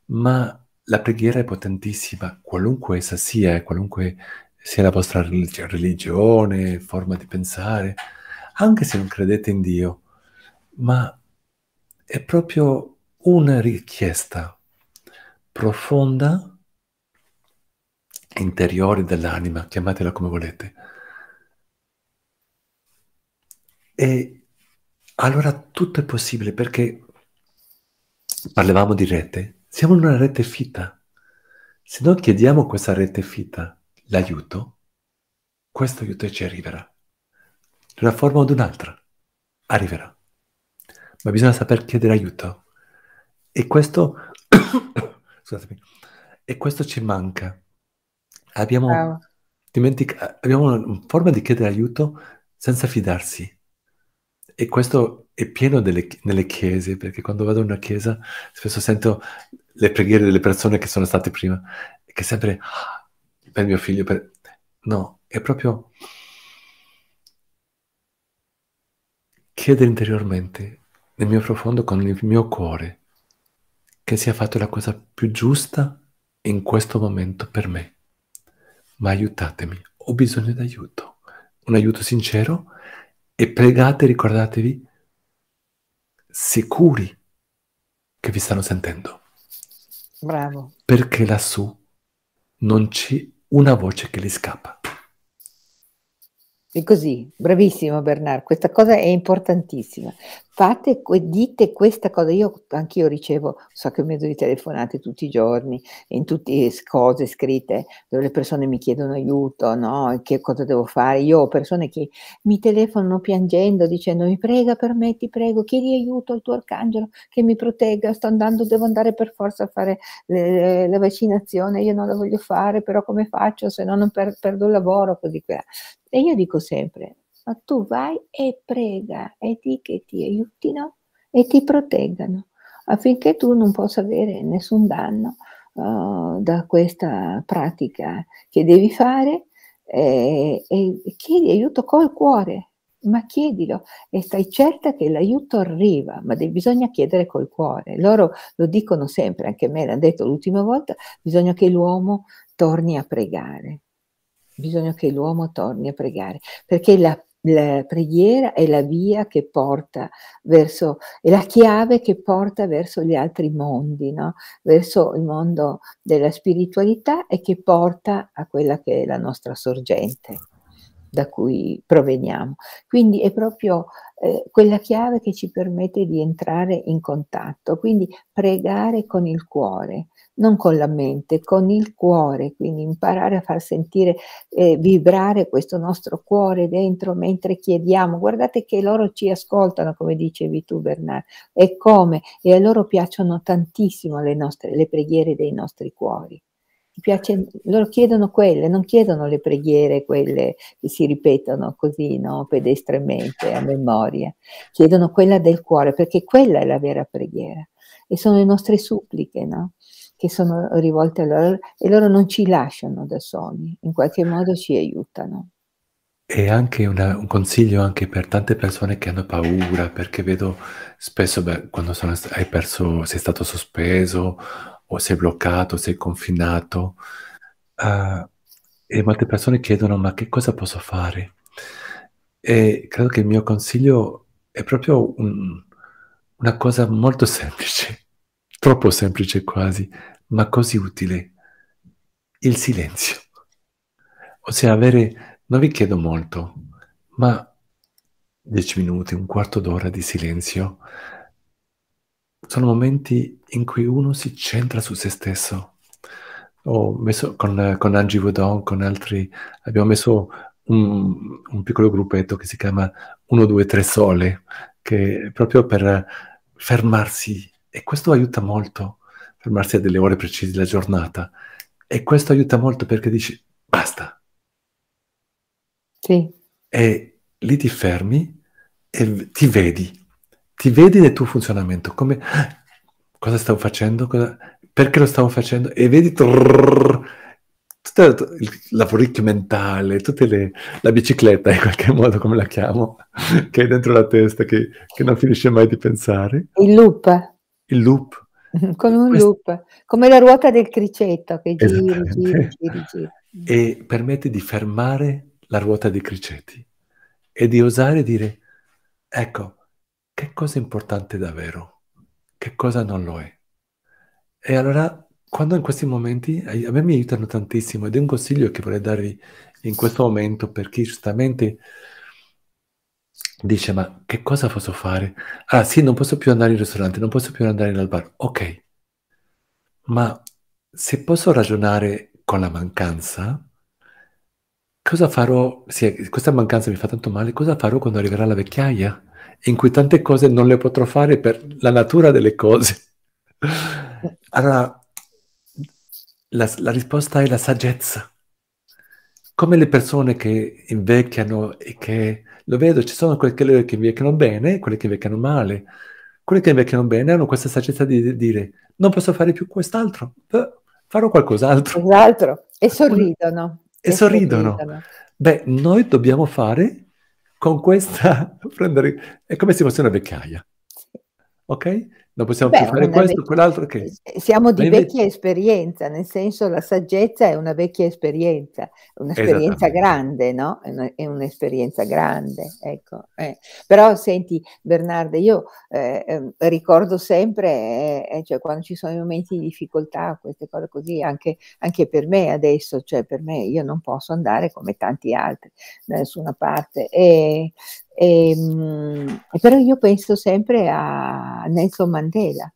ma la preghiera è potentissima, qualunque essa sia, qualunque sia la vostra religione, forma di pensare anche se non credete in Dio, ma è proprio una richiesta profonda, interiore dell'anima, chiamatela come volete. E allora tutto è possibile perché parlavamo di rete, siamo in una rete fitta. Se noi chiediamo a questa rete fitta l'aiuto, questo aiuto ci arriverà in una forma o di un'altra, arriverà. Ma bisogna saper chiedere aiuto. E questo, (coughs) scusatemi, e questo ci manca. Abbiamo, wow. dimentica- abbiamo una forma di chiedere aiuto senza fidarsi. E questo è pieno delle, nelle chiese, perché quando vado in una chiesa spesso sento le preghiere delle persone che sono state prima, che sempre, ah, per mio figlio, per... no, è proprio chiedere interiormente, nel mio profondo, con il mio cuore, che sia fatta la cosa più giusta in questo momento per me. Ma aiutatemi, ho bisogno di aiuto, un aiuto sincero e pregate, ricordatevi, sicuri che vi stanno sentendo. Bravo. Perché lassù non c'è una voce che gli scappa. È così, bravissimo Bernard, questa cosa è importantissima. Fate, dite questa cosa, io anch'io ricevo un sacco di telefonate tutti i giorni, in tutte le cose scritte, dove le persone mi chiedono aiuto, no? Che cosa devo fare? Io ho persone che mi telefonano piangendo, dicendo mi prega per me, ti prego, chiedi aiuto al tuo arcangelo che mi protegga, sto andando, devo andare per forza a fare le, la vaccinazione, io non la voglio fare, però come faccio se no non per, perdo il lavoro, così qua. E io dico sempre, ma tu vai e prega e di che ti aiutino e ti proteggano affinché tu non possa avere nessun danno uh, da questa pratica che devi fare e, e chiedi aiuto col cuore, ma chiedilo e stai certa che l'aiuto arriva, ma devi, bisogna chiedere col cuore. Loro lo dicono sempre, anche me l'hanno detto l'ultima volta, bisogna che l'uomo torni a pregare bisogna che l'uomo torni a pregare, perché la, la preghiera è la via che porta verso, è la chiave che porta verso gli altri mondi, no? verso il mondo della spiritualità e che porta a quella che è la nostra sorgente. da cui proveniamo. Quindi è proprio eh, quella chiave che ci permette di entrare in contatto, quindi pregare con il cuore, non con la mente, con il cuore, quindi imparare a far sentire, eh, vibrare questo nostro cuore dentro mentre chiediamo. Guardate che loro ci ascoltano, come dicevi tu Bernard, e come, e a loro piacciono tantissimo le, nostre, le preghiere dei nostri cuori. Piace, loro chiedono quelle, non chiedono le preghiere, quelle che si ripetono così, no? pedestremente, a memoria. Chiedono quella del cuore, perché quella è la vera preghiera. E sono le nostre suppliche, no? Che sono rivolte a loro e loro non ci lasciano da soli, in qualche modo ci aiutano. E anche una, un consiglio anche per tante persone che hanno paura, perché vedo spesso beh, quando sono, hai perso, sei stato sospeso o sei bloccato, sei confinato, uh, e molte persone chiedono ma che cosa posso fare? E credo che il mio consiglio è proprio un, una cosa molto (laughs) semplice, troppo semplice quasi, ma così utile. Il silenzio. Ossia avere, non vi chiedo molto, ma dieci minuti, un quarto d'ora di silenzio sono momenti in cui uno si centra su se stesso. Ho messo con, con Angie Woodon, con altri, abbiamo messo un, un, piccolo gruppetto che si chiama 1, 2, 3 Sole, che è proprio per fermarsi e questo aiuta molto, fermarsi a delle ore precise della giornata e questo aiuta molto perché dici basta. Sì. E lì ti fermi e ti vedi ti vedi nel tuo funzionamento, come cosa stavo facendo, cosa, perché lo stavo facendo e vedi trrr, tutto il lavoricchio mentale, tutta la bicicletta in qualche (laughs) modo come la chiamo, che è dentro la testa, che, che non finisce mai di pensare. Il loop. Il loop. (laughs) Come un Questo... loop, come la ruota del criceto che giri, giri, giri, (laughs) giri. E permette di fermare la ruota dei criceti e di osare dire, ecco, che cosa è importante davvero, che cosa non lo è. E allora, quando in questi momenti, a me mi aiutano tantissimo ed è un consiglio che vorrei darvi in questo momento per chi giustamente dice ma che cosa posso fare? Ah sì, non posso più andare in ristorante, non posso più andare al bar. Ok, ma se posso ragionare con la mancanza, cosa farò? Se questa mancanza mi fa tanto male, cosa farò quando arriverà la vecchiaia? in cui tante cose non le potrò fare per la natura delle cose. Allora, la, la risposta è la saggezza. Come le persone che invecchiano e che, lo vedo, ci sono quelle che invecchiano bene quelle che invecchiano male. Quelle che invecchiano bene hanno questa saggezza di dire non posso fare più quest'altro, farò qualcos'altro. Qualcos'altro. E sorridono. E, e sorridono. sorridono. Beh, noi dobbiamo fare con questa (laughs) prendere, è come se fosse una vecchiaia. Ok? Non possiamo Beh, più fare questo, vecchia, quell'altro che... Siamo di invece... vecchia esperienza, nel senso la saggezza è una vecchia esperienza, un'esperienza grande, no? È, una, è un'esperienza grande, ecco. Eh. Però senti Bernardo, io eh, ehm, ricordo sempre, eh, eh, cioè quando ci sono i momenti di difficoltà, queste cose così, anche, anche per me adesso, cioè per me io non posso andare come tanti altri da nessuna parte. E, e, ehm, però io penso sempre a Nelson Mandela.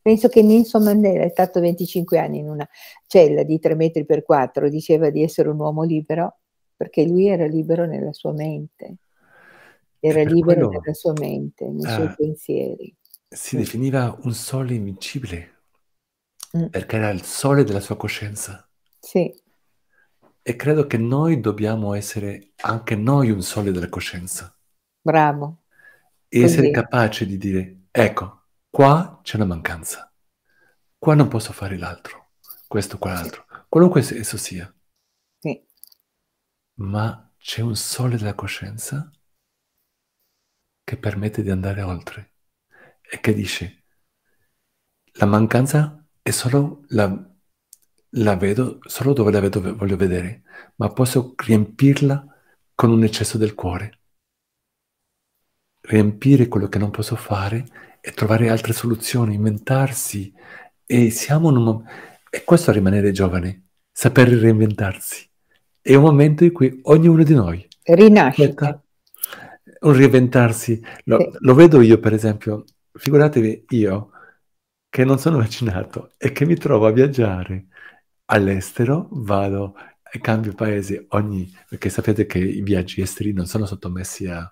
Penso che Nelson Mandela è stato 25 anni in una cella di 3 metri per 4, diceva di essere un uomo libero, perché lui era libero nella sua mente, era libero nella sua mente, nei ah, suoi pensieri. Si mm. definiva un sole invincibile, mm. perché era il sole della sua coscienza. Sì. E credo che noi dobbiamo essere anche noi un sole della coscienza. Bravo. E Così. essere capaci di dire, ecco, qua c'è una mancanza, qua non posso fare l'altro, questo, quell'altro, qualunque esso sia. Sì. Ma c'è un sole della coscienza che permette di andare oltre e che dice, la mancanza è solo la la vedo solo dove la vedo, voglio vedere, ma posso riempirla con un eccesso del cuore. Riempire quello che non posso fare e trovare altre soluzioni, inventarsi. E siamo in un momento... E questo è rimanere giovane, saper reinventarsi. è un momento in cui ognuno di noi rinasce. Un reinventarsi. Lo, sì. lo vedo io, per esempio, figuratevi io che non sono vaccinato e che mi trovo a viaggiare all'estero, vado e cambio paese ogni... perché sapete che i viaggi esteri non sono sottomessi a,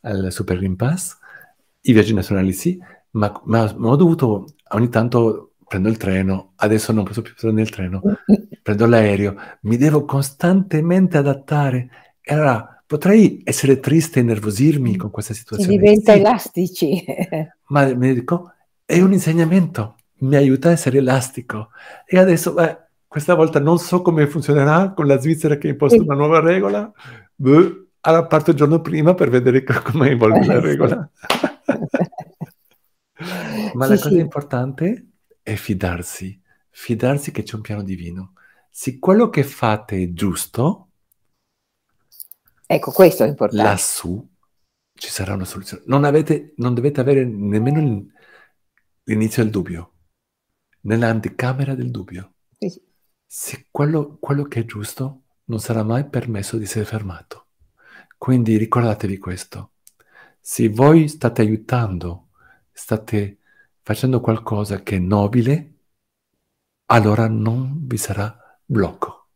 al Super Green Pass, i viaggi nazionali sì, ma, ma, ma ho dovuto ogni tanto prendo il treno, adesso non posso più prendere il treno, (laughs) prendo l'aereo, mi devo costantemente adattare. E allora potrei essere triste e nervosirmi con questa situazione. Si diventa sì, elastici. (laughs) ma mi dico, è un insegnamento, mi aiuta a essere elastico. E adesso, beh, questa volta non so come funzionerà con la Svizzera che ha imposto una nuova regola. Beh, allora parto il giorno prima per vedere come evolve la regola. (laughs) Ma sì, la cosa sì. importante è fidarsi, fidarsi che c'è un piano divino. Se quello che fate è giusto, ecco, questo è importante. Lassù ci sarà una soluzione. Non, avete, non dovete avere nemmeno l'inizio del dubbio, nell'anticamera del dubbio. Sì. Se quello, quello che è giusto non sarà mai permesso di essere fermato. Quindi ricordatevi questo. Se voi state aiutando, state facendo qualcosa che è nobile, allora non vi sarà blocco.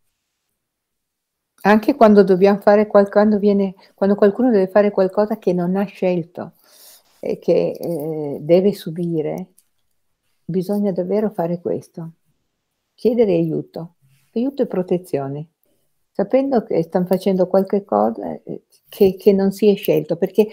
Anche quando dobbiamo fare quando, viene, quando qualcuno deve fare qualcosa che non ha scelto e che eh, deve subire, bisogna davvero fare questo. Chiedere aiuto, aiuto e protezione, sapendo che stanno facendo qualche cosa eh, che, che, non si è scelto, perché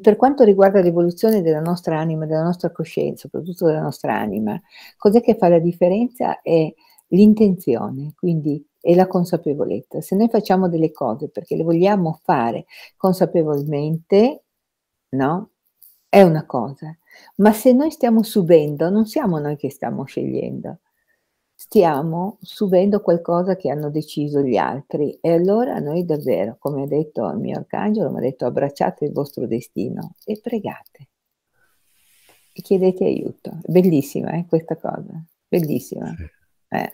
per quanto riguarda l'evoluzione della nostra anima, della nostra coscienza, soprattutto della nostra anima, cos'è che fa la differenza? È l'intenzione, quindi è la consapevolezza. Se noi facciamo delle cose perché le vogliamo fare consapevolmente, no? È una cosa. Ma se noi stiamo subendo, non siamo noi che stiamo scegliendo, stiamo subendo qualcosa che hanno deciso gli altri e allora noi davvero, come ha detto il mio arcangelo, mi ha detto abbracciate il vostro destino e pregate e chiedete aiuto. Bellissima eh, questa cosa, bellissima. Sì. Eh.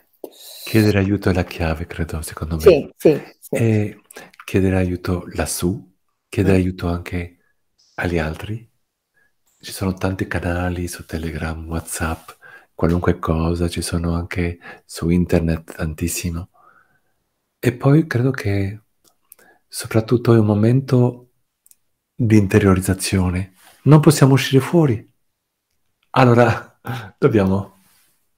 Chiedere aiuto è la chiave, credo, secondo me. Sì, sì, sì. E chiedere aiuto lassù, chiedere mm. aiuto anche agli altri. Ci sono tanti canali su Telegram, WhatsApp, qualunque cosa, ci sono anche su internet tantissimo. E poi credo che soprattutto è un momento di interiorizzazione. Non possiamo uscire fuori. Allora (laughs) dobbiamo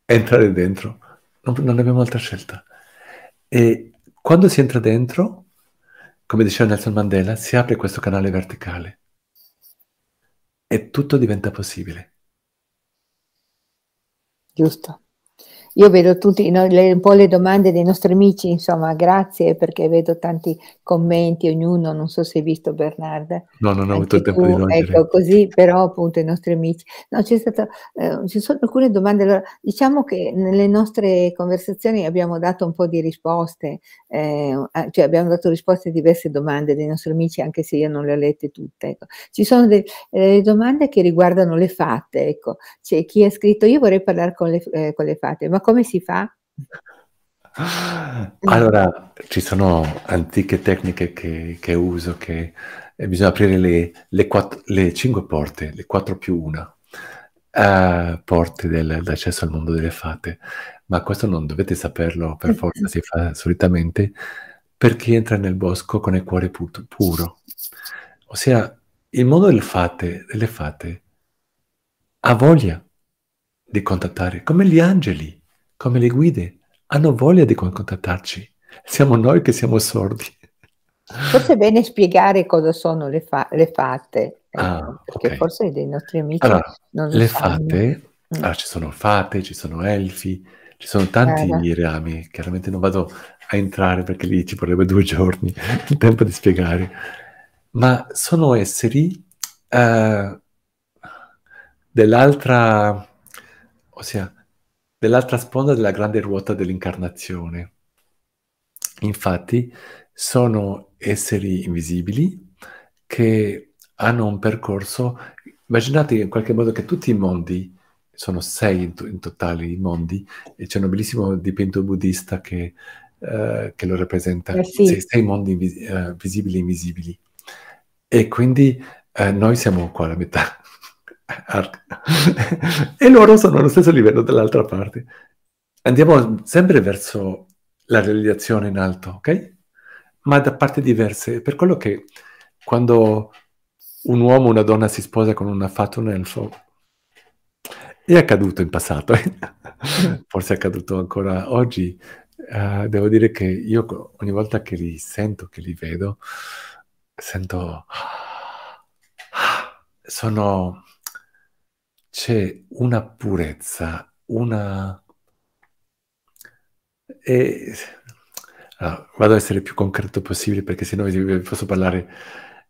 entrare dentro. Non, non abbiamo altra scelta. E quando si entra dentro, come diceva Nelson Mandela, si apre questo canale verticale e tutto diventa possibile. Giusto. Io vedo tutti, no, le, un po' le domande dei nostri amici, insomma, grazie perché vedo tanti commenti, ognuno, non so se hai visto Bernarda. No, non ho avuto il tempo di leggere. Ecco, così, però appunto i nostri amici. No, c'è stata, eh, ci sono alcune domande, allora, diciamo che nelle nostre conversazioni abbiamo dato un po' di risposte, eh, cioè abbiamo dato risposte a diverse domande dei nostri amici, anche se io non le ho lette tutte. Ecco. Ci sono delle eh, domande che riguardano le fatte, ecco. C'è chi ha scritto, io vorrei parlare con le, eh, con le fatte, ma come si fa? (laughs) Allora, ci sono antiche tecniche che, che uso, che eh, bisogna aprire le, le, quattro, le, cinque porte, le quattro più una, uh, porte del, d'accesso al mondo delle fate, ma questo non dovete saperlo per forza, si fa solitamente per chi entra nel bosco con il cuore pu- puro. Ossia, il mondo delle fate, delle fate ha voglia di contattare, come gli angeli come le guide, hanno voglia di contattarci. Siamo noi che siamo sordi. Forse è bene spiegare cosa sono le, fa- le fate, ecco, ah, perché okay. forse dei nostri amici allora, non Le sanno. fate, mm. allora, ci sono fate, ci sono elfi, ci sono tanti eh, rami, chiaramente non vado a entrare perché lì ci vorrebbe due giorni, (laughs) il tempo di spiegare, ma sono esseri uh, dell'altra, ossia dell'altra sponda della grande ruota dell'incarnazione. Infatti sono esseri invisibili che hanno un percorso, immaginate in qualche modo che tutti i mondi, sono sei in, to- in totale i mondi, e c'è un bellissimo dipinto buddista che eh, che lo rappresenta, Eh sì. sei, sei mondi invis- eh, visibili e invisibili. E quindi eh, noi siamo qua alla metà. (laughs) e loro sono allo stesso livello dall'altra parte. Andiamo sempre verso la realizzazione in alto, ok? Ma da parti diverse. Per quello che quando un uomo o una donna si sposa con un affatto un elfo, è accaduto in passato, eh? (laughs) forse è accaduto ancora oggi. Uh, devo dire che io ogni volta che li sento, che li vedo, sento... (gasps) Sono... C'è una purezza, una... E... Allora, vado ad essere più concreto possibile perché sennò vi posso parlare.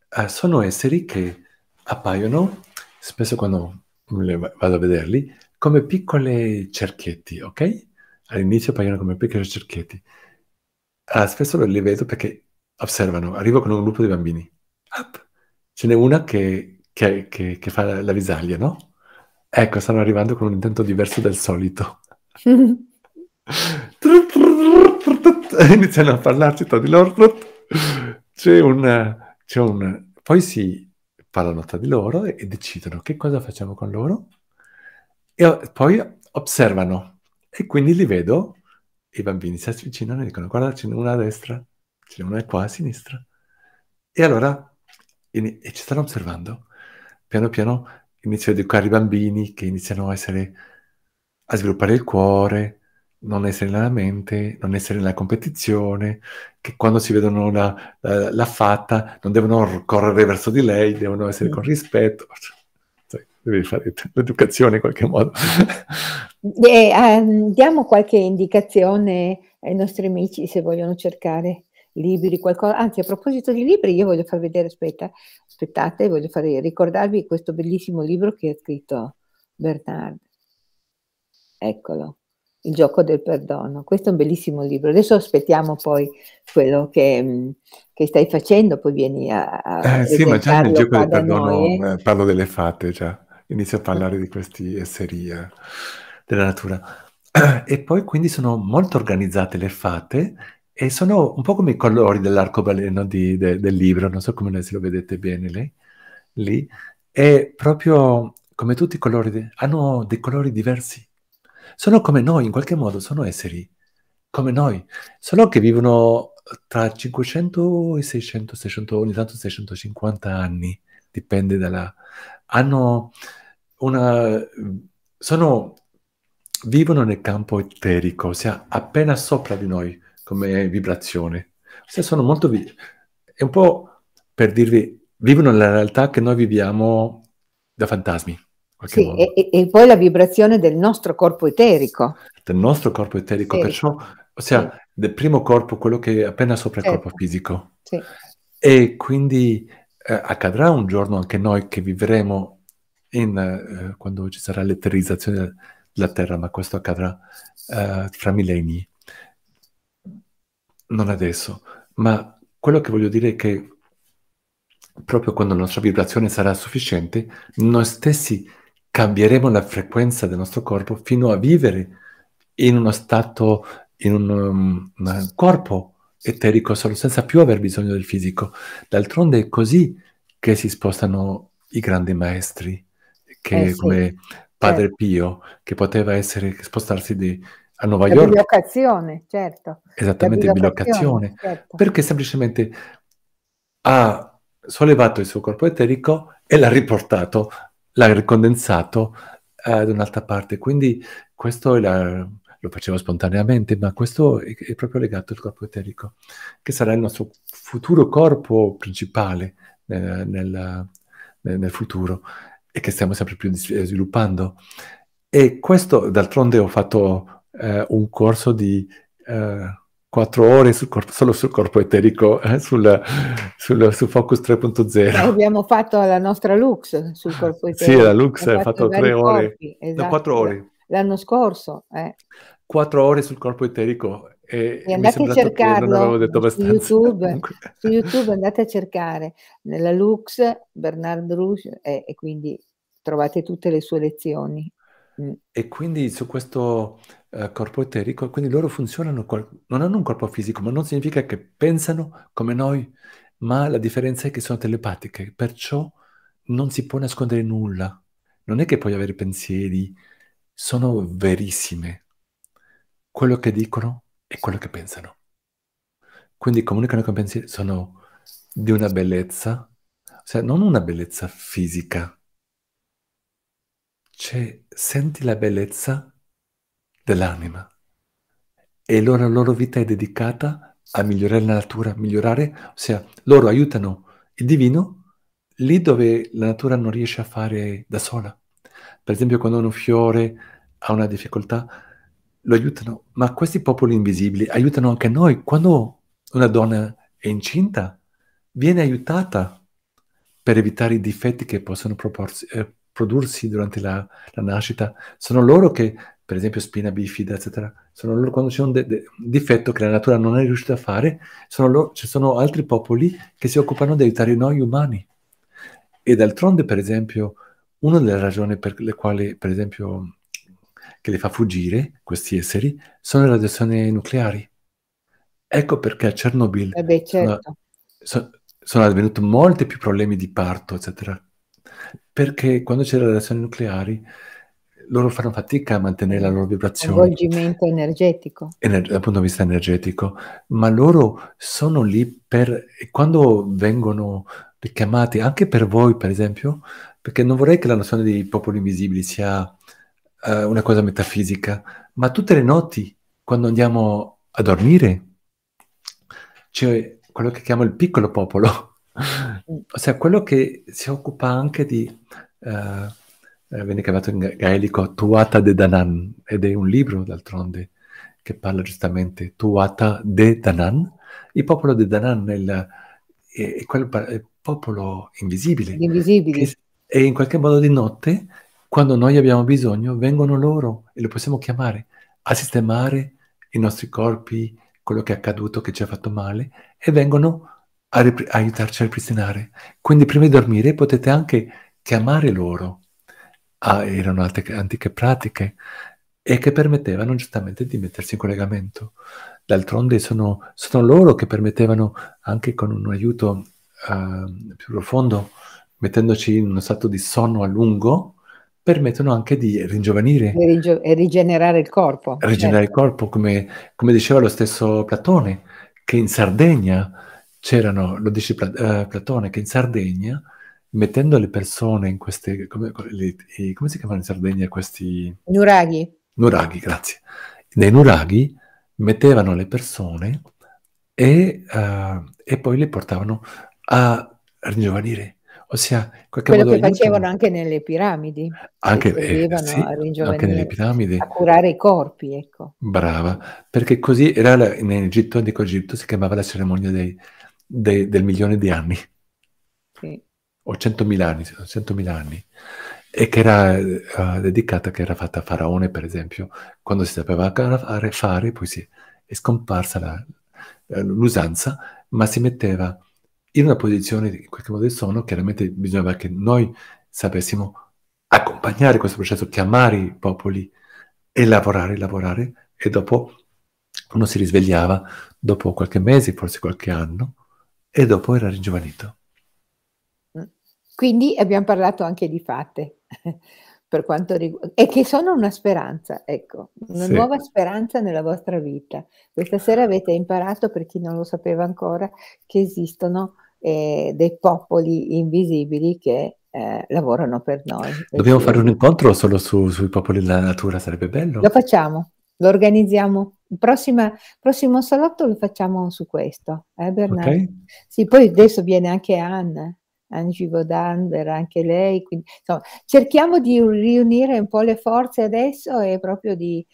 Uh, sono esseri che appaiono, spesso quando vado a vederli, come piccoli cerchietti, ok? All'inizio appaiono come piccoli cerchietti. Uh, spesso li vedo perché osservano, arrivo con un gruppo di bambini. Up. Ce n'è una che, che, che, che, fa la visaglia, no? Ecco, stanno arrivando con un intento diverso del solito. (laughs) Iniziano a parlarci tra di loro. C'è un, c'è un... Poi si parlano tra di loro e, decidono che cosa facciamo con loro. E poi osservano. E quindi li vedo, i bambini si avvicinano e dicono guarda ce n'è una a destra, ce n'è una qua a sinistra. E allora e ci stanno osservando. Piano piano inizio a educare i bambini che iniziano a essere a sviluppare il cuore, non essere nella mente, non essere nella competizione, che quando si vedono la, la, la fatta non devono correre verso di lei, devono essere con rispetto. (laughs) Cioè, devi fare l'educazione in qualche modo. E, um, diamo qualche indicazione ai nostri amici se vogliono cercare libri, qualcosa. Anzi, a proposito di libri, io voglio far vedere, aspetta, aspettate, voglio fare, ricordarvi questo bellissimo libro che ha scritto Bernard. Eccolo, Il gioco del perdono. Questo è un bellissimo libro. Adesso aspettiamo poi quello che, mm, che stai facendo, poi vieni a... a eh, sì, ma già nel gioco del perdono eh? parlo delle fate, già. Inizio a parlare di questi esseri eh, della natura. (clears throat) E poi quindi sono molto organizzate le fate e sono un po' come i colori dell'arcobaleno di, de, del libro, non so come se lo vedete bene lei, lì. È proprio come tutti i colori, hanno dei colori diversi. Sono come noi, in qualche modo, sono esseri come noi, solo che vivono tra 500 e 600, 600 ogni tanto 650 anni, dipende dalla... hanno una... sono... vivono nel campo eterico, ossia appena sopra di noi, come vibrazione. Se sono molto... Vi- è un po' per dirvi, vivono nella realtà che noi viviamo da fantasmi. Sì, e, e, poi la vibrazione del nostro corpo eterico. Del nostro corpo eterico, sì. perciò, ossia, sì. del primo corpo, quello che è appena sopra certo. il corpo fisico. Sì. E quindi eh, accadrà un giorno anche noi che vivremo in, eh, quando ci sarà l'eterizzazione della Terra, ma questo accadrà eh, fra millenni non adesso, ma quello che voglio dire è che proprio quando la nostra vibrazione sarà sufficiente, noi stessi cambieremo la frequenza del nostro corpo fino a vivere in uno stato, in un, um, un corpo eterico solo, senza più aver bisogno del fisico. D'altronde è così che si spostano i grandi maestri, che, eh sì, come Padre certo. Pio, che poteva essere, spostarsi di, a Nuova la York. bilocazione, certo. Esattamente, la bilocazione, certo. perché semplicemente ha sollevato il suo corpo eterico e l'ha riportato, l'ha ricondensato ad un'altra parte. Quindi questo la, lo faceva spontaneamente, ma questo è, è, proprio legato al corpo eterico, che sarà il nostro futuro corpo principale nel, nel, nel futuro e che stiamo sempre più sviluppando. E questo, d'altronde, ho fatto eh, un corso di eh, quattro ore sul corpo, solo sul corpo eterico, eh, sul, sul, su Focus 3.0. abbiamo fatto la nostra Lux sul corpo eterico. Sì, la Lux ha fatto, tre ore, esatto. no, quattro ore. L'anno scorso. Eh. Quattro ore sul corpo eterico. E, e andate a cercarlo su YouTube, su YouTube, andate a cercare nella Lux Bernard Rouge e, e quindi trovate tutte le sue lezioni. Mm. E quindi su questo uh, corpo eterico, quindi loro funzionano, non hanno un corpo fisico, ma non significa che pensano come noi, ma la differenza è che sono telepatiche, perciò non si può nascondere nulla. Non è che puoi avere pensieri, sono verissime. Quello che dicono è quello che pensano. Quindi comunicano con pensieri, sono di una bellezza, cioè non una bellezza fisica, cioè senti la bellezza dell'anima e loro, la loro vita è dedicata a migliorare la natura, migliorare, ossia loro aiutano il divino lì dove la natura non riesce a fare da sola. Per esempio quando un fiore ha una difficoltà, lo aiutano, ma questi popoli invisibili aiutano anche noi. Quando una donna è incinta, viene aiutata per evitare i difetti che possono proporsi, eh, prodursi durante la, la, nascita. Sono loro che, per esempio, spina bifida, eccetera, sono loro quando c'è un de- de- difetto che la natura non è riuscita a fare, sono loro, ci sono altri popoli che si occupano di aiutare noi umani. E d'altronde, per esempio, una delle ragioni per le quali, per esempio, che li fa fuggire, questi esseri, sono le radiazioni nucleari. Ecco perché a Chernobyl eh beh, certo. sono, sono, avvenuti molti più problemi di parto, eccetera. Perché quando c'è le radiazioni nucleari, loro fanno fatica a mantenere la loro vibrazione. Coinvolgimento energetico. Ener- dal punto di vista energetico. Ma loro sono lì per... Quando vengono richiamati, anche per voi per esempio, perché non vorrei che la nozione dei popoli invisibili sia uh, una cosa metafisica, ma tutte le notti, quando andiamo a dormire, c'è quello che chiamo il piccolo popolo, ossia quello che si occupa anche di, uh, viene chiamato in gaelico Tuata de Danan, ed è un libro d'altronde che parla giustamente Tuata de Danan, il popolo de Danan è, il, è, è quel è popolo invisibile, invisibile. E in qualche modo di notte quando noi abbiamo bisogno, vengono loro e lo possiamo chiamare a sistemare i nostri corpi, quello che è accaduto, che ci ha fatto male, e vengono a, rip- a aiutarci a ripristinare. Quindi prima di dormire potete anche chiamare loro. Ah, erano antiche pratiche e che permettevano giustamente di mettersi in collegamento. D'altronde sono, sono loro che permettevano anche con un aiuto uh, più profondo, mettendoci in uno stato di sonno a lungo, permettono anche di ringiovanire. E, rigio- e rigenerare il corpo. Rigenerare certo. il corpo, come, come, diceva lo stesso Platone, che in Sardegna c'erano, lo dice uh, Platone, che in Sardegna, mettendo le persone in queste, come, le, come si chiamano in Sardegna questi... Nuraghi. Nuraghi, grazie. Nei nuraghi mettevano le persone e, uh, e poi le portavano a ringiovanire Ossia, Quello che facevano anche nelle piramidi. Anche, eh, sì, anche nelle piramidi. A curare i corpi, ecco. Brava, perché così era in Egitto, antico Egitto, si chiamava la cerimonia dei, dei, del milione di anni. O centomila anni, centomila anni. E che era uh, dedicata, che era fatta a Faraone, per esempio, quando si sapeva fare, poi si è scomparsa eh, l'usanza, ma si metteva in una posizione in qualche modo di sonno, chiaramente bisognava che noi sapessimo accompagnare questo processo, chiamare i popoli e lavorare, lavorare, e dopo uno si risvegliava dopo qualche mese, forse qualche anno, e dopo era ringiovanito. Quindi abbiamo parlato anche di fatte, (laughs) per quanto riguarda, e che sono una speranza, ecco, una sì. nuova speranza nella vostra vita. Questa sera avete imparato, per chi non lo sapeva ancora, che esistono eh, dei popoli invisibili che eh, lavorano per noi. Dobbiamo fare un incontro solo su, sui popoli della natura, sarebbe bello. Lo facciamo, lo organizziamo. Il prossimo salotto lo facciamo su questo, eh Bernardo? Okay. Sì, poi adesso viene anche Anna. Angie Godan verrà anche lei, quindi insomma, cerchiamo di riunire un po' le forze adesso e proprio di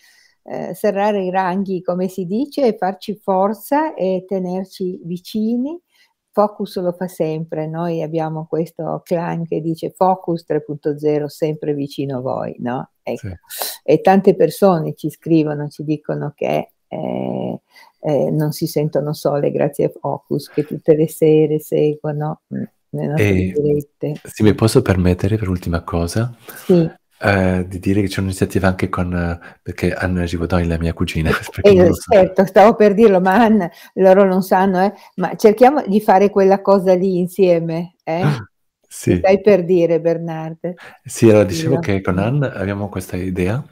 eh, serrare i ranghi, come si dice, e farci forza e tenerci vicini Focus lo fa sempre, noi abbiamo questo clan che dice Focus 3.0 sempre vicino a voi, no? Ecco. Sì. E tante persone ci scrivono, ci dicono che eh, eh, non si sentono sole grazie a Focus, che tutte le sere seguono mm, le nostre dirette. Se mi posso permettere per ultima cosa, sì. eh, di dire che c'è un'iniziativa anche con, perché Anna Givaudan è la mia cugina. Eh, (laughs) certo, stavo per dirlo, ma Anna, loro non sanno, eh, ma cerchiamo di fare quella cosa lì insieme. Eh? Sì. Stai per dire, Bernardo. Sì, allora dicevo che con Anna abbiamo questa idea.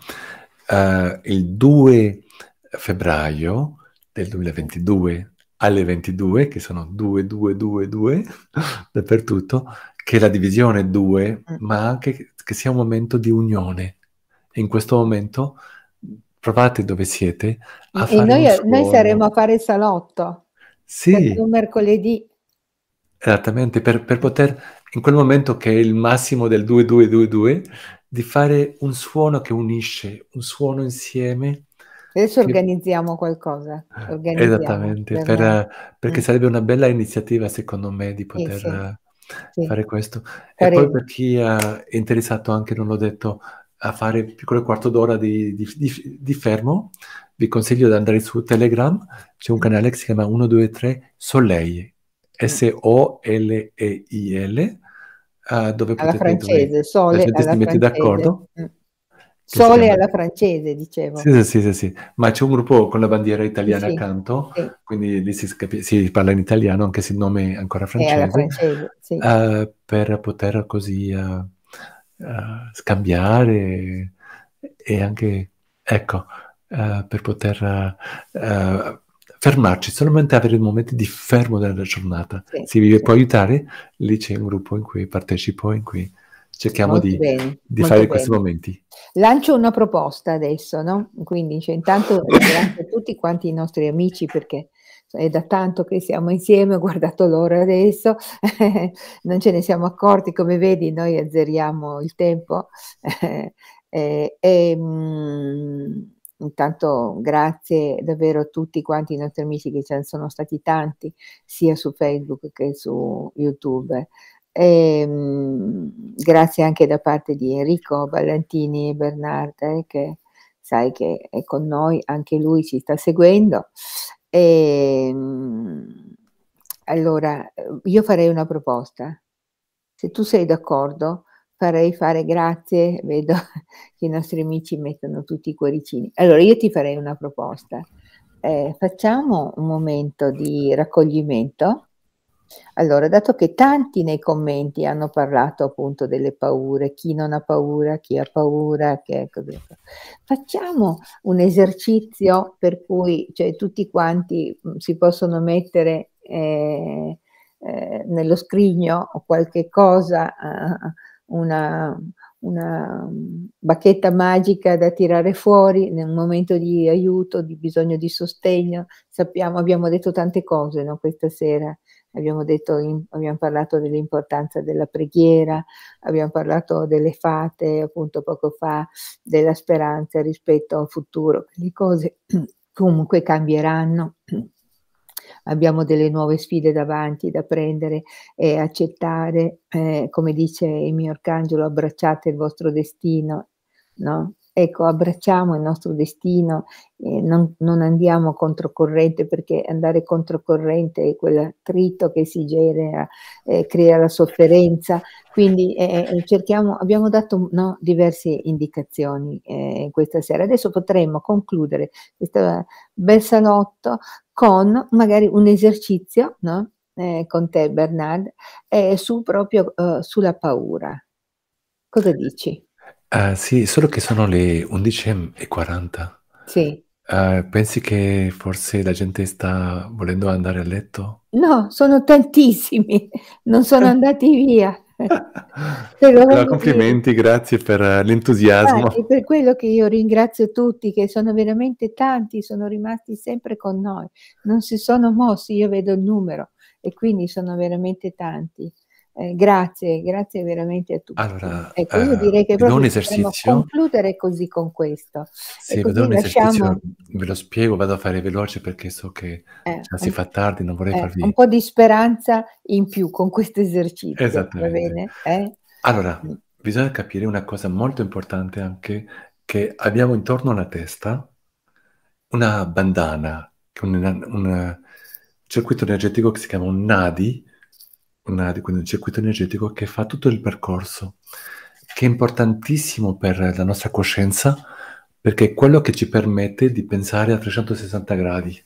Uh, il 2 febbraio del 2022 alle 22, che sono 2, 2, 2, 2 dappertutto, che la divisione 2, mm. ma anche che sia un momento di unione. E in questo momento provate dove siete a e fare noi, noi saremo a fare il salotto. Sì. Un mercoledì. Esattamente, per, per, poter, in quel momento che è il massimo del 2-2-2-2, di fare un suono che unisce, un suono insieme. Adesso organizziamo qualcosa. Organizziamo Esattamente, per, perché mm. sarebbe una bella iniziativa secondo me di poter... Sì, sì fare questo. Fare... E poi per chi è interessato anche, non l'ho detto, a fare piccolo quarto d'ora di, di, di, di, fermo, vi consiglio di andare su Telegram, c'è un mm. canale che si chiama 123 Soleil, S-O-L-E-I-L, uh, dove alla potete francese, sole alla metti d'accordo. Mm. Sole chiama... alla francese, dicevo. Sì, sì, sì, sì, ma c'è un gruppo con la bandiera italiana sì, accanto, sì. quindi lì si, capi- si, parla in italiano, anche se il nome è ancora francese, è francese sì. uh, per poter così uh, uh, scambiare e anche, ecco, per poter fermarci, solamente avere momenti di fermo della giornata. Se vi può aiutare, lì c'è un gruppo in cui partecipo, in cui cerchiamo molto di, bene, di fare bene. questi momenti. Lancio una proposta adesso, no? Quindi cioè, intanto (laughs) ringrazio tutti quanti i nostri amici perché è da tanto che siamo insieme, ho guardato l'ora adesso, (laughs) non ce ne siamo accorti, come vedi noi azzeriamo il tempo. (laughs) e, e, mh, intanto grazie davvero a tutti quanti i nostri amici che ce ne sono stati tanti, sia su Facebook che su YouTube. E, mh, grazie anche da parte di Enrico Ballantini e Bernarda, eh, che sai che è con noi, anche lui ci sta seguendo. E, mh, allora, io farei una proposta. Se tu sei d'accordo, farei fare grazie, vedo (laughs) che i nostri amici mettono tutti i cuoricini. Allora, io ti farei una proposta. Eh, facciamo un momento di raccoglimento allora, dato che tanti nei commenti hanno parlato appunto delle paure, chi non ha paura, chi ha paura, che facciamo un esercizio per cui cioè, tutti quanti mh, si possono mettere eh, eh, nello scrigno o qualche cosa, eh, una, una bacchetta magica da tirare fuori nel momento di aiuto, di bisogno di sostegno. Sappiamo, abbiamo detto tante cose no, questa sera abbiamo, detto, abbiamo parlato dell'importanza della preghiera, abbiamo parlato delle fate appunto poco fa, della speranza rispetto al futuro, le cose (clears throat) comunque cambieranno. (clears throat) Abbiamo delle nuove sfide davanti da prendere e accettare, eh, come dice il mio arcangelo, abbracciate il vostro destino, no? Ecco, abbracciamo il nostro destino, eh, non, non, andiamo controcorrente perché andare controcorrente è quel trito che si genera, eh, crea la sofferenza, quindi eh, eh cerchiamo, abbiamo dato no, diverse indicazioni eh, questa sera. Adesso potremmo concludere questo bel salotto con magari un esercizio no? Eh, con te Bernard su proprio sulla paura. Cosa dici? Uh, sì, solo che sono le 11:40. Sì. Uh, pensi che forse la gente sta volendo andare a letto? No, sono tantissimi, non sono (laughs) andati via. (laughs) Allora, complimenti, grazie per l'entusiasmo. Ah, è per quello che io ringrazio tutti, che sono veramente tanti, sono rimasti sempre con noi, non si sono mossi, io vedo il numero e quindi sono veramente tanti. Eh, grazie, grazie veramente a tutti. Allora, ecco, io direi che proprio un esercizio. concludere così con questo. Sì, vedo un lasciamo... esercizio, ve lo spiego, vado a fare veloce perché so che eh, già si fa tardi, non vorrei eh, farvi... Un po' di speranza in più con questo esercizio, Esattamente. va bene? Eh? Allora, mm. bisogna capire una cosa molto importante anche, che abbiamo intorno alla testa una bandana, un, un circuito energetico che si chiama un nadi, una, quindi un circuito energetico che fa tutto il percorso, che è importantissimo per la nostra coscienza, perché è quello che ci permette di pensare a 360 gradi.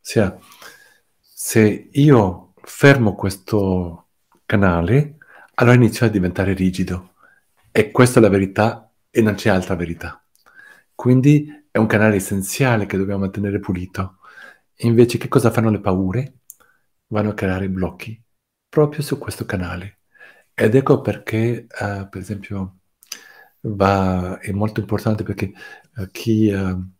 Ossia, se io fermo questo canale, allora inizio a diventare rigido. E questa è la verità e non c'è altra verità. Quindi è un canale essenziale che dobbiamo mantenere pulito. Invece che cosa fanno le paure? Vanno a creare blocchi proprio su questo canale. Ed ecco perché, uh, per esempio, va, è molto importante perché uh, chi, uh,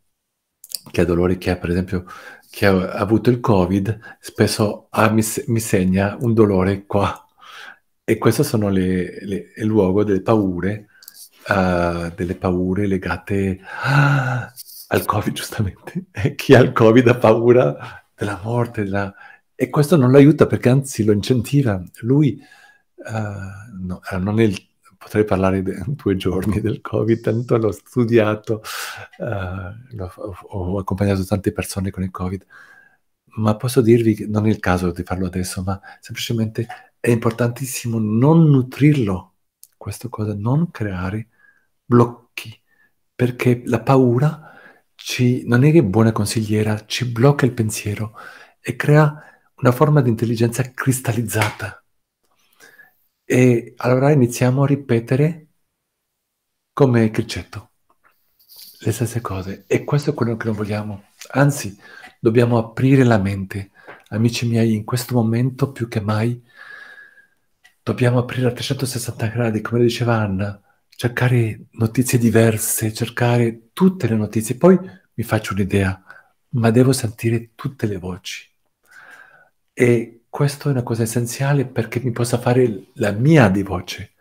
chi, ha dolori, chi ha per esempio chi ha avuto il Covid, spesso ah, mi, mi, segna un dolore qua. E questo sono le, le, il luogo delle paure, delle paure legate ah, al Covid, giustamente. (laughs) Chi ha il Covid ha paura della morte, della... e questo non lo aiuta perché anzi lo incentiva. Lui uh, no, eh, non è il, potrei parlare de, (laughs) due giorni del Covid, tanto l'ho studiato, uh, l'ho, ho accompagnato tante persone con il Covid, ma posso dirvi che non è il caso di farlo adesso, ma semplicemente è importantissimo non nutrirlo, questa cosa, non creare blocchi, perché la paura ci, non è che buona consigliera, ci blocca il pensiero e crea una forma di intelligenza cristallizzata. E allora iniziamo a ripetere come il criccetto, le stesse cose. E questo è quello che non vogliamo. Anzi, dobbiamo aprire la mente. Amici miei, in questo momento più che mai dobbiamo aprire a 360 gradi, come diceva Anna, cercare notizie diverse, cercare tutte le notizie. Poi mi faccio un'idea, ma devo sentire tutte le voci. E questo è una cosa essenziale perché mi possa fare la mia di voce.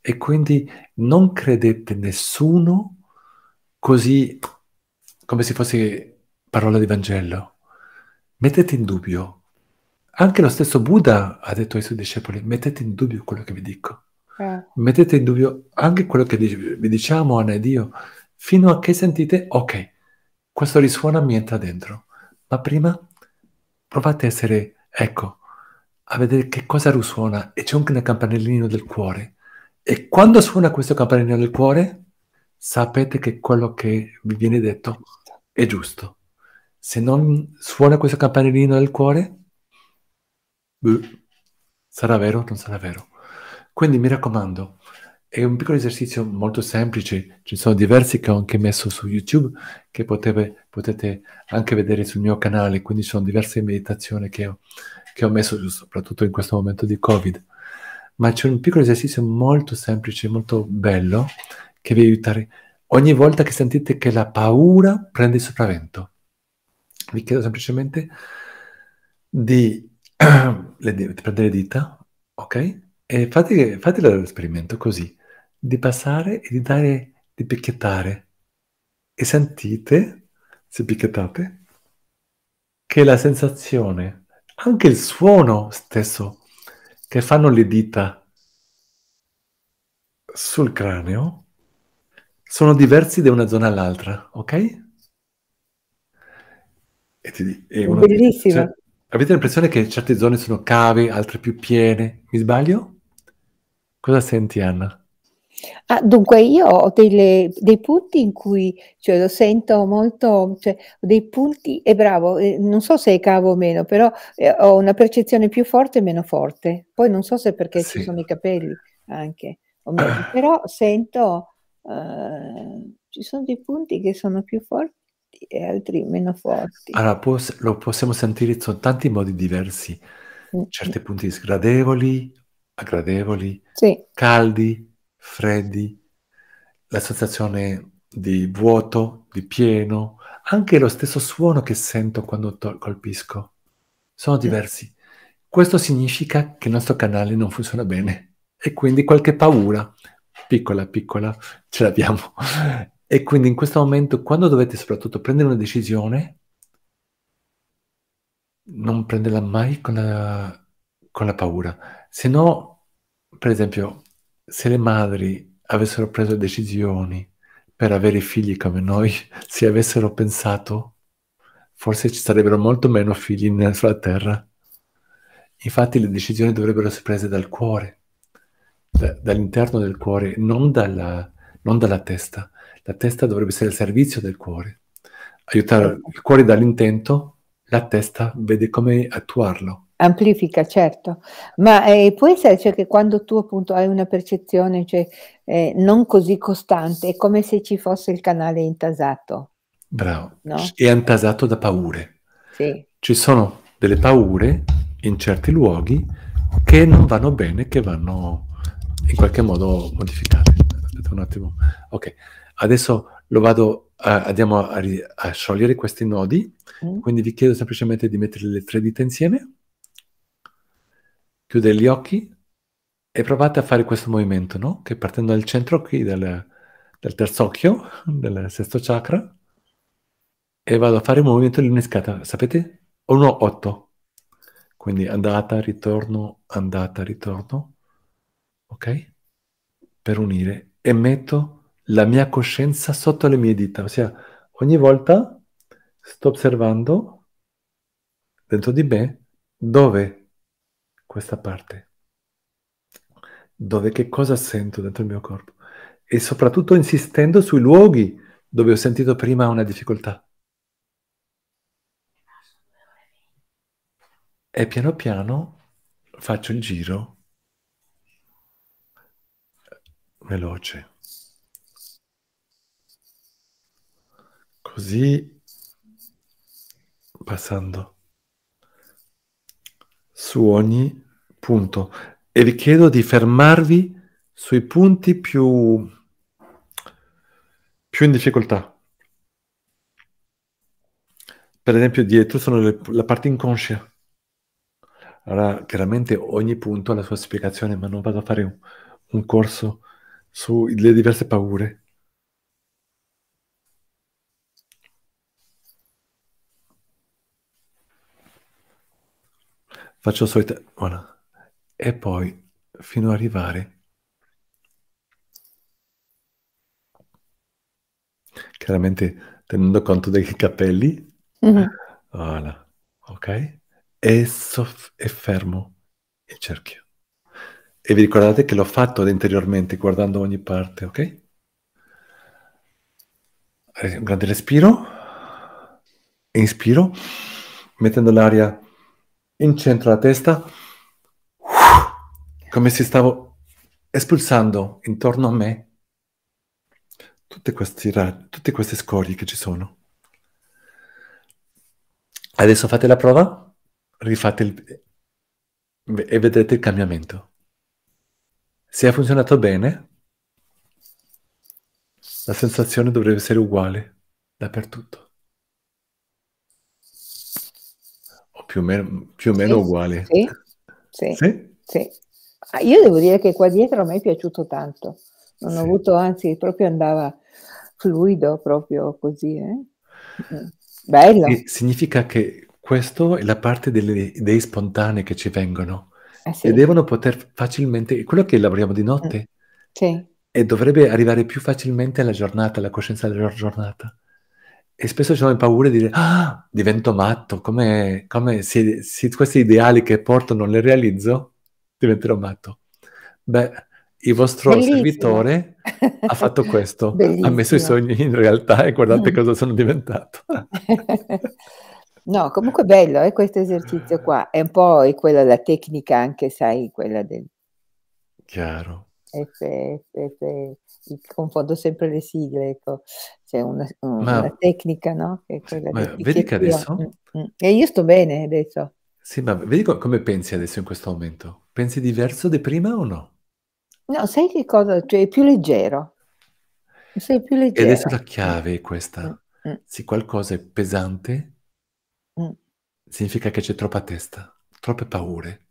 E quindi non credete nessuno così come se fosse parola di Vangelo. Mettete in dubbio. Anche lo stesso Buddha ha detto ai suoi discepoli, mettete in dubbio quello che vi dico. Eh. Mettete in dubbio anche quello che vi diciamo, Anna ed io, fino a che sentite, ok, questo risuona mi entra dentro. Ma prima provate a essere, ecco, a vedere che cosa risuona e c'è anche un campanellino del cuore. E quando suona questo campanellino del cuore, sapete che quello che vi viene detto è giusto. Se non suona questo campanellino del cuore, sarà vero o non sarà vero. Quindi mi raccomando, è un piccolo esercizio molto semplice, ci sono diversi che ho anche messo su YouTube che potete, potete anche vedere sul mio canale, quindi ci sono diverse meditazioni che ho, che ho messo soprattutto in questo momento di Covid. Ma c'è un piccolo esercizio molto semplice, molto bello, che vi aiuterà ogni volta che sentite che la paura prende il sopravvento. Vi chiedo semplicemente di, (clears throat) prendere le dita, ok? E fate, fate l'esperimento così, di passare e di dare, di picchiettare. E sentite, se picchettate, che la sensazione, anche il suono stesso che fanno le dita sul cranio, sono diversi da una zona all'altra, ok? E ti, e Bellissimo. Cioè, avete l'impressione che certe zone sono cave, altre più piene? Mi sbaglio? Cosa senti, Anna? Ah, dunque io ho delle, dei punti in cui cioè, lo sento molto, cioè, dei punti, è bravo, eh, non so se è cavo o meno, però eh, ho una percezione più forte e meno forte. Poi non so se perché sì. ci sono i capelli anche, meno, (clears throat) però sento, eh, ci sono dei punti che sono più forti e altri meno forti. Allora, può, lo possiamo sentire in tanti modi diversi, mm. certi punti sgradevoli, aggradevoli, sì. caldi, freddi, la sensazione di vuoto, di pieno, anche lo stesso suono che sento quando to- colpisco. Sono diversi. Questo significa che il nostro canale non funziona bene e quindi qualche paura, piccola, piccola, ce l'abbiamo. E quindi in questo momento, quando dovete soprattutto prendere una decisione, non prenderla mai con la, con la paura se no, per esempio, se le madri avessero preso decisioni per avere figli come noi, (laughs) se avessero pensato, forse ci sarebbero molto meno figli sulla terra. Infatti le decisioni dovrebbero essere prese dal cuore, da, dall'interno del cuore, non dalla, non dalla testa. La testa dovrebbe essere il servizio del cuore. Aiutare il cuore dall'intento, la testa vede come attuarlo. Amplifica, certo. Ma, ehm, può essere, cioè, che quando tu appunto hai una percezione, cioè, ehm, non così costante, è come se ci fosse il canale intasato, Bravo. no? È intasato da paure. Sì. Ci sono delle paure in certi luoghi che non vanno bene, che vanno in qualche modo modificate. Aspetta un attimo. Ok, adesso lo vado a, andiamo a, a sciogliere questi nodi, Mh. quindi vi chiedo semplicemente di mettere le tre dita insieme, chiudere gli occhi e provate a fare questo movimento, no? Che partendo dal centro qui, dal, dal terzo occhio, del sesto chakra, e vado a fare il movimento di lunescata, sapete? 1-8. Quindi andata, ritorno, andata, ritorno. Ok? Per unire. E metto la mia coscienza sotto le mie dita. Ossia, ogni volta sto osservando dentro di me dove questa parte. Dove che cosa sento dentro il mio corpo. E soprattutto insistendo sui luoghi dove ho sentito prima una difficoltà. E piano piano faccio il giro veloce. Così passando su ogni punto. E vi chiedo di fermarvi sui punti più, più in difficoltà. Per esempio, dietro sono le- la parte inconscia. Allora, chiaramente ogni punto ha la sua spiegazione, ma non vado a fare un, un corso sulle diverse paure. Faccio solita... Voilà. E poi, fino ad arrivare... Chiaramente tenendo conto dei capelli. Mh-mh. Voilà. Ok? E, soff- e fermo il cerchio. E vi ricordate che l'ho fatto interiormente guardando ogni parte, ok? Un grande respiro. Inspiro, mettendo l'aria in centro alla testa, come se stavo espulsando intorno a me tutte questi ra- tutte queste scorie che ci sono. Adesso fate la prova, rifate il... e vedrete il cambiamento. Se ha funzionato bene, la sensazione dovrebbe essere uguale dappertutto. O più o meno, più o meno Sì, uguale. sì, sì, Sì? Ah, io devo dire che qua dietro a me è piaciuto tanto. Non ho Sì. avuto anzi proprio andava fluido, proprio così, eh. Mh. Bello. Sì, significa che questo è la parte delle idee spontanee che ci vengono Eh e sì. devono poter facilmente, quello che lavoriamo di notte, Sì. e dovrebbe arrivare più facilmente alla giornata, alla coscienza della giornata. E spesso ci sono paure di dire, ah, divento matto, come, come se, se questi ideali che porto non li realizzo, diventerò matto. Beh, il vostro Bellissimo. servitore ha fatto questo, ha messo i sogni in realtà e guardate Mh. cosa sono diventato. (laughs) No, comunque bello, eh, questo esercizio qua. È un po' quella la tecnica anche, sai, quella del Chiaro. F F F confondo sempre le sigle, ecco. C'è una una Ma, tecnica, no, che è quella ma vedi che adesso, Mh, mh. E io sto bene adesso. Sì, ma vedi co- come pensi adesso in questo momento? Pensi diverso di prima o no? No, sai che cosa? Cioè, è più leggero. Sei più E adesso la chiave è questa. mh. Se qualcosa è pesante, Mh. significa che c'è troppa testa, troppe paure.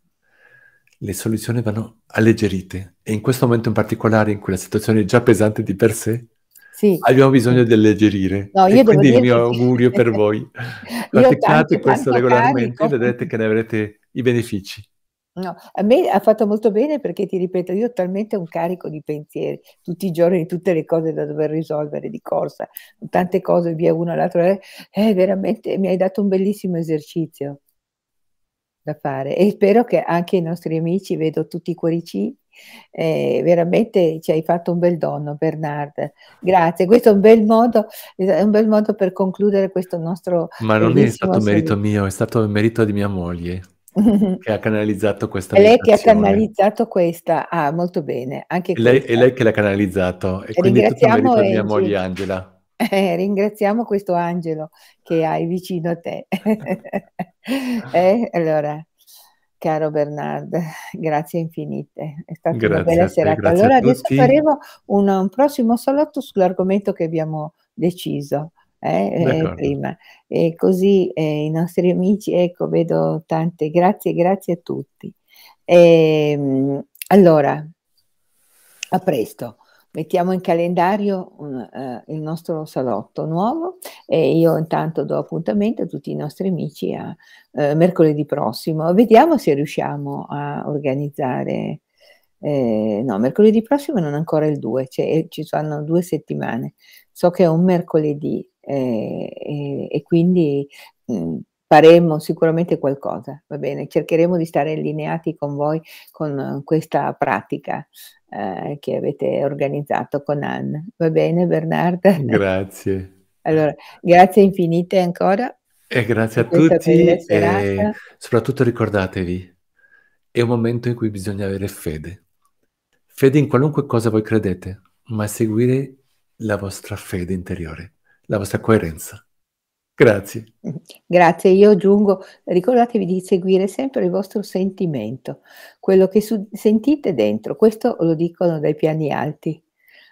Le soluzioni vanno alleggerite e in questo momento in particolare, in quella situazione già pesante di per sé, Sì, abbiamo bisogno di alleggerire. No, E io devo quindi il mio che augurio per (laughs) voi, praticate questo regolarmente e carico. vedrete che ne avrete i benefici. No, a me ha fatto molto bene perché ti ripeto, io ho talmente un carico di pensieri tutti i giorni, tutte le cose da dover risolvere di corsa, tante cose via una all'altra, eh, eh, veramente mi hai dato un bellissimo esercizio da fare e spero che anche i nostri amici, vedo tutti i cuoricini, Eh, veramente ci hai fatto un bel dono Bernard. Grazie, questo è un bel modo un bel modo per concludere questo nostro Ma non è stato merito mio, è stato il merito di mia moglie (laughs) che ha canalizzato questa È lei che ha canalizzato questa. Ah, molto bene, anche lei è lei che l'ha canalizzato e quindi è tutto merito di mia moglie Angela. (laughs) Eh, ringraziamo questo angelo che hai vicino a te. (laughs) eh, allora, caro Bernard, (laughs) grazie infinite, è stata grazie una bella serata. Allora adesso faremo un, un, prossimo salotto sull'argomento che abbiamo deciso eh, eh, prima. E così eh, i nostri amici, ecco, vedo tante, grazie, grazie a tutti. E, ehm, allora, a presto mettiamo in calendario un, uh, il nostro salotto nuovo e io intanto do appuntamento a tutti i nostri amici a uh, mercoledì prossimo. Vediamo se riusciamo a organizzare. Eh, no, mercoledì prossimo non ancora il 2, cioè, ci sono due settimane. So che è un mercoledì eh, e, e, quindi mh, mm, faremo sicuramente qualcosa, va bene? Cercheremo di stare allineati con voi con questa pratica eh, che avete organizzato con Anna. Va bene Bernarda? Grazie. (laughs) Allora, grazie infinite ancora. E grazie a tutti e soprattutto ricordatevi, è un momento in cui bisogna avere fede. Fede in qualunque cosa voi credete, ma seguire la vostra fede interiore, la vostra coerenza. Grazie. Grazie, io aggiungo, ricordatevi di seguire sempre il vostro sentimento, quello che su- sentite dentro, questo lo dicono dai piani alti.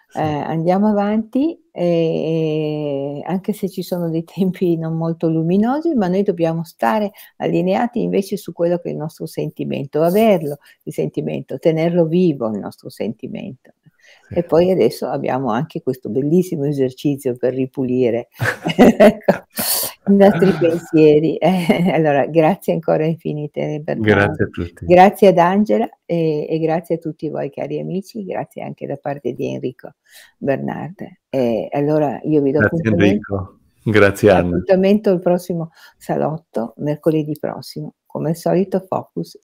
Sì. Eh, andiamo avanti, eh, anche se ci sono dei tempi non molto luminosi, ma noi dobbiamo stare allineati invece su quello che è il nostro sentimento, averlo il sentimento, tenerlo vivo il nostro sentimento. E poi adesso abbiamo anche questo bellissimo esercizio per ripulire (laughs) ecco, i nostri pensieri. Eh, allora, grazie ancora infinite. Grazie a tutti. Grazie ad Angela e, e, grazie a tutti voi cari amici, grazie anche da parte di Enrico Bernard. E allora io vi do grazie Enrico, grazie Anna. Appuntamento il prossimo salotto, mercoledì prossimo, come al solito Focus